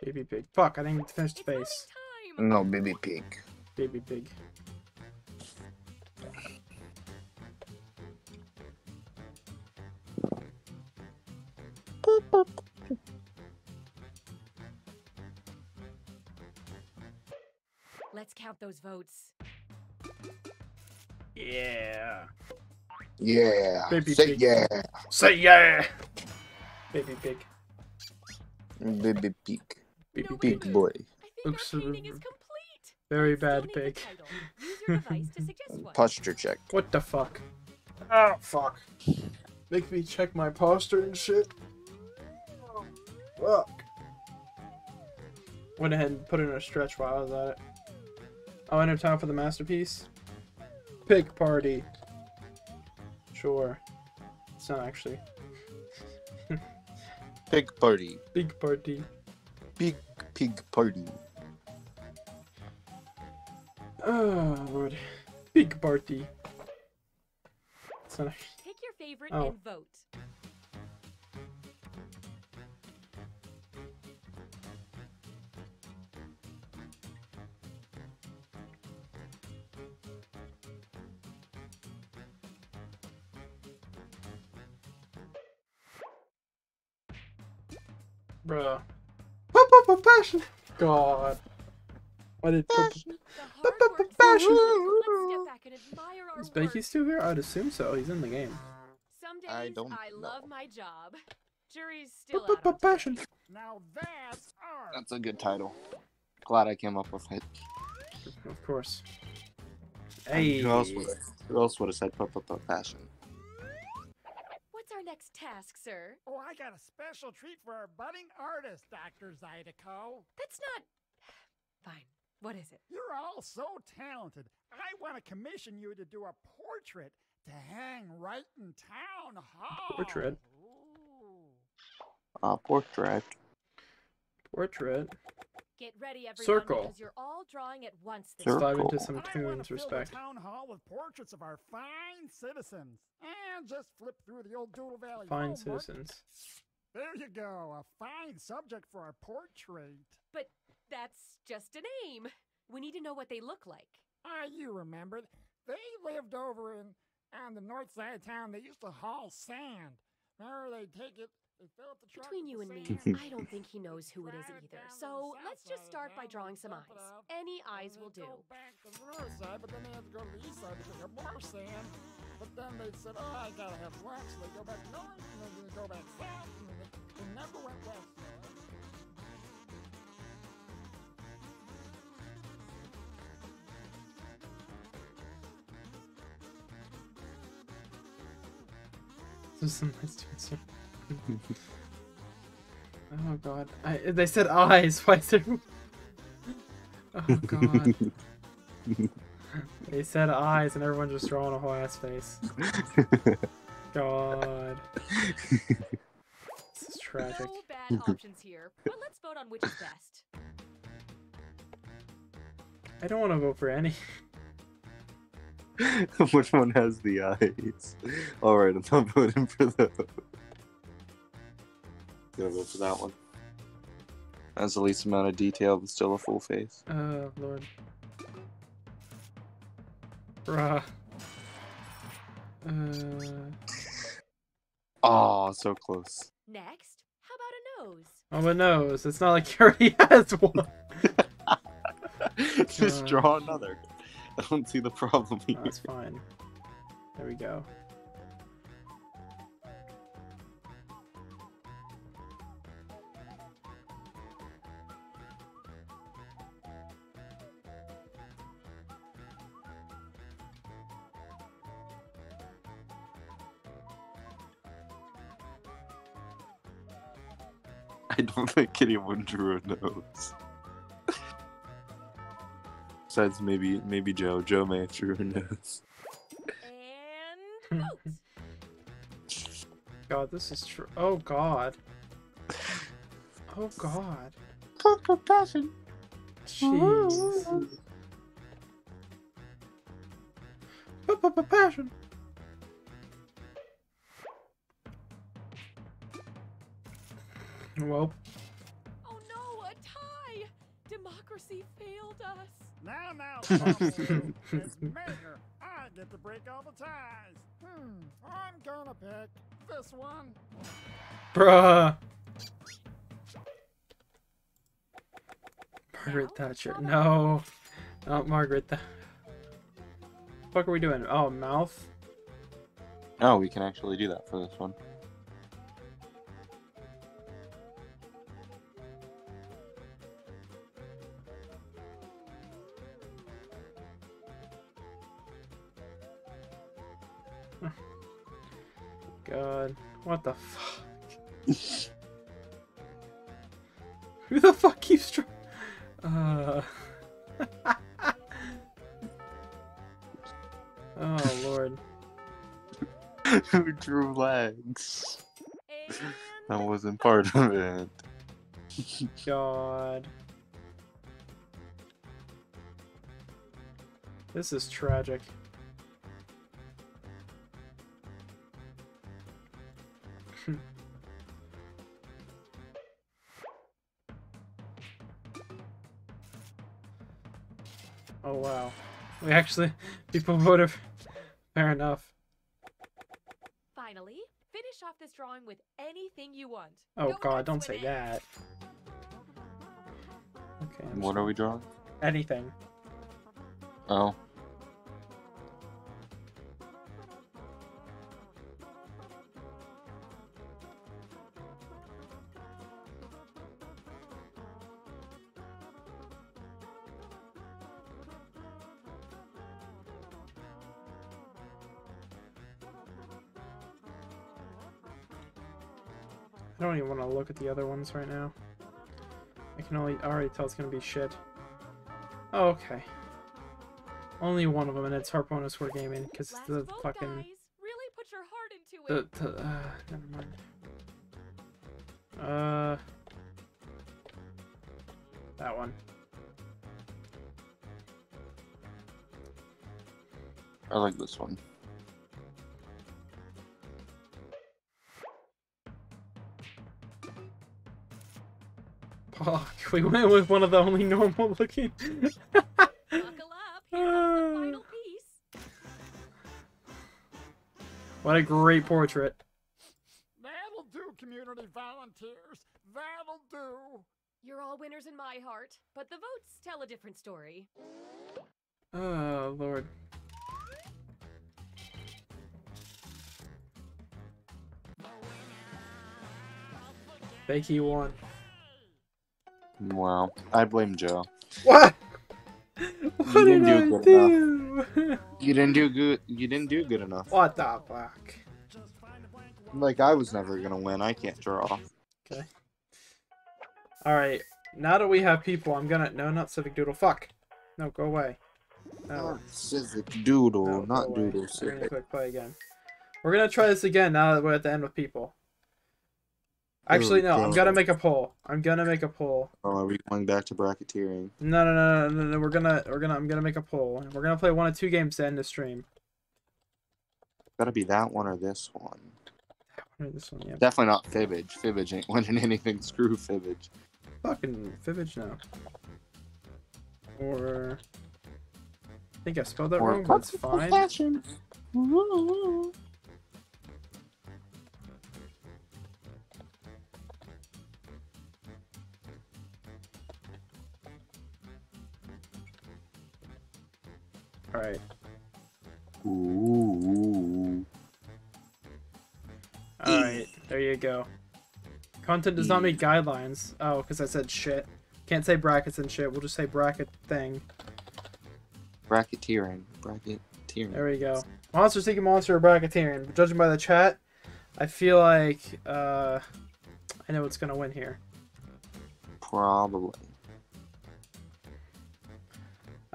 Speaker 1: Baby pig. Fuck, I didn't finish
Speaker 7: It's running
Speaker 1: space.
Speaker 7: time.
Speaker 2: No, baby pig.
Speaker 1: Baby pig.
Speaker 7: Let's count those votes.
Speaker 1: Yeah.
Speaker 2: Yeah.
Speaker 1: Baby
Speaker 2: Say
Speaker 1: pig.
Speaker 2: yeah.
Speaker 1: Say yeah! Baby pig.
Speaker 2: Baby pig.
Speaker 1: Baby
Speaker 7: No,
Speaker 1: pig.
Speaker 2: Big boy.
Speaker 7: I think
Speaker 1: Oops,
Speaker 7: our painting is complete.
Speaker 1: Very bad pig.
Speaker 7: title. Use your device to suggest one.
Speaker 2: Posture check.
Speaker 1: What the fuck? Oh, fuck. Make me check my posture and shit. Fuck. Went ahead and put in a stretch while I was at it. Oh, and time for the masterpiece? Pig party. Sure. It's not actually.
Speaker 2: Pig party.
Speaker 1: Big party.
Speaker 2: Big pig party.
Speaker 1: Oh, lord. Big party. It's not
Speaker 7: Pick your favorite
Speaker 1: Oh.
Speaker 7: and vote.
Speaker 1: Bruh. Pop, pop, pop, passion. God. Why did pop,
Speaker 7: The
Speaker 1: Ba-
Speaker 7: hard
Speaker 1: ba- ba-
Speaker 7: work
Speaker 1: passion.
Speaker 7: Let's step back and admire our
Speaker 1: Is
Speaker 7: work.
Speaker 1: Becky still here? I'd assume so. He's in the game.
Speaker 7: Some days
Speaker 2: I
Speaker 7: I,
Speaker 2: don't
Speaker 7: love
Speaker 2: know.
Speaker 7: my job. Jury's still
Speaker 1: Pop,
Speaker 7: out
Speaker 1: pop,
Speaker 7: on
Speaker 1: passion.
Speaker 8: Now that's art.
Speaker 2: That's a good title. Glad I came up with it.
Speaker 1: Of course. Hey.
Speaker 2: Who else would have? Who else would have said pop up fashion?
Speaker 7: What's our next task, sir?
Speaker 8: Oh, I got a special treat for our budding artist, Dr. Zydeco.
Speaker 7: That's not. Fine. What is it?
Speaker 8: You're all so talented. I want to commission you to do a portrait to hang right in town hall.
Speaker 1: Portrait?
Speaker 8: Ooh.
Speaker 2: Uh, portrait.
Speaker 1: Portrait.
Speaker 7: Get ready, everyone,
Speaker 1: Circle.
Speaker 7: because you're all drawing at once this
Speaker 2: Circle.
Speaker 1: Dive into some
Speaker 8: I want
Speaker 1: tunes.
Speaker 8: to fill
Speaker 1: Respect.
Speaker 8: the town hall with portraits of our fine citizens. And just flip through the old Doodle Valley
Speaker 1: Fine
Speaker 8: homework.
Speaker 1: citizens.
Speaker 8: There you go, a fine subject for our portrait.
Speaker 7: But that's just a name. We need to know what they look like.
Speaker 8: Ah, you remember. They lived over in on the north side of town. They used to haul sand. Remember, they take it,
Speaker 7: between you and me, I don't think he knows who it is either. So let's just start by drawing some eyes. Any eyes will do.
Speaker 8: But then they said, oh, I gotta have wax. They go back north, and then they go back south, and they never went west.
Speaker 1: So is some nice to Oh god. I, they said eyes. Why is there... Oh god. They said eyes and everyone just drawing a whole ass face. God. This is tragic.
Speaker 7: No bad options here, but let's vote on which is best.
Speaker 1: I don't want to vote for any.
Speaker 2: Which one has the eyes? Alright, I'm not voting for those. Gonna go for that one. That's the least amount of detail, but still a full face.
Speaker 1: Oh, Lord. Bruh. Uh,
Speaker 2: Oh, so close.
Speaker 7: Next, how about a nose?
Speaker 1: oh, but nose. It's not like he already has one.
Speaker 2: Just
Speaker 1: Uh.
Speaker 2: draw another. I don't see the problem here.
Speaker 1: That's fine. There we go.
Speaker 2: Don't think anyone drew a nose. Besides maybe maybe Joe. Joe may have drew a nose.
Speaker 7: And vote.
Speaker 1: God, this is true. Oh, God. Oh, God.
Speaker 2: passion.
Speaker 1: Jeez. Passion. Well,
Speaker 7: Democracy failed us.
Speaker 8: Now, now, Swampy, it's Mayor. I get to break all the ties. Hmm, I'm gonna pick this one.
Speaker 1: bruh. Margaret Thatcher. No. Not Margaret. Th- fuck are we doing? Oh, mouth?
Speaker 2: Oh, we can actually do that for this one.
Speaker 1: God. What the fuck? Who the fuck keeps trying? Uh. oh lord.
Speaker 2: Who drew legs? That wasn't part of it.
Speaker 1: God. This is tragic. Oh wow. We actually people voted fair enough.
Speaker 7: finally, finish off this drawing with anything you want.
Speaker 1: Oh
Speaker 7: Go
Speaker 1: god, don't say
Speaker 7: it.
Speaker 1: that. Okay. I'm
Speaker 2: What
Speaker 1: just-
Speaker 2: are we drawing?
Speaker 1: Anything.
Speaker 2: Oh.
Speaker 1: Want to look at the other ones right now. I can only already tell it's gonna be shit. Oh, okay. Only one of them, and it's Harponis Wargaming, because
Speaker 7: Last
Speaker 1: the
Speaker 7: vote,
Speaker 1: fucking
Speaker 7: guys. Really put your heart into
Speaker 1: the
Speaker 7: it.
Speaker 1: the uh, never mind. Uh, that one.
Speaker 2: I like this one.
Speaker 1: Fuck, we went with one of the only normal looking.
Speaker 7: Buckle up. Here comes the final piece.
Speaker 1: what a great portrait.
Speaker 8: That'll do, community volunteers. That'll do.
Speaker 7: You're all winners in my heart, but the votes tell a different story.
Speaker 1: Oh lord. Fakey won.
Speaker 2: Wow. I blame Joe.
Speaker 1: What? What
Speaker 2: didn't
Speaker 1: did I
Speaker 2: do good
Speaker 1: do?
Speaker 2: You didn't do good. You didn't do good enough.
Speaker 1: what the fuck?
Speaker 8: Just find a blank
Speaker 2: Like I was never gonna win. I can't draw. Okay.
Speaker 1: All right. Now that we have people, I'm gonna no, not Civic Doodle. Fuck. No, go away. No.
Speaker 2: Not Civic Doodle,
Speaker 1: no,
Speaker 2: not. Doodle
Speaker 1: We're gonna
Speaker 2: Civic.
Speaker 1: click play again. We're gonna try this again now that we're at the end with people. Actually, no. I'm gonna make a poll. I'm gonna make a poll.
Speaker 2: Oh, are we going back to bracketeering?
Speaker 1: No, no, no, no, no, no. We're gonna, we're gonna, I'm gonna make a poll. We're gonna play one of two games to end the stream.
Speaker 2: Gotta be that one or this one.
Speaker 1: That one or This one, yeah.
Speaker 2: Definitely not Fibbage. Fibbage ain't winning anything. Screw Fibbage.
Speaker 1: Fucking Fibbage now. Or I think I spelled that wrong, but it's fine.
Speaker 2: Fashion.
Speaker 1: Right.
Speaker 2: Ooh.
Speaker 1: All right. There you go. Content does not meet guidelines. Oh, because I said shit. Can't say brackets and shit. We'll just say bracket thing.
Speaker 2: Bracketeering. Bracketeering.
Speaker 1: There we go. Monster seeking monster or bracketeering. Judging by the chat, I feel like uh, I know what's gonna win here.
Speaker 2: Probably.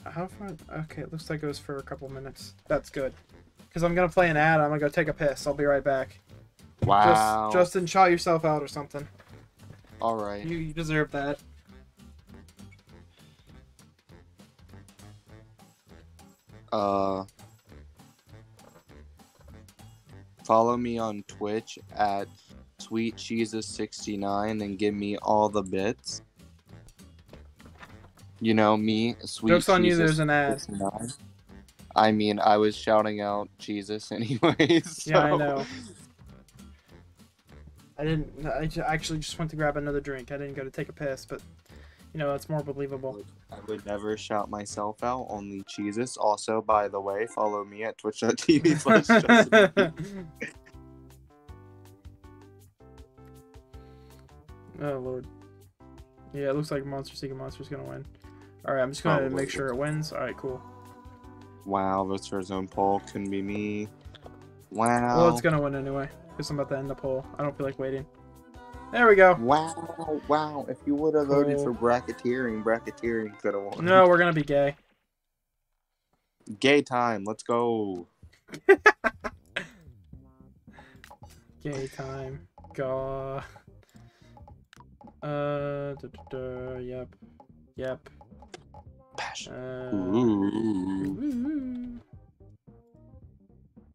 Speaker 1: How far? Okay, it looks like it was for a couple minutes. That's good. Because I'm gonna play an ad. I'm gonna go take a piss. I'll be right back.
Speaker 2: Wow.
Speaker 1: Just, Justin, shout yourself out or something.
Speaker 2: All right.
Speaker 1: You, you deserve that.
Speaker 2: Uh. Follow me on Twitch at Sweet Jesus 69 and give me all the bits. You know me, Sweet
Speaker 1: Jokes on you. There's an ad.
Speaker 2: I mean, I was shouting out Jesus anyways.
Speaker 1: Yeah, I know. I didn't. I actually just went to grab another drink. I didn't go to take a piss, but you know it's more believable.
Speaker 2: I would never shout myself out, only Jesus. Also, by the way, follow me at twitch.tv slash
Speaker 1: oh lord. Yeah, it looks like Monster Seeking Monster's gonna win. All right, I'm just gonna make sure it wins. All right, cool.
Speaker 2: Wow, votes for his own poll. Couldn't be me. Wow.
Speaker 1: Well, it's gonna win anyway. Because I'm about to end the poll. I don't feel like waiting. There we go.
Speaker 2: Wow, wow. If you would have voted for bracketeering, bracketeering could have won.
Speaker 1: No, we're gonna be gay.
Speaker 2: Gay time. Let's go.
Speaker 1: Gay time. Gaw. Uh, duh, duh, duh, yep. Yep.
Speaker 2: Passion.
Speaker 1: Uh,
Speaker 2: Ooh.
Speaker 1: ooh.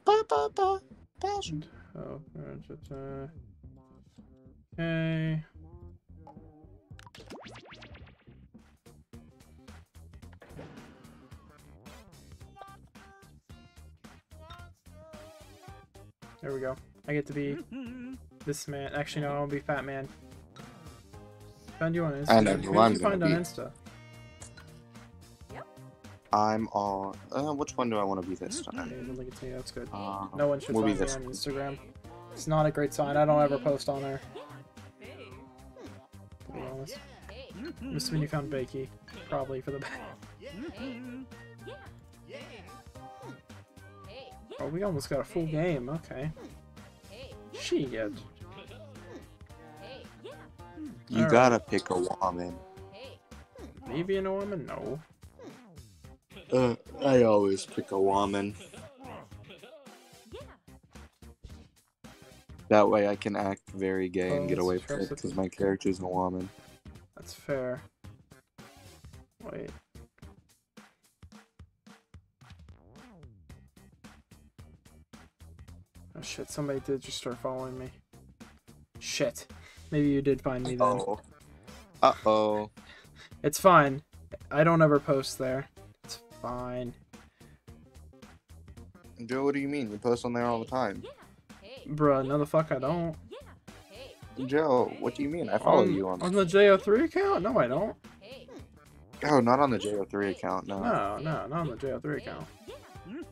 Speaker 2: Ba, ba, ba. Passion.
Speaker 1: Oh, uh, duh, duh. okay. There we go. I get to be this man. Actually, no, I'll be Fat Man. Found you on Insta.
Speaker 2: I know
Speaker 1: Who
Speaker 2: who
Speaker 1: did
Speaker 2: I'm
Speaker 1: you
Speaker 2: gonna
Speaker 1: find on
Speaker 2: be.
Speaker 1: Insta?
Speaker 2: I'm on. Uh, which one do I want to be this time?
Speaker 1: the link it to you. That's good.
Speaker 2: Uh,
Speaker 1: No one should
Speaker 2: we'll
Speaker 1: find me
Speaker 2: this
Speaker 1: on. Instagram. It's not a great sign. I don't ever post on there. To be honest. This when you found Bakey. Probably for the best. Oh, we almost got a full game. Okay. She Shit.
Speaker 2: You
Speaker 1: Alright.
Speaker 2: gotta pick a woman.
Speaker 1: Maybe an woman? No.
Speaker 2: Uh, I always pick a woman. That way I can act very gay and get away from it because my character's a woman.
Speaker 1: That's fair. Wait. Oh shit, somebody did just start following me. Shit. Maybe you did find me then.
Speaker 2: Oh. Uh oh.
Speaker 1: It's fine. I don't ever post there. It's fine.
Speaker 2: Joe, what do you mean? You post on there all the time.
Speaker 1: Bruh, no the fuck I don't.
Speaker 2: Joe, what do you mean? I follow
Speaker 1: on,
Speaker 2: you on.
Speaker 1: on the JO3 account? No, I don't.
Speaker 2: Oh, not on the JO3 account. No,
Speaker 1: No, no, not on the JO3 account.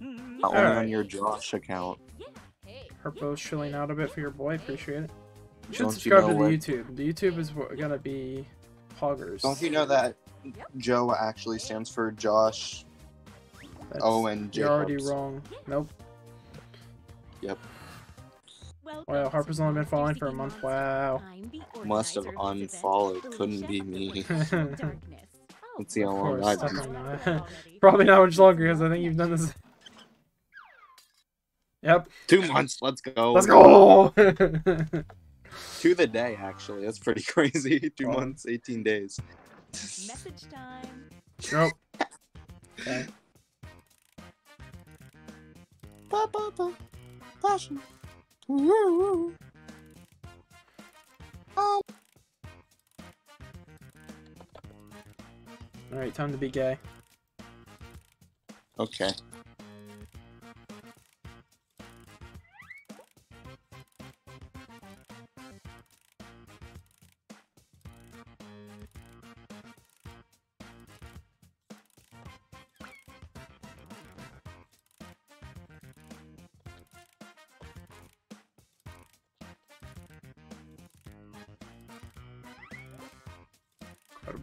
Speaker 2: Not only on your Josh account.
Speaker 1: Harpo's chilling out a bit for your boy. Appreciate it. You should
Speaker 2: Don't you
Speaker 1: subscribe
Speaker 2: know
Speaker 1: to the
Speaker 2: what-
Speaker 1: YouTube. The YouTube is gonna be Poggers.
Speaker 2: Don't you know that Joe actually stands for Josh
Speaker 1: That's-
Speaker 2: Owen
Speaker 1: You're already wrong. Nope.
Speaker 2: Yep.
Speaker 1: Wow, Harpo's only been following for a month. Wow.
Speaker 2: Must have unfollowed. Couldn't be me. Let's see how long
Speaker 1: course,
Speaker 2: I've been.
Speaker 1: Probably not much longer because I think you've done this. Yep.
Speaker 2: Two months. Let's go.
Speaker 1: Let's go.
Speaker 2: To the day, actually. That's pretty crazy. Two
Speaker 1: Oh.
Speaker 2: months, 18 days.
Speaker 6: Message time.
Speaker 1: nope. Okay.
Speaker 2: Ba, ba, ba. Passion. Woo, woo.
Speaker 1: All right, time to be gay.
Speaker 2: Okay.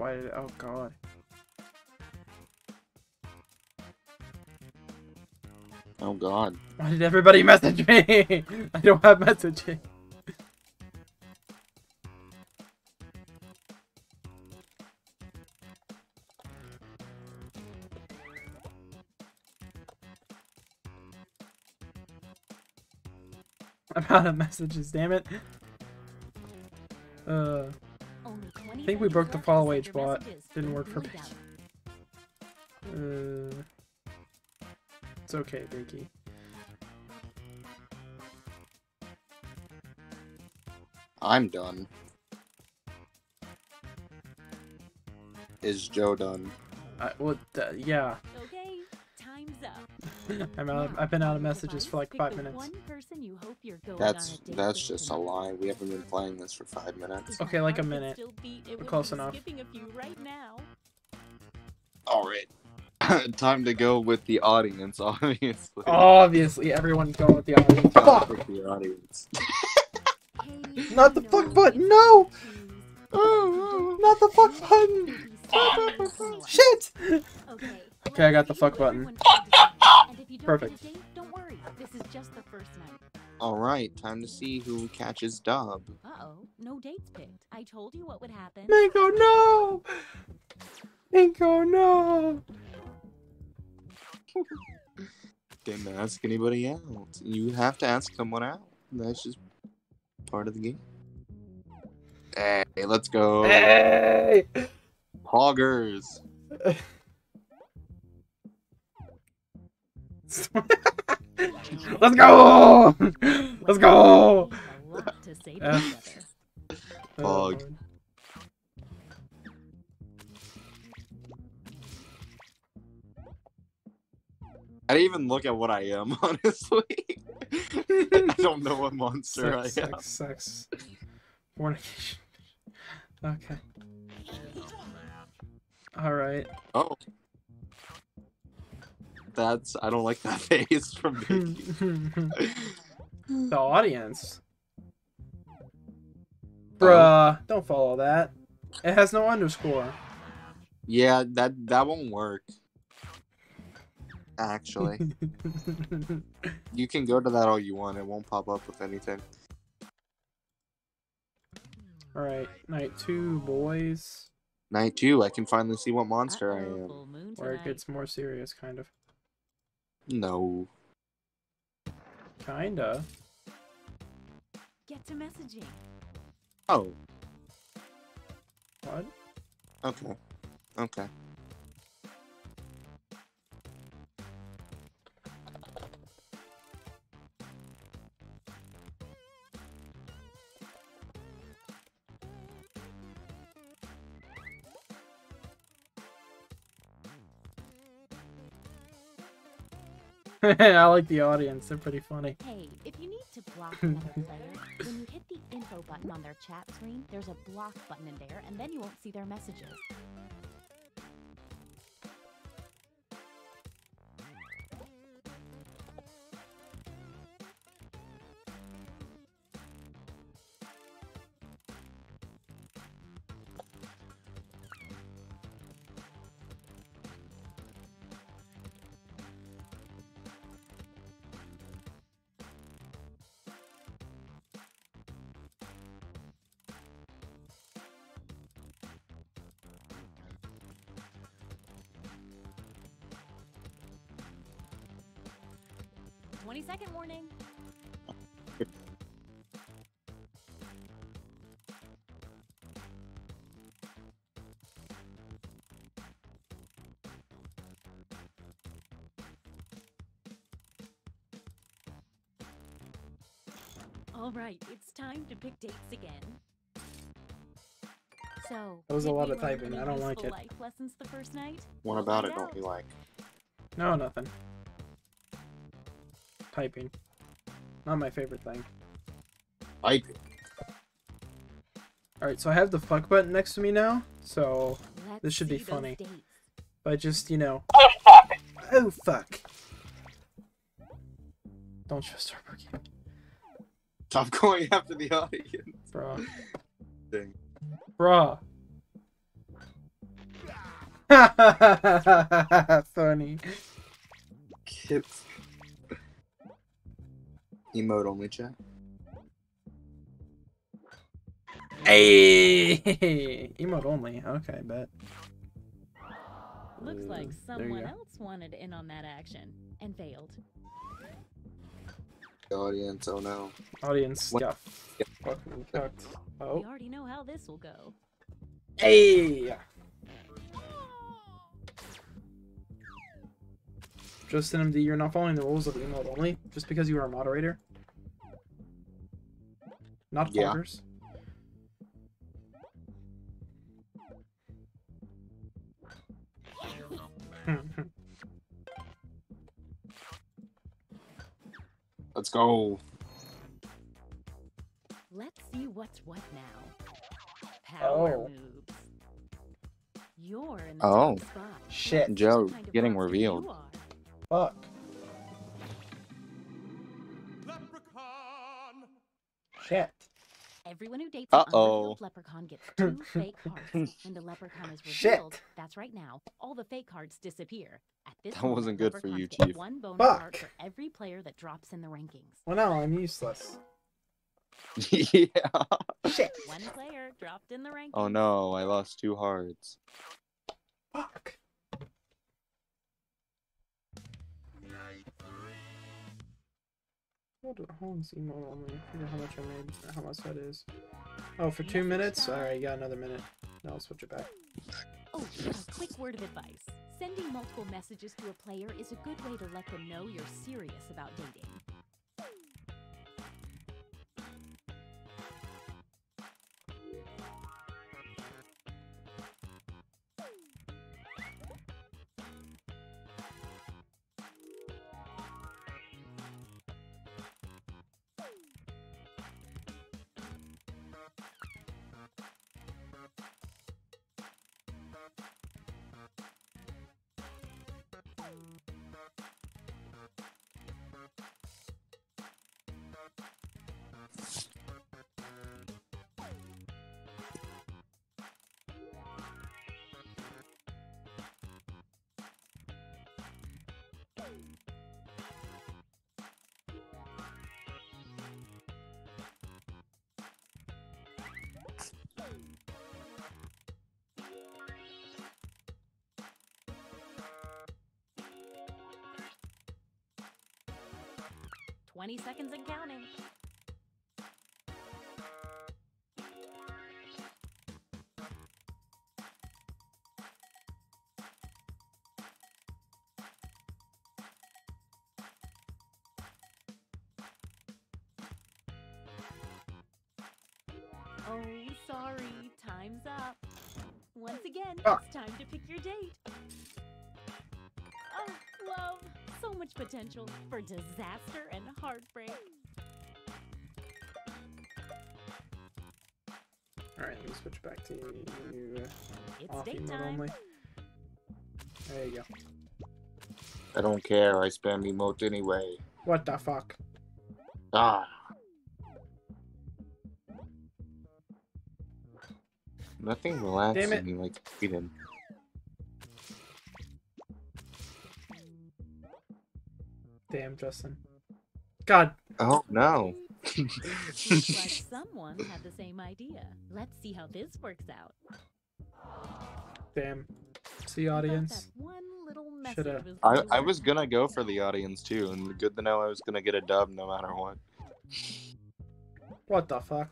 Speaker 1: Why did? Oh God.
Speaker 2: Oh God.
Speaker 1: Why did everybody message me? I don't have messaging. I'm out of messages, damn it. Uh,
Speaker 6: I
Speaker 1: think we broke the follow age bot. Didn't work for Becky. uh, it's okay, Beaky.
Speaker 2: I'm done. Is Joe done?
Speaker 1: I, well, uh, yeah.
Speaker 6: Okay, time's up.
Speaker 1: I'm out. I've been out of messages for like five
Speaker 6: the
Speaker 1: minutes.
Speaker 2: That's
Speaker 6: on a
Speaker 2: that's just a lie. We haven't been playing this for five minutes.
Speaker 1: Okay, like a minute.
Speaker 6: still beat, it
Speaker 1: Close enough.
Speaker 6: A few right now.
Speaker 2: All right. Time to go with the audience, obviously.
Speaker 1: Obviously, everyone going with the audience. Fuck!
Speaker 2: pick the audience.
Speaker 1: Not the fuck button, no!
Speaker 6: to.
Speaker 1: Not the fuck button! Shit!
Speaker 6: Okay,
Speaker 1: Okay, I got the fuck button.
Speaker 6: everyone can decide. And if you don't
Speaker 1: Perfect.
Speaker 2: All right. Time to see who catches Dub.
Speaker 6: Uh-oh, no dates picked. I told you what would happen.
Speaker 1: Minko, no! Minko, no!
Speaker 2: Didn't ask anybody out. You have to ask someone out. That's just part of the game. Hey, let's go.
Speaker 1: Hey!
Speaker 2: Hoggers.
Speaker 1: Let's go! Let's go!
Speaker 6: We have a lot to say to each other.
Speaker 2: Fog. I didn't even look at what I am, honestly. I don't know what monster
Speaker 1: sex,
Speaker 2: I am.
Speaker 1: sex, sex. Fornication. Okay. Alright.
Speaker 2: Oh. That's I don't like that face from Vicky.
Speaker 1: the audience. Um, Bruh, don't follow that. It has no underscore.
Speaker 2: yeah, that that won't work. Actually, you can go to that all you want. It won't pop up with anything.
Speaker 1: Alright, night two, boys.
Speaker 2: Night two, I can finally see what monster I am.
Speaker 6: full
Speaker 1: Where it gets more serious, kind of.
Speaker 2: No.
Speaker 1: Kinda.
Speaker 6: Get to messaging.
Speaker 2: Oh.
Speaker 1: What?
Speaker 2: Okay. Okay.
Speaker 1: I like the audience, they're pretty funny.
Speaker 6: Hey, if you need to block another player, when you hit the info button on their chat screen, there's a block button in there, and then you won't see their messages. Right, it's time to pick dates again. So,
Speaker 1: That was a lot of typing. I don't like it.
Speaker 6: Life lessons the first night.
Speaker 2: What about it don't you like?
Speaker 1: No, nothing. Typing. Not my favorite thing.
Speaker 2: I
Speaker 1: Alright, so I have the fuck button next to me now, so
Speaker 6: Let's
Speaker 1: This should be funny.
Speaker 6: dates.
Speaker 1: if I just, you know. Oh fuck! Oh fuck! Don't trust our bookie,
Speaker 2: stop going after the audience.
Speaker 1: bruh.
Speaker 2: Dang.
Speaker 1: Bruh. Funny.
Speaker 2: Kids. Emote only chat.
Speaker 1: Hey! Emote only. Okay, bet.
Speaker 6: Looks like
Speaker 1: there you
Speaker 6: someone else wanted in on that action and failed.
Speaker 2: The audience, oh no.
Speaker 1: Audience
Speaker 2: What-
Speaker 1: got fucking cooked. Oh.
Speaker 6: We already know how this will go.
Speaker 1: Hey! Justin MD, you're not following the rules of emote only just because you are a moderator. Not
Speaker 2: Yeah.
Speaker 1: followers.
Speaker 2: Let's go.
Speaker 6: Let's see what's what now. Power
Speaker 1: Oh.
Speaker 6: moves. You're in the
Speaker 2: Oh.
Speaker 6: spot.
Speaker 1: Shit.
Speaker 2: Joe,
Speaker 6: kind of
Speaker 2: getting revealed.
Speaker 6: you are.
Speaker 1: Fuck. Shit.
Speaker 6: Everyone who dates
Speaker 2: Uh-oh.
Speaker 6: unrevealed leprechaun gets two fake cards. When the leprechaun is
Speaker 1: Shit.
Speaker 6: that's right now, all the fake cards disappear. At this
Speaker 2: That
Speaker 6: moment,
Speaker 2: wasn't good for you,
Speaker 6: leprechauns get
Speaker 2: Chief.
Speaker 6: One bonus
Speaker 1: Fuck.
Speaker 6: card for every player that drops in the rankings.
Speaker 1: Well, now I'm useless.
Speaker 2: yeah.
Speaker 1: Shit.
Speaker 6: One player dropped in the rankings.
Speaker 2: Oh no, I lost two hearts.
Speaker 1: Fuck. Hold on, hold on, see more only. Figure how much I made, or how much that is. Oh, for two minutes? Alright, you got another minute. Now I'll switch it back.
Speaker 6: Oh, a quick word of advice. Sending multiple messages to a player is a good way to let them know you're serious about dating. Twenty seconds and counting. So much potential for disaster and heartbreak.
Speaker 1: Alright, let me switch back to
Speaker 6: It's
Speaker 1: off
Speaker 6: date
Speaker 1: emote
Speaker 6: time.
Speaker 1: only. There you go.
Speaker 2: I don't care, I spam emote anyway.
Speaker 1: What the fuck?
Speaker 2: Ah. Nothing relaxing like Sweden.
Speaker 1: Damn, Justin. God.
Speaker 2: Oh no.
Speaker 6: Looks like someone had the same idea. Let's see how this works out.
Speaker 1: Damn. See,
Speaker 6: What
Speaker 1: audience.
Speaker 6: That one little message
Speaker 1: Shoulda.
Speaker 6: was
Speaker 2: I, I was gonna go for the audience too, and good to know I was gonna get a dub no matter what.
Speaker 1: What the fuck?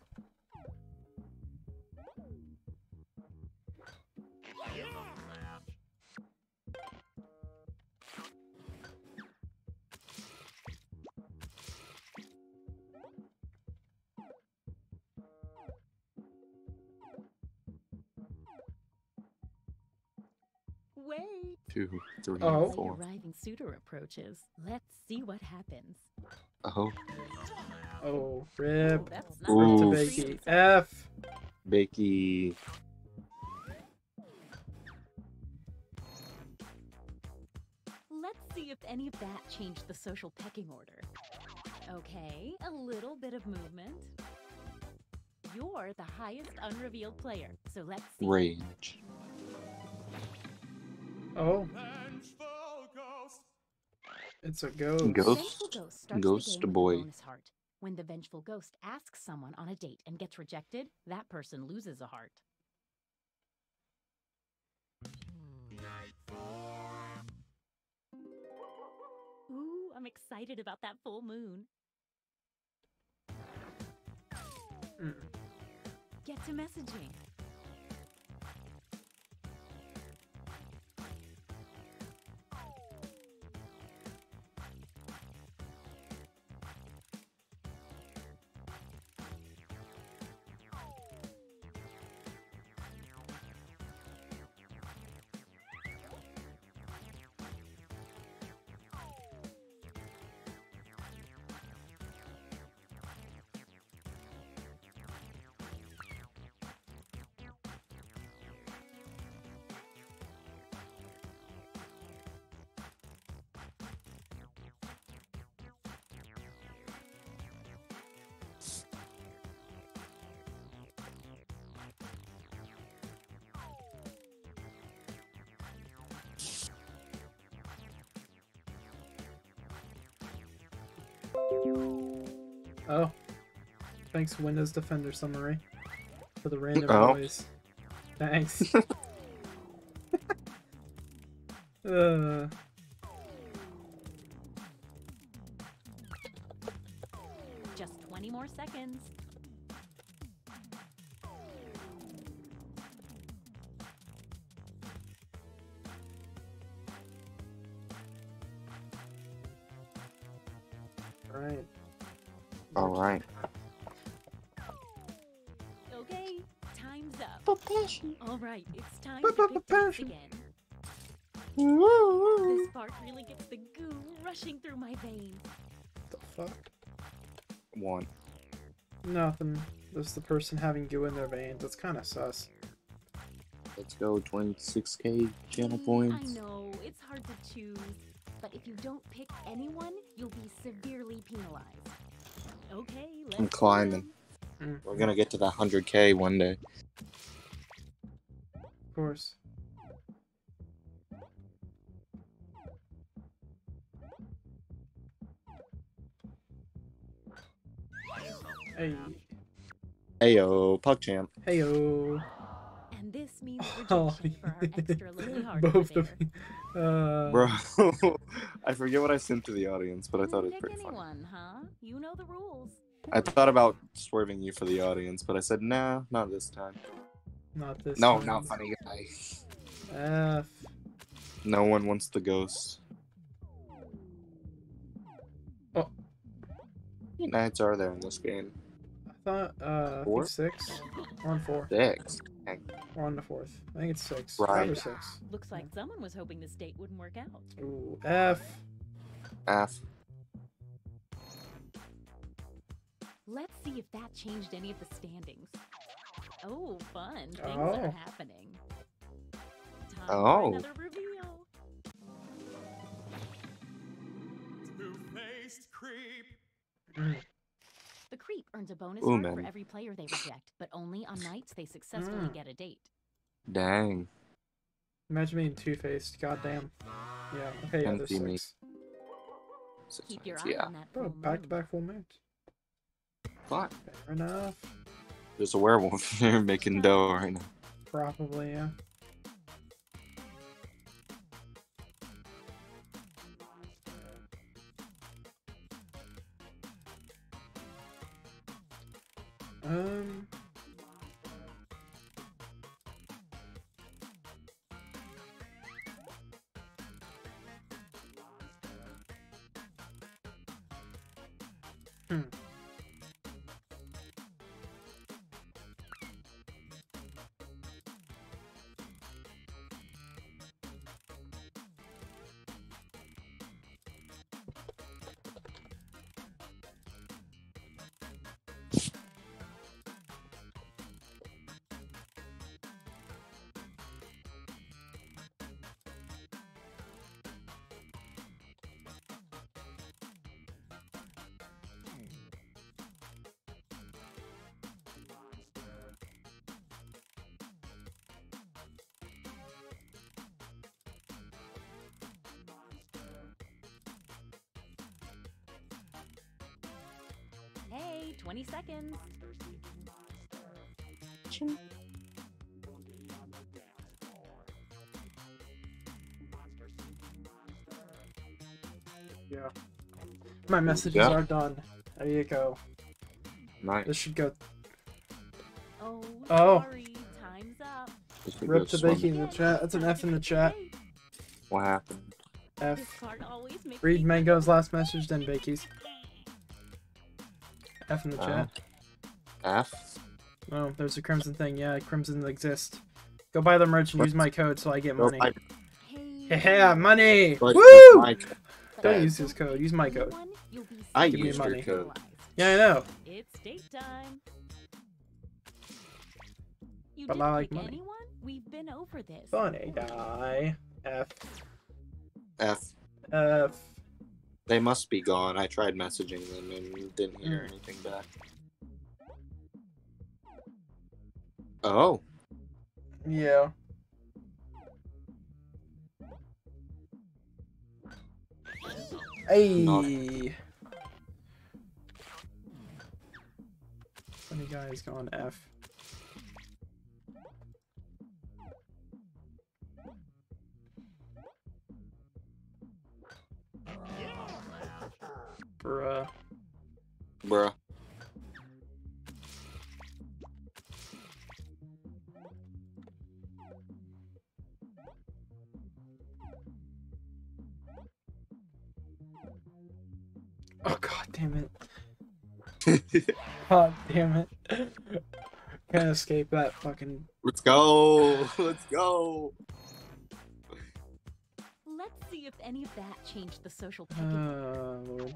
Speaker 1: Oh.
Speaker 6: The arriving suitor approaches. Let's see what happens.
Speaker 2: Oh,
Speaker 1: Oh,
Speaker 6: Oh,
Speaker 1: rip.
Speaker 6: that's.
Speaker 1: To
Speaker 6: a
Speaker 1: Bakey.
Speaker 6: treat.
Speaker 1: F.
Speaker 2: Bakey.
Speaker 6: Let's see if any of that changed the social pecking order. Okay, a little bit of movement. You're the highest unrevealed player, so let's see.
Speaker 2: Rage.
Speaker 1: Oh. It's a ghost.
Speaker 2: Ghost.
Speaker 6: Ghost
Speaker 2: Ghost
Speaker 6: the game with a
Speaker 2: boy.
Speaker 6: heart. When the Vengeful Ghost asks someone on a date and gets rejected, that person loses a heart. Ooh, I'm excited about that full moon.
Speaker 1: Mm.
Speaker 6: Get to messaging.
Speaker 1: Oh. Thanks, Windows Defender Summary. For the random
Speaker 2: Oh.
Speaker 1: noise. Thanks. uh,
Speaker 6: to
Speaker 1: ba-
Speaker 6: pick
Speaker 1: ba-
Speaker 6: dates
Speaker 1: passion.
Speaker 6: again. This part really gets the goo rushing through my veins.
Speaker 1: the fuck?
Speaker 2: One.
Speaker 1: Nothing. Just the person having goo in their veins. It's kind of sus.
Speaker 2: Let's go. 26k channel
Speaker 6: See,
Speaker 2: points.
Speaker 6: I know, it's hard to choose. But if you don't pick anyone, you'll be severely penalized. Okay, let's
Speaker 2: I'm climbing.
Speaker 6: then. Mm.
Speaker 2: We're gonna get to that 100k one day. Ayo, puck champ.
Speaker 1: heyo.
Speaker 6: And this means
Speaker 1: Oh,
Speaker 6: rejection for our extra lonely heart
Speaker 1: Both
Speaker 6: of
Speaker 1: the.
Speaker 6: there.
Speaker 1: Uh,
Speaker 2: Bro, I forget what I sent to the audience, but I thought it was
Speaker 6: Pick
Speaker 2: pretty funny.
Speaker 6: anyone, huh? You know the rules.
Speaker 2: I thought about swerving you for the audience, but I said, nah, not this time.
Speaker 1: Not this.
Speaker 2: No,
Speaker 1: time.
Speaker 2: not funny guy.
Speaker 1: F.
Speaker 2: No one wants the ghost.
Speaker 1: Oh.
Speaker 2: How many knights are there in this game?
Speaker 1: I thought uh I think six. We're four.
Speaker 2: Six.
Speaker 1: We're the fourth. I think it's six.
Speaker 2: Right.
Speaker 1: Five or six.
Speaker 6: Looks like someone was hoping this date wouldn't work out.
Speaker 1: Ooh, F.
Speaker 2: F.
Speaker 6: Let's see if that changed any of the standings. Oh, fun. Things
Speaker 1: Oh.
Speaker 6: are happening. Time
Speaker 2: Oh.
Speaker 6: for another reveal.
Speaker 1: Mm.
Speaker 6: The creep earns a bonus
Speaker 2: Ooh,
Speaker 6: for every player they reject, but only on nights they successfully
Speaker 1: Mm.
Speaker 6: get a date.
Speaker 2: Dang.
Speaker 1: Imagine being two faced. Goddamn. Yeah. Okay. Yeah. There's
Speaker 2: Empty me.
Speaker 1: six.
Speaker 2: Six
Speaker 6: Keep your eye
Speaker 2: yeah.
Speaker 6: on that
Speaker 1: Bro, back to
Speaker 6: moon.
Speaker 1: back full moons.
Speaker 2: Fine.
Speaker 1: Fair enough.
Speaker 2: There's a werewolf here making dough right now.
Speaker 1: Probably. Yeah. Um.
Speaker 6: 20 seconds.
Speaker 1: Yeah. My messages
Speaker 2: Yeah.
Speaker 1: are done. There you go.
Speaker 2: Nice.
Speaker 1: This should go.
Speaker 6: Oh,
Speaker 1: Oh.
Speaker 6: sorry. Time's up.
Speaker 1: Rip to
Speaker 2: swim.
Speaker 1: Becky in the chat. That's an F in the chat.
Speaker 2: What happened?
Speaker 1: F.
Speaker 6: card always makes
Speaker 1: Read Mango's last message, then Bakey's. F in the
Speaker 2: Uh,
Speaker 1: chat.
Speaker 2: F.
Speaker 1: Oh, there's a Crimson thing. Yeah, Crimson exists. Go buy the merch and
Speaker 2: What?
Speaker 1: use my code so I get money.
Speaker 2: buy-
Speaker 1: Yeah, money!
Speaker 2: but
Speaker 1: Woo! Don't use his code. Use my code.
Speaker 6: one, you'll be
Speaker 2: I
Speaker 1: Give me
Speaker 2: used your code.
Speaker 1: Yeah, I know.
Speaker 6: It's date time. You
Speaker 1: But
Speaker 6: didn't
Speaker 1: I like money.
Speaker 6: anyone? We've been over this.
Speaker 1: Funny guy. F.
Speaker 2: F.
Speaker 1: F.
Speaker 2: They must be gone. I tried messaging them and didn't hear
Speaker 1: Mm.
Speaker 2: anything back. Oh.
Speaker 1: Yeah. Hey. Funny guy is gone F. Bruh.
Speaker 2: Bruh.
Speaker 1: Oh god damn it. God damn it. Can't escape that fucking
Speaker 2: Let's go. Let's go.
Speaker 6: Let's see if any of that changed the social
Speaker 1: uh,
Speaker 6: pecking.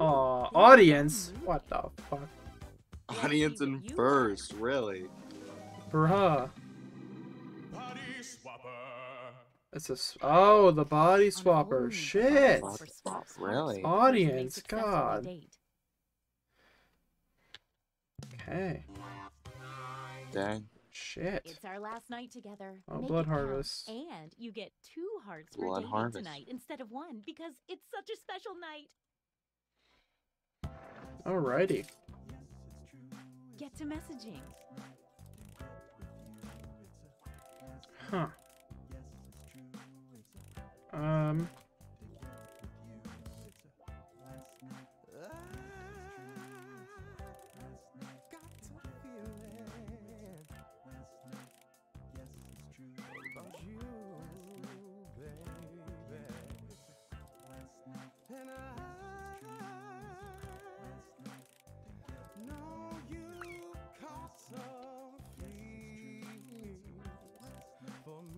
Speaker 1: Aw, audience. What the fuck?
Speaker 2: Audience
Speaker 6: see what
Speaker 2: in first, really.
Speaker 1: Bruh.
Speaker 3: Body swapper.
Speaker 1: It's a oh the body swapper. Shit.
Speaker 6: plans for smart swaps
Speaker 2: Really?
Speaker 6: for the person they
Speaker 1: Audience,
Speaker 6: successfully
Speaker 1: God. Okay.
Speaker 2: Dang.
Speaker 1: Shit.
Speaker 6: It's our last night together.
Speaker 1: Oh,
Speaker 6: Make
Speaker 1: Blood
Speaker 6: it count.
Speaker 1: Harvest.
Speaker 6: And you get two hearts for
Speaker 2: Blood
Speaker 6: dating
Speaker 2: Harvest.
Speaker 6: tonight instead of one because it's such a special night.
Speaker 1: Alrighty.
Speaker 6: Get to messaging.
Speaker 1: Huh. Um.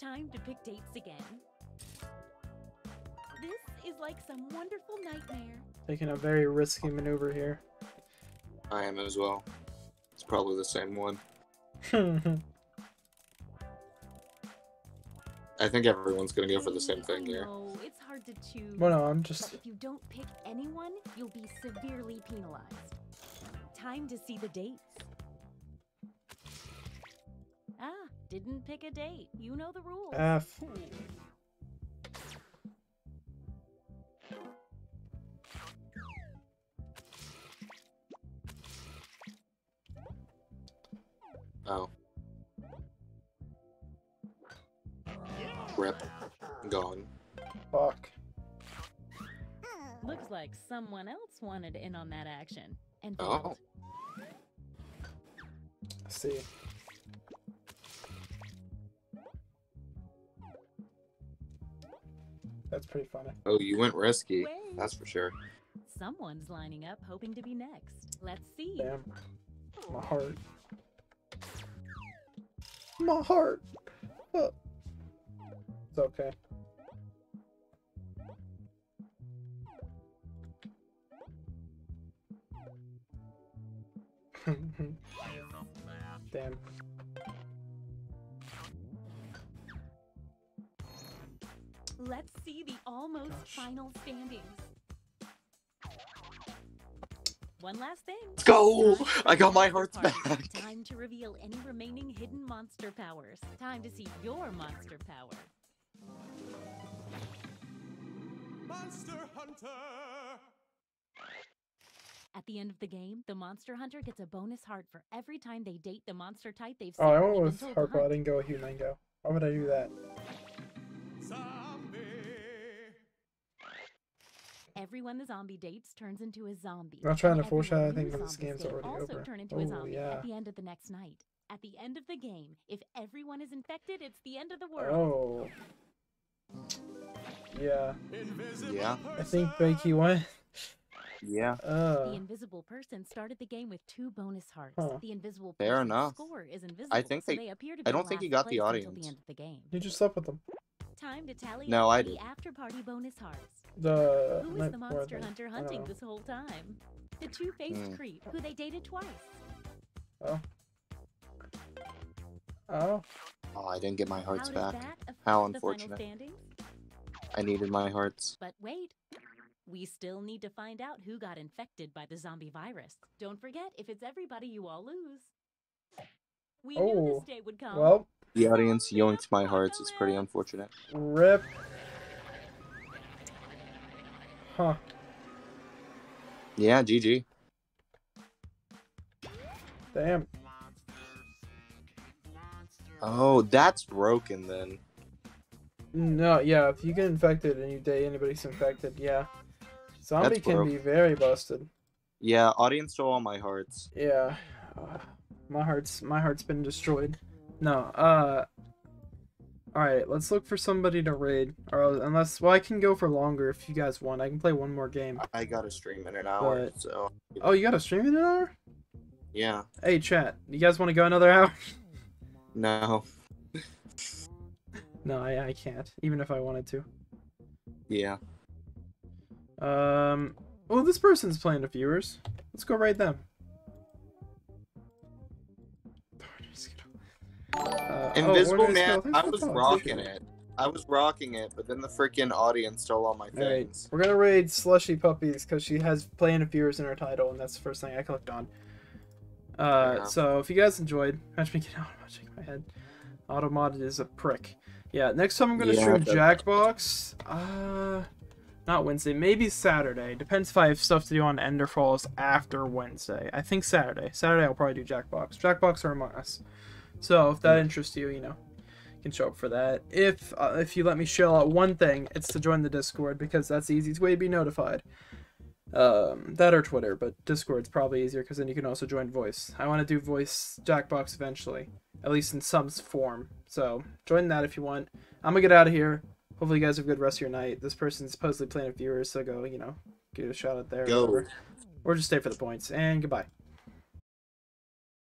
Speaker 6: time to pick dates again. This is like some wonderful nightmare.
Speaker 1: Taking a very risky maneuver here.
Speaker 2: I am as well. It's probably the same one. I think everyone's gonna go for the same thing here.
Speaker 6: know, it's hard to choose.
Speaker 1: well, no, I'm
Speaker 6: But
Speaker 1: just.
Speaker 6: if you don't pick anyone, you'll be severely penalized. Time to see the dates. Didn't pick a date. You know the rules.
Speaker 1: Uh, f.
Speaker 2: Oh. Rip. Gone.
Speaker 1: Fuck.
Speaker 6: Looks like someone else wanted in on that action. And
Speaker 2: Oh.
Speaker 6: failed.
Speaker 1: I see. That's pretty funny.
Speaker 2: Oh, you went risky.
Speaker 6: Wait.
Speaker 2: That's for sure.
Speaker 6: Someone's lining up, hoping to be next. Let's see.
Speaker 1: Damn. My heart. My heart. Uh. It's okay.
Speaker 6: Almost
Speaker 1: Gosh.
Speaker 6: final standings. One last thing.
Speaker 2: Let's go! I got my hearts
Speaker 6: party.
Speaker 2: back.
Speaker 6: Time to reveal any remaining hidden monster powers. Time to see your monster power.
Speaker 9: Monster Hunter!
Speaker 6: At the end of the game, the monster hunter gets a bonus heart for every time they date the monster type they've
Speaker 1: Oh, I
Speaker 6: secretly
Speaker 1: went
Speaker 6: been
Speaker 1: with Harpo. I didn't go with Hugh Mango. Why would I do that?
Speaker 6: Everyone the zombie dates turns into a zombie.
Speaker 1: Not trying to foreshadow
Speaker 6: everyone
Speaker 1: anything,
Speaker 6: new
Speaker 1: but this
Speaker 6: zombies
Speaker 1: game's already
Speaker 6: also
Speaker 1: over.
Speaker 6: turn into a
Speaker 1: Oh,
Speaker 6: zombie
Speaker 1: yeah.
Speaker 6: at the end of the next night. At the end of the game, if everyone is infected, it's the end of the world.
Speaker 1: Oh. Yeah.
Speaker 9: Invisible
Speaker 2: Yeah.
Speaker 1: I think
Speaker 9: person.
Speaker 1: Bakey went.
Speaker 2: Yeah.
Speaker 6: The
Speaker 1: Uh.
Speaker 6: invisible person started the game with two bonus hearts.
Speaker 1: Huh.
Speaker 6: The invisible
Speaker 2: Fair
Speaker 6: person's
Speaker 2: enough.
Speaker 6: score is invisible.
Speaker 2: I think they,
Speaker 6: so
Speaker 2: they-
Speaker 6: they appear to
Speaker 2: I
Speaker 6: be
Speaker 2: don't think he got the
Speaker 6: place until
Speaker 2: audience.
Speaker 6: the end of the game.
Speaker 1: You just slept with them.
Speaker 6: Time to tally
Speaker 2: No, I
Speaker 6: the
Speaker 2: did.
Speaker 6: after party bonus hearts.
Speaker 1: The
Speaker 6: Who
Speaker 1: night
Speaker 6: is the monster
Speaker 1: think.
Speaker 6: hunter hunting this whole time? The two-faced
Speaker 2: Hmm.
Speaker 6: creep who they dated twice.
Speaker 1: Oh. Oh.
Speaker 2: Oh, I didn't get my hearts
Speaker 6: How
Speaker 2: back. How unfortunate. I needed my hearts.
Speaker 6: But wait, we still need to find out who got infected by the zombie virus. Don't forget, if it's everybody, you all lose. We knew
Speaker 1: Oh,
Speaker 6: this day would come.
Speaker 1: Well,
Speaker 2: The audience yoinked my hearts. It's pretty unfortunate.
Speaker 1: rip. Huh.
Speaker 2: Yeah, GG.
Speaker 1: Damn.
Speaker 2: Oh, that's broken then.
Speaker 1: No, yeah, if you get infected and you date anybody's infected, yeah. Zombie
Speaker 2: That's
Speaker 1: can
Speaker 2: broke.
Speaker 1: be very busted.
Speaker 2: Yeah, audience stole all my hearts.
Speaker 1: Yeah. Uh, my heart's my heart's been destroyed. No, uh Alright, let's look for somebody to raid. Or unless well I can go for longer if you guys want. I can play one more game.
Speaker 2: I gotta stream in an hour,
Speaker 1: But-
Speaker 2: so
Speaker 1: Oh, you gotta stream in an hour?
Speaker 2: yeah.
Speaker 1: Hey chat, you guys wanna go another hour?
Speaker 2: No.
Speaker 1: no, I, I can't, even if I wanted to.
Speaker 2: Yeah.
Speaker 1: Um well this person's playing to viewers. Let's go raid them. Uh, oh,
Speaker 2: Invisible
Speaker 1: Ordinary
Speaker 2: Man, I was rocking it. I was rocking it, but then the freaking audience stole all my things.
Speaker 1: we're gonna raid Slushy Puppies because she has playing of viewers in her title, and that's the first thing I clicked on. Uh,
Speaker 2: Yeah.
Speaker 1: so if you guys enjoyed, watch me get out. I'm shaking my head. Automod is a prick. Yeah, next time I'm gonna
Speaker 2: Yeah,
Speaker 1: stream Jackbox. Uh, not Wednesday, maybe Saturday. Depends if I have stuff to do on Enderfall's after Wednesday. I think Saturday. Saturday I'll probably do Jackbox. Jackbox or Among Us. So if that interests you, you know, you can show up for that. If uh, if you let me shell out one thing, it's to join the Discord because that's the easiest way to be notified. Um, that or Twitter, but Discord's probably easier because then you can also join voice. I want to do voice Jackbox eventually, at least in some form. So join that if you want. I'm gonna get out of here. Hopefully you guys have a good rest of your night. This person's supposedly playing viewers, so go, you know, give a shout out there.
Speaker 2: Go.
Speaker 1: whatever. Or just stay for the points. And goodbye.